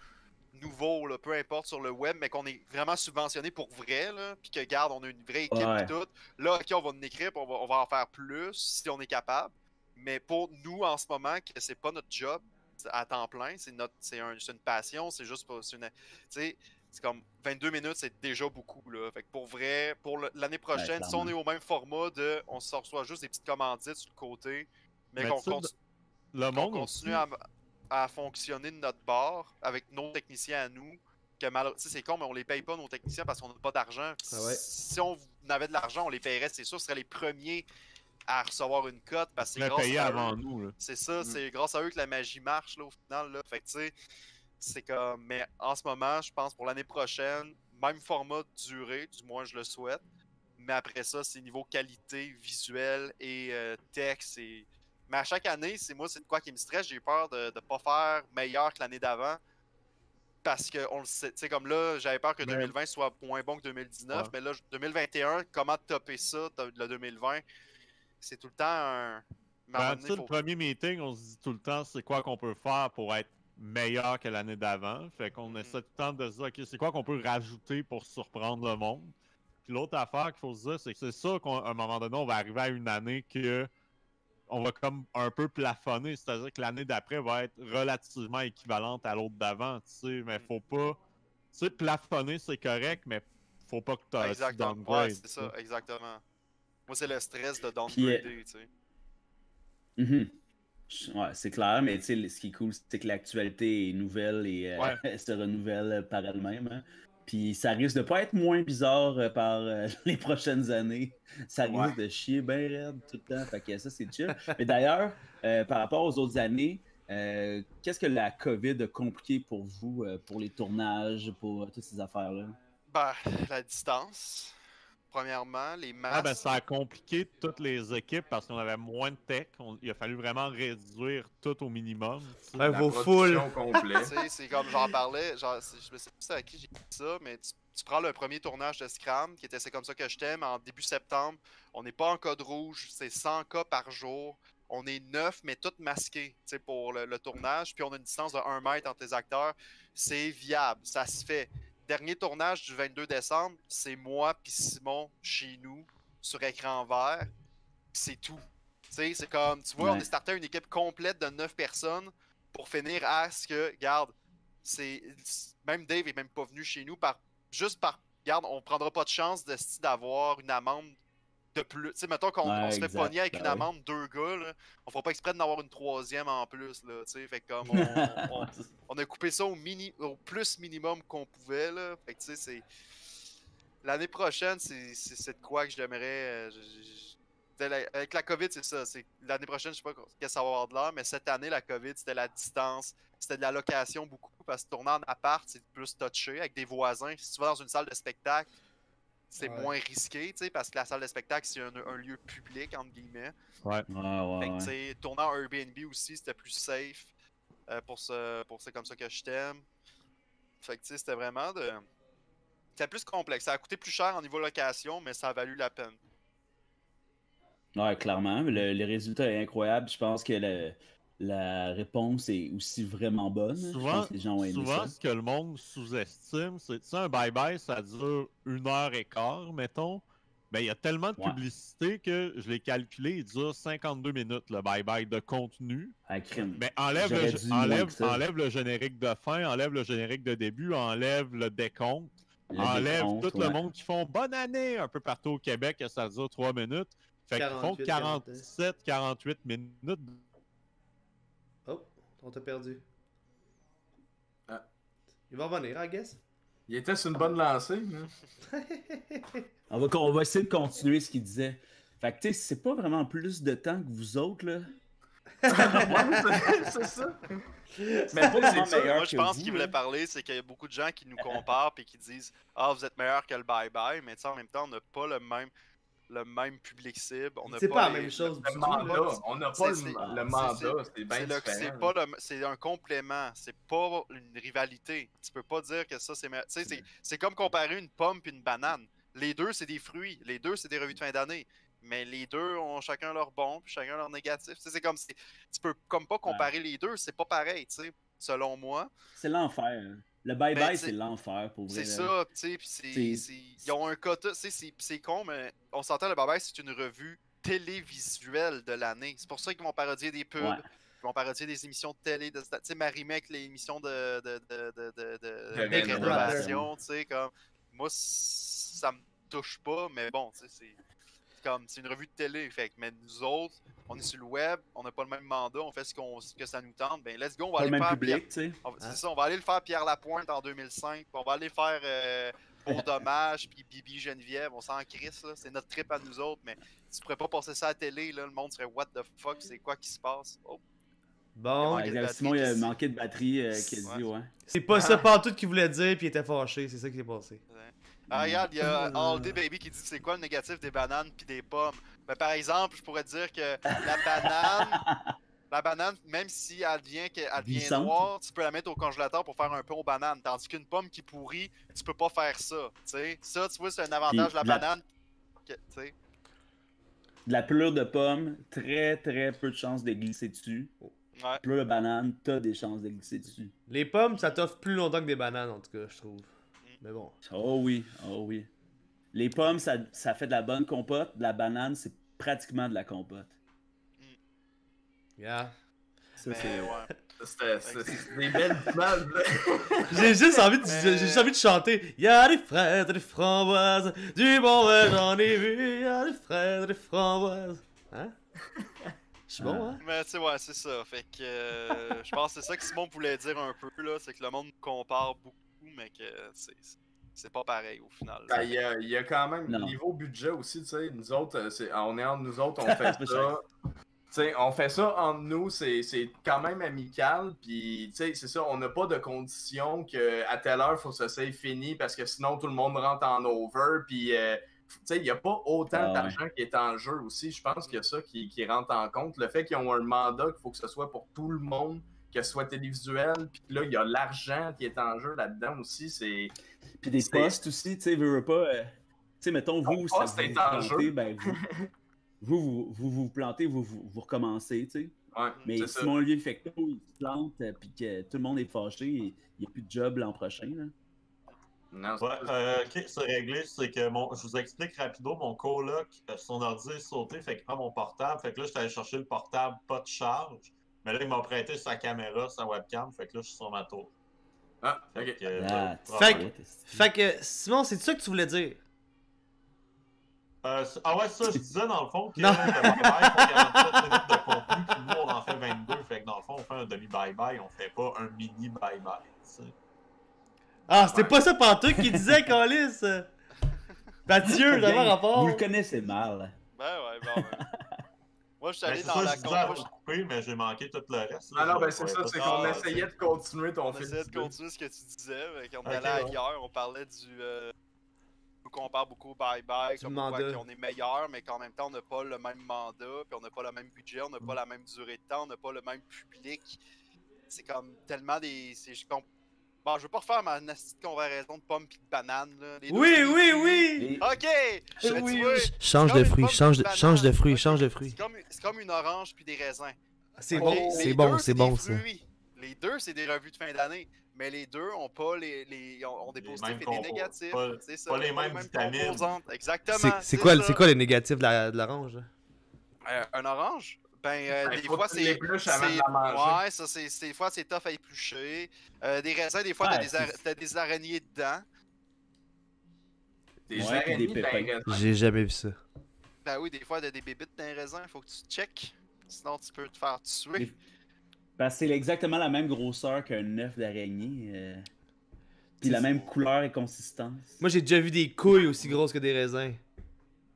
nouveau, là, peu importe, sur le web, mais qu'on est vraiment subventionné pour vrai, là, puis que, garde, on a une vraie équipe Ouais. et tout. Là, ok, on va en écrire, puis on va, on va en faire plus si on est capable. Mais pour nous, en ce moment, que c'est pas notre job à temps plein, c'est notre, c'est un- une passion, c'est juste pas, c'est une, tu sais, c'est comme 22 minutes, c'est déjà beaucoup, là. Fait que pour vrai, pour l'année prochaine, si on est au même format de, on se reçoit juste des petites commandites sur le côté, mais, Mais qu'on Le monde continue à, à fonctionner de notre bord avec nos techniciens à nous. Que mal... c'est con, mais on les paye pas nos techniciens parce qu'on n'a pas d'argent. Ah ouais. Si on avait de l'argent, on les paierait, c'est sûr, ce seraient les premiers à recevoir une cote parce que c'est grâce payé à avant eux. nous. Là. C'est ça, Mm. c'est grâce à eux que la magie marche là, au final. Là. Fait que tu sais, c'est comme. Mais en ce moment, je pense pour l'année prochaine, même format de durée, du moins je le souhaite. Mais après ça, c'est niveau qualité visuelle et euh, texte. Et... Mais à chaque année, c'est moi, c'est de quoi qui me stresse. J'ai peur de ne pas faire meilleur que l'année d'avant. Parce que on le sait, tu sais, comme là, j'avais peur que Mais- 2020 soit moins bon que 2019. Ouais. Mais là, 2021, comment topper ça, le 2020 C'est tout le temps un. Ben, donné, faut- le premier meeting, on se dit tout le temps c'est quoi qu'on peut faire pour être meilleur que l'année d'avant. Fait qu'on essaie tout le temps de se dire, OK, c'est quoi qu'on peut rajouter pour surprendre le monde? Puis l'autre affaire qu'il faut se dire, c'est que c'est ça qu'à un moment donné, on va arriver à une année que on va comme un peu plafonner, c'est-à-dire que l'année d'après va être relativement équivalente à l'autre d'avant, tu sais, mais faut pas... Tu sais, plafonner, c'est correct, mais faut pas que tu Exactement. downgrade. Ouais, c'est ça, exactement. Moi, c'est le stress de downgrader, tu sais. Mhm. Ouais, c'est clair, mais tu sais, ce qui est cool, c'est que l'actualité est nouvelle et euh, Ouais. elle se renouvelle par elle-même. hein. Puis ça risque de pas être moins bizarre euh, par euh, les prochaines années. Ça risque Ouais. de chier bien raide tout le temps. Fait que ça, c'est chill. Mais d'ailleurs, euh, par rapport aux autres années, euh, qu'est-ce que la COVID a compliqué pour vous, euh, pour les tournages, pour euh, toutes ces affaires-là? Ben, la distance, premièrement, les masques. Ah ben ça a compliqué toutes les équipes parce qu'on avait moins de tech. On- il a fallu vraiment réduire tout au minimum. Ouais, La vos foules. c'est comme j'en parlais, genre, je me sais plus à qui j'ai dit ça, mais tu, tu prends le premier tournage de Scram, qui était C'est comme ça que je t'aime, en début septembre. On n'est pas en code rouge, c'est 100 cas par jour. On est neuf, mais tout masqué tu sais, pour le, le tournage. Puis on a une distance de 1 mètre entre les acteurs. C'est viable, ça se fait. Dernier tournage du 22 décembre, c'est moi puis Simon chez nous, sur écran vert. C'est tout. Tu sais, c'est comme, tu vois, on est starté une équipe complète de 9 personnes pour finir à ce que, regarde, c'est même Dave est même pas venu chez nous par juste par regarde, on prendra pas de chance d'avoir une amende de plus. Tu sais, mettons qu'on Ouais, se fait pogner avec ben une amende deux gars, là, on fera pas exprès d'en avoir une troisième en plus là, tu sais, fait comme on, on- on a coupé ça au mini au plus minimum qu'on pouvait là, fait que tu sais c'est l'année prochaine, c'est de quoi que j'aimerais euh, la- avec la COVID, c'est ça. L'année prochaine, je sais pas qu'est-ce que ça va avoir de l'air, mais cette année, la COVID, c'était la distance, c'était de la location beaucoup, parce que tourner en appart, c'est plus touché avec des voisins. Si tu vas dans une salle de spectacle, c'est Ouais. moins risqué, tu sais, parce que la salle de spectacle, c'est un, un lieu public, entre guillemets. Ouais, ouais, Fait que, ouais. tu sais, tourner en Airbnb aussi, c'était plus safe euh, pour ce, pour c'est comme ça que je t'aime. Fait que, tu sais, c'était vraiment de. C'était plus complexe. Ça a coûté plus cher en niveau location, mais ça a valu la peine. Ouais, clairement. Le, le résultat est incroyable. Je pense que le- la réponse est aussi vraiment bonne. Souvent, les gens souvent ce que le monde sous-estime, c'est tu sais, un bye-bye, ça dure une heure et quart, mettons. Ben, il y a tellement de Ouais. publicité que je l'ai calculé, il dure 52 minutes le bye-bye de contenu. Crime. Mais enlève le, enlève, enlève le générique de fin, enlève le générique de début, enlève le décompte, Le enlève décompte, tout le monde qui font bonne année un peu partout au Québec, que ça dure 3 minutes. Fait qu'ils font 48, 47, 48 minutes. On t'a perdu. Ah. Il va revenir, I guess. Il était sur une bonne lancée. hein. On va, on va essayer de continuer ce qu'il disait. Fait que, tu sais, c'est pas vraiment plus de temps que vous autres, là. C'est ça. Mais pas vraiment ça. Moi, je pense qu'il voulait parler, c'est qu'il y a beaucoup de gens qui nous comparent et qui disent Ah, vous êtes meilleur que le bye-bye, mais tu sais, en même temps, on n'a pas le même, le même public cible. On n'a C'est pas la les- même chose Le du mandat, tout. là. on n'a C'est- pas le, c'est- le c'est- mandat, c'est- c'est bien C'est le- c'est différent. pas le- c'est un complément, c'est pas une rivalité. Tu peux pas dire que ça c'est meilleur. Tu sais, c'est- c'est comme comparer une pomme et une banane. Les deux c'est des fruits, les deux c'est des revues de fin d'année, mais les deux ont chacun leur bon puis chacun leur négatif. Tu sais, c'est comme tu peux comme pas comparer les deux, c'est pas pareil, tu sais, selon moi. C'est l'enfer. hein. Le bye-bye, Ben, c'est l'enfer, pour vrai. C'est ça, tu sais, ils ont un quota, tu sais, c'est- c'est con, mais on s'entend, le Bye c'est une revue télévisuelle de l'année. C'est pour ça qu'ils vont parodier des pubs, Ouais. ils vont parodier des émissions de télé, de, tu sais, Marimé avec les émissions de, de, de, de, de, de- De de rénovation. tu sais, comme, moi, ça me touche pas, mais bon, tu sais, c'est comme, c'est une revue de télé, fait que, mais nous autres, on est sur le web, on n'a pas le même mandat, on fait ce, qu'on, ce que ça nous tente, ben let's go, on va Pas le aller même faire public, tu sais. on va- Hein? C'est ça, on va aller le faire Pierre Lapointe en 2005, puis on va aller faire euh, Pour Dommage, puis Bibi Geneviève, on s'en crisse, là. C'est notre trip à nous autres, mais tu pourrais pas passer ça à la télé, là. Le monde serait What the fuck, c'est quoi qui se passe? Oh, Bon, exact. batterie Simon, il a manqué de batterie euh, qui a dit, Ouais. ouais. c'est pas ça pas tout qu'il voulait dire, puis il était fâché, c'est ça qui s'est passé. Ah, regarde, il y a Euh. All Day Baby qui dit c'est quoi le négatif des bananes puis des pommes? Ben, par exemple, je pourrais dire que la banane, la banane, même si elle devient, que- elle devient noire, tu peux la mettre au congélateur pour faire un pain aux bananes. Tandis qu'une pomme qui pourrit, tu peux pas faire ça. tu sais. Ça, tu vois, c'est un avantage de la banane. que- tu sais. De la pelure de pomme, très très peu de chances de glisser dessus. Ouais. Plus la banane, t'as des chances de glisser dessus. Les pommes, ça t'offre plus longtemps que des bananes, en tout cas, je trouve. Mais bon. Oh oui, oh oui. Les pommes, ça, ça fait de la bonne compote. La banane, c'est pratiquement de la compote. Yeah. Ça, c'est... ouais. C'était des belles images. J'ai juste envie de, Mais- j'ai juste envie de chanter. Y a des fraises, des framboises, du bon vin j'en ai vu. Y a des fraises, des framboises. Hein? Je suis bon, hein? Mais tu sais, ouais, c'est ça. Fait que euh, je pense que c'est ça que Simon voulait dire un peu, là. C'est que le monde nous compare beaucoup, mais que c'est c'est pas pareil au final. Ben, Il y, a, il y a quand même, Non. niveau budget aussi, tu sais, nous autres, euh, c'est- on est entre nous autres, on fait ça. Tu sais, on fait ça entre nous, c'est c'est quand même amical, puis tu sais, c'est ça, on n'a pas de condition que à telle heure, faut que ça soit fini, parce que sinon tout le monde rentre en over, puis euh, tu sais, il n'y a pas autant Ah ouais. d'argent qui est en jeu aussi. Je pense qu'il y a ça qui, qui rentre en compte. Le fait qu'ils ont un mandat, qu'il faut que ce soit pour tout le monde, que ce soit télévisuel, puis là, il y a l'argent qui est en jeu là-dedans aussi, c'est... Puis des C'est- postes aussi, tu sais, veux, veux pas. euh, tu sais, mettons, vous, Ton ça vous vous en plantez, jeu. ben, vous, vous, vous, vous vous plantez, vous, vous, vous recommencez, tu sais. Ouais, Mais ça. Simon Olivier Fecteau, il se plante, euh, puis que tout le monde est fâché, et il n'y a plus de job l'an prochain, là. Non, c'est Ouais, euh, ok, c'est réglé, c'est que mon, je vous explique rapido, mon coloc, euh, son ordi est sauté, fait qu'il prend mon portable, fait que là, je suis allé chercher le portable, pas de charge, mais là, il m'a prêté sa caméra, sa webcam, fait que là, je suis sur ma tour. Ah, Fait ok. que, euh, Ah, Fait. Fait que, Simon, c'est ça que tu voulais dire? Euh, ah ouais, ça, je disais dans le fond que bye-bye, faut 47 minutes de contenu, puis nous, on en fait 22, fait que dans le fond, on fait un demi-bye-bye, on fait pas un mini bye-bye, tu sais. Ah, c'était pas ça Pantoute qui disait, Calis! Mathieu, d'avoir rapport. Vous le connaissez mal. Ben ouais, ben ouais. Moi, je suis Ben, allé dans ça, la je disais à con- vous couper, mais j'ai manqué tout le reste. là, Ah non, ben c'est ça, c'est qu'on Ah, essayait de continuer ton On fil. essayait de continuer ce que tu disais, mais qu'on Ok, allait ouais. ailleurs, on parlait du. Euh, on compare beaucoup au bye-bye, comme quoi qu'on est meilleur, mais qu'en même temps, on n'a pas le même mandat, puis on n'a pas le même budget, on n'a pas la même durée de temps, on n'a pas le même public. C'est comme tellement des. je Bon, je veux pas refaire ma nasty de comparaison de pommes pis de bananes. Là. Les deux, Oui, oui, fruits. oui! Ok! Oui, vois, Change de fruits, pomme pis change de- change de banane. fruits, change de fruits. C'est comme, c'est comme une orange puis des raisins. C'est bon, c'est bon, c'est bon, ça. fruits. Les deux, c'est des revues de fin d'année. Mais les deux ont pas les, les ont, ont des Les positifs mêmes et des négatifs. pas- c'est ça, pas les mêmes vitamines. Exactement. C'est- quoi, quoi les négatifs de la- de l'orange? là? Euh, un orange? Ben, euh, Ben, des fois, c'est. c'est-. Ouais, ça, c'est. c'est- Des fois, c'est tough à éplucher. Euh, des raisins, des fois, t'as Ouais, des, c'est- t'as des araignées dedans. Des Ouais, araignées des pépins. J'ai jamais vu ça. Ben oui, des fois, t'as des bébites dans les raisins. Faut que tu checkes. Sinon, tu peux te faire tuer. Que c'est exactement la même grosseur qu'un œuf d'araignée. euh, Puis la même couleur et consistance. Moi, j'ai déjà vu des couilles aussi grosses que des raisins.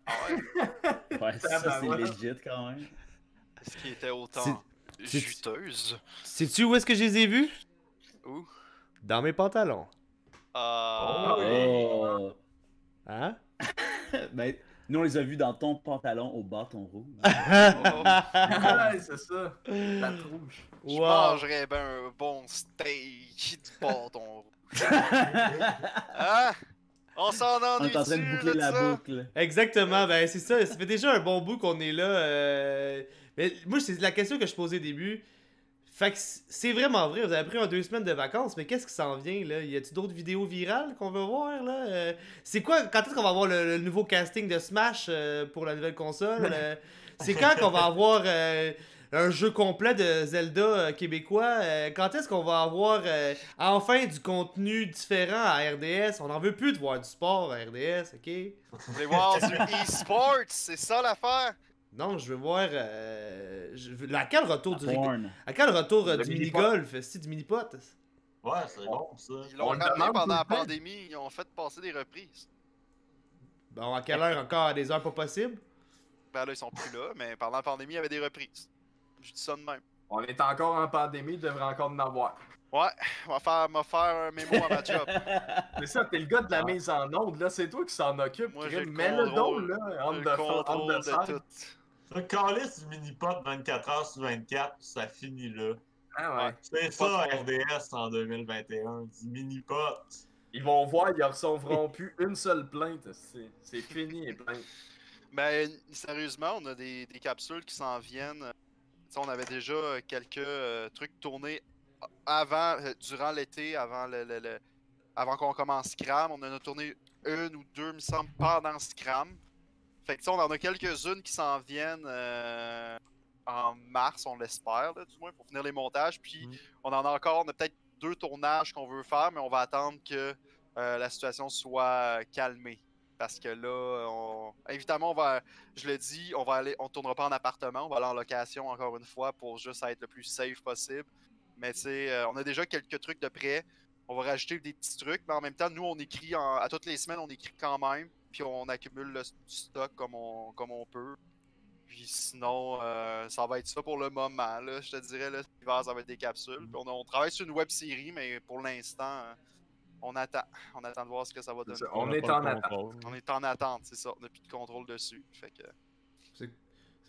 Ouais, ça, c'est Tabarouette. legit quand même. Ce qui était autant c'est- juteuse. Sais-tu où est-ce que je les ai vus? Où? Dans mes pantalons. Ah. Oh! Hein? ben, nous, on les a vus dans ton pantalon au bâton rouge. Ah, c'est ça. La trouche. Je mangerais ben un bon steak du bâton rouge. Hein? On s'en on ennuie est en train de boucler la boucle. Exactement, ben c'est ça. Ça fait déjà un bon bout qu'on est là. euh, Mais moi, c'est la question que je posais au début. Fait que c'est vraiment vrai, vous avez pris un deux semaines de vacances, mais qu'est-ce qui s'en vient là? Y a-t-il d'autres vidéos virales qu'on veut voir là? Euh, C'est quoi Quand est-ce qu'on va avoir le, le nouveau casting de Smash euh, pour la nouvelle console? Euh, C'est quand qu'on va avoir euh, un jeu complet de Zelda euh, québécois? Euh, Quand est-ce qu'on va avoir euh, enfin du contenu différent à RDS On en veut plus de voir du sport à RDS, ok? Vous voulez voir du e-sport? C'est ça l'affaire? Non, je veux voir. Euh, je veux- à quel retour du. Porn. À quel retour euh, Le du mini-golf C'est du mini-pot? Ouais, c'est bon, ça. Ils l'ont On le ramené pendant la le pandémie. Ils ont fait passer des reprises. Bon, à quelle heure encore? À des heures pas possibles? Ben là, ils sont plus là, mais pendant la pandémie, il y avait des reprises. Je dis ça de même. On est encore en pandémie, il devrait encore en avoir. Ouais, on va faire, on va faire un mémo à ma job. Mais ça, t'es le gars de la mise en onde, là, c'est toi qui s'en occupe. Moi, j'ai le contrôle. donc, là, entre le de contrôle tout. Le calice du mini-pot 24 heures sur 24, ça finit là. Ah ouais. C'est ça, RDS en 2021, du mini-pot. Ils vont voir, ils recevront plus une seule plainte. C'est fini, les plaintes. Ben, sérieusement, on a des, des capsules qui s'en viennent. sais, on avait déjà quelques euh, trucs tournés avant, euh, durant l'été, avant le, le- le- avant qu'on commence Scram. On en a tourné une ou deux, me semble, pendant Scram. Fait que tu sais, on en a quelques-unes qui s'en viennent euh, en mars, on l'espère, du moins, pour finir les montages. Puis on en a encore, on a peut-être deux tournages qu'on veut faire, mais on va attendre que euh, la situation soit calmée. Parce que là, on... évidemment, on va, je le dis, on va aller, on tournera pas en appartement, on va aller en location encore une fois pour juste être le plus safe possible. Mais tu sais, euh, on a déjà quelques trucs de près. On va rajouter des petits trucs, mais en même temps, nous, on écrit en- à toutes les semaines, on écrit quand même, puis on accumule le du stock comme on, comme on peut. Puis sinon, euh, ça va être ça pour le moment. Là, je te dirais, là, cet hiver, ça va être des capsules. Puis on, travaille sur une web série, mais pour l'instant, euh, on attend. On attend de voir ce que ça va donner. ça, on est en attente. On est en attente, c'est ça. On n'a plus de contrôle dessus. Fait que.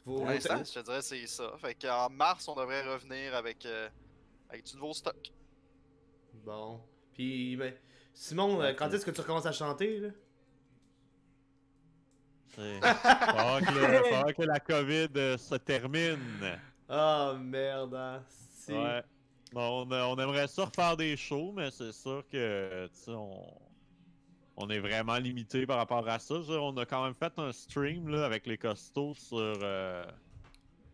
Pour l'instant, je te dirais, c'est ça. Fait qu'en mars, on devrait revenir avec, euh, avec du nouveau stock. Bon. Puis, ben, Simon, quand est-ce que tu recommences à chanter, là? C'est- Faudra que, le- faudra que la COVID euh, se termine. Ah, merde, hein. Si. Ouais. Bon, on, aimerait ça refaire des shows, mais c'est sûr que, tu sais, on, on est vraiment limité par rapport à ça. Dire, on a quand même fait un stream là, avec les costauds sur, euh,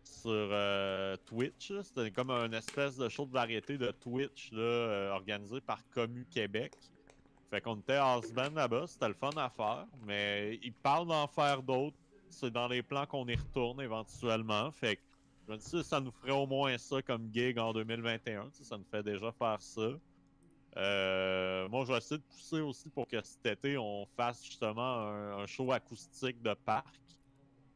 sur euh, Twitch. C'était comme un espèce de show de variété de Twitch là, euh, organisé par Commu Québec. Fait qu'on était house band là-bas, c'était le fun à faire, mais ils parlent d'en faire d'autres. C'est dans les plans qu'on y retourne éventuellement. Fait que je me dis ça, nous ferait au moins ça comme gig en 2021. tu sais, Ça nous fait déjà faire ça. Euh, moi, je vais essayer de pousser aussi pour que cet été, on fasse justement un show acoustique de parc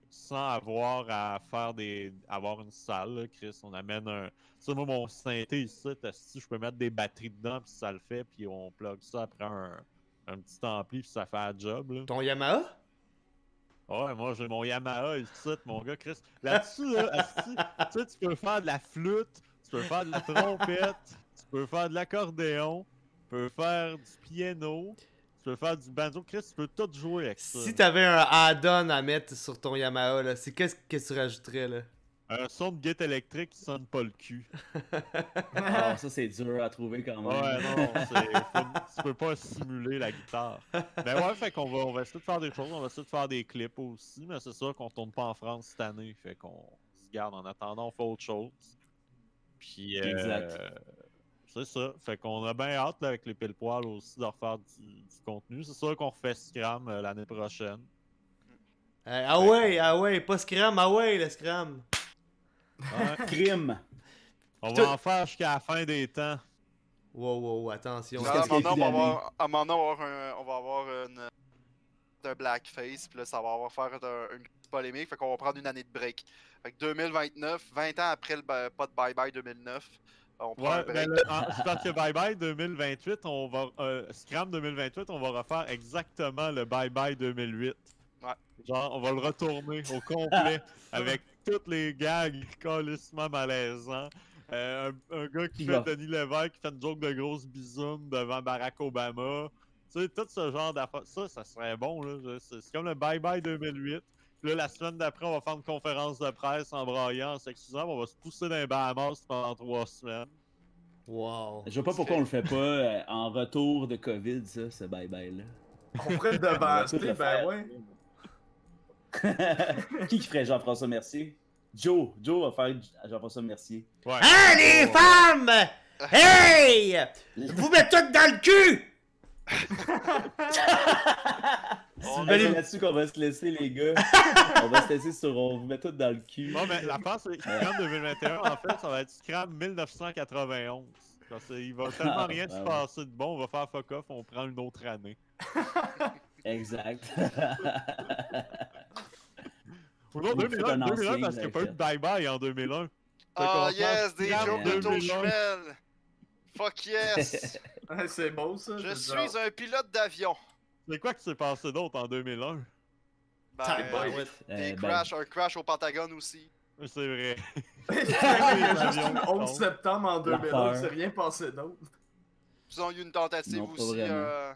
sans avoir à faire des. avoir une salle, là, Chris. On amène un. Tu sais, moi, mon synthé ici, si je peux mettre des batteries dedans, puis ça le fait, puis on plug ça après un, un petit ampli, puis ça fait un job. Là. Ton Yamaha? Ouais, moi j'ai mon Yamaha ici, mon gars, Chris. Là-dessus, là, tu sais, tu peux faire de la flûte, tu peux faire de la trompette, tu peux faire de l'accordéon, tu peux faire du piano, tu peux faire du banjo. Chris, tu peux tout jouer avec ça. Si t'avais un add-on à mettre sur ton Yamaha, là, c'est qu'est-ce que tu rajouterais, là? Un son de guette électrique qui sonne pas le cul. Ah, ça, c'est dur à trouver quand même. Ouais, non, faut- tu peux pas simuler la guitare. Mais ouais, fait qu'on va, on va essayer de faire des choses, on va essayer de faire des clips aussi, mais c'est sûr qu'on tourne pas en France cette année, fait qu'on se garde en attendant, on fait autre chose. Puis, euh, Exact. C'est ça, fait qu'on a bien hâte là, avec les pile poils aussi de refaire du, du contenu. C'est sûr qu'on refait Scram euh, l'année prochaine. Euh, ah ouais, ah ouais, pas Scram, ah ouais, le Scram. Ouais. Crime. On va en faire jusqu'à la fin des temps. Wow, wow, attention. Là, à un moment donné, on va avoir, à un moment donné, on va avoir, un- on va avoir une, un blackface, puis là, ça va avoir faire un- une petite polémique, fait qu'on va prendre une année de break. Fait que 2029, 20 ans après le pas de Bye Bye 2009, on Ouais, ben le- en- c'est parce que Bye Bye 2028, on va euh, Scram 2028, on va refaire exactement le Bye Bye 2008. Ouais. Genre, on va le retourner au complet avec toutes les gags calissement malaisants. Euh, un, un gars qui fait Denis Lévesque qui fait une joke de grosse bisoune devant Barack Obama. Tu sais, tout ce genre d'affaires. Ça, ça serait bon, là. C'est comme le Bye Bye 2008. Puis là, la semaine d'après, on va faire une conférence de presse en braillant, en s'excusant. On va se pousser dans les Bahamas pendant trois semaines. Wow. Je vois pas pourquoi on le fait pas euh, en retour de COVID, ça, ce bye-bye-là. On pourrait devancer, ben faire. ouais. Qui qui ferait Jean-François Mercier? Joe. Joe va faire Jean-François Mercier. Ouais. Hein, les femmes! Hey! Vous mettez toutes dans le cul! C'est Allez- là-dessus qu'on va se laisser, les gars. on va se laisser sur. On vous met tout dans le cul. Non, mais la part, c'est que Scram 2021, en fait, ça va être Scram 1991. Parce qu'il va tellement rien se Ah, ouais. passer de bon, on va faire fuck off, on prend une autre année. Exact. Ou non, Vous faites 2001, un 2001 ancien, parce qu'il n'y a pas eu de bye-bye en 2001. Fait Ah yes, des jokes de 2001. Chumel! Fuck yes! C'est beau ça. Je suis genre- un pilote d'avion. C'est quoi qui s'est passé d'autre en 2001? Ben, Tabarouette. des Euh, ben, crashs, un crash au Pentagone aussi. C'est vrai. C'est le qui 11 tombent. septembre en 2001, peur. il s'est rien passé d'autre. Ils ont eu une tentative Non, aussi. Euh...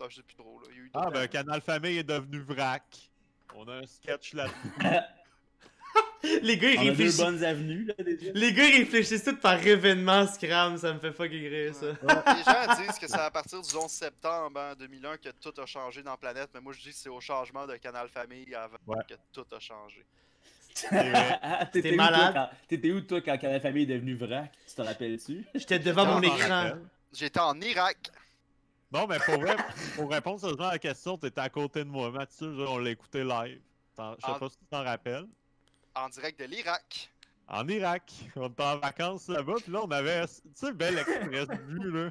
Non, je sais plus trop. Là. Il y a eu Ah, ben Canal Famille est devenu vrac. On a un sketch là-dessus. Les gars, ils On a deux réfléchissent. bonnes avenues, là, déjà. Les gars, ils réfléchissent tout par événement Scram, ça me fait fucking rire ça. Les gens disent que c'est à partir du 11 septembre hein, 2001 que tout a changé dans la planète, mais moi je dis que c'est au changement de Canal Famille avant Ouais. que tout a changé. Ah, T'étais malade. T'étais où, toi, quand Canal Famille est devenu vrac? Tu te rappelles-tu? J'étais devant mon écran. J'étais en Irak. Non, mais pour, vrai, pour répondre sérieusement à la question, t'étais à côté de moi, Mathieu. On l'a écouté live. Je sais Ah. pas si tu t'en rappelles. En direct de l'Irak. En Irak. On était en vacances là-bas, puis là, on avait, tu sais, belle express vue, là.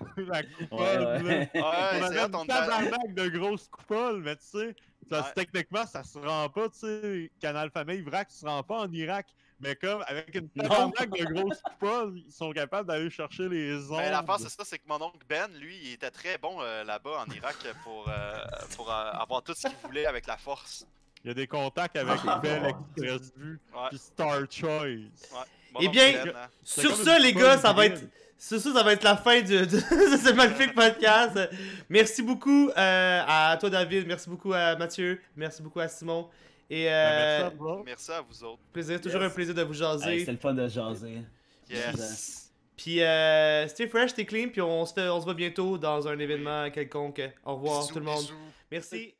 La coupole, Ouais, là. ouais. Ouais, on avait tabarnak de grosses coupoles, mais tu sais, ça, Ouais. techniquement, ça se rend pas, tu sais, Canal Famille Vrac se rend pas en Irak. Mais comme, avec une tabarnak de grosses coupoles, ils sont capables d'aller chercher les ondes. Mais l'affaire, c'est ça, c'est que mon oncle Ben, lui, il était très bon euh, là-bas en Irak pour, euh, pour euh, avoir tout ce qu'il voulait avec la force. Il y a des contacts avec Ah, Bell. Express Vue, Ouais, puis Star Choice. ouais. Eh bien, Ben, hein. Sur ça, les gars, ça va être. Sur ça, ça va être la fin de, de ce magnifique podcast. Merci beaucoup euh, à toi, David. Merci beaucoup à Mathieu. Merci beaucoup à Simon. Et Ben, euh, merci à vous autres. Merci à vous autres. plaisir, toujours Yes. un plaisir de vous Hey, jaser. C'était le fun de jaser. Yes. Puis euh, stay fresh, stay clean. Puis on se, fait, on se voit bientôt dans un événement quelconque. Au revoir Bisous, tout le monde. bisous. Merci.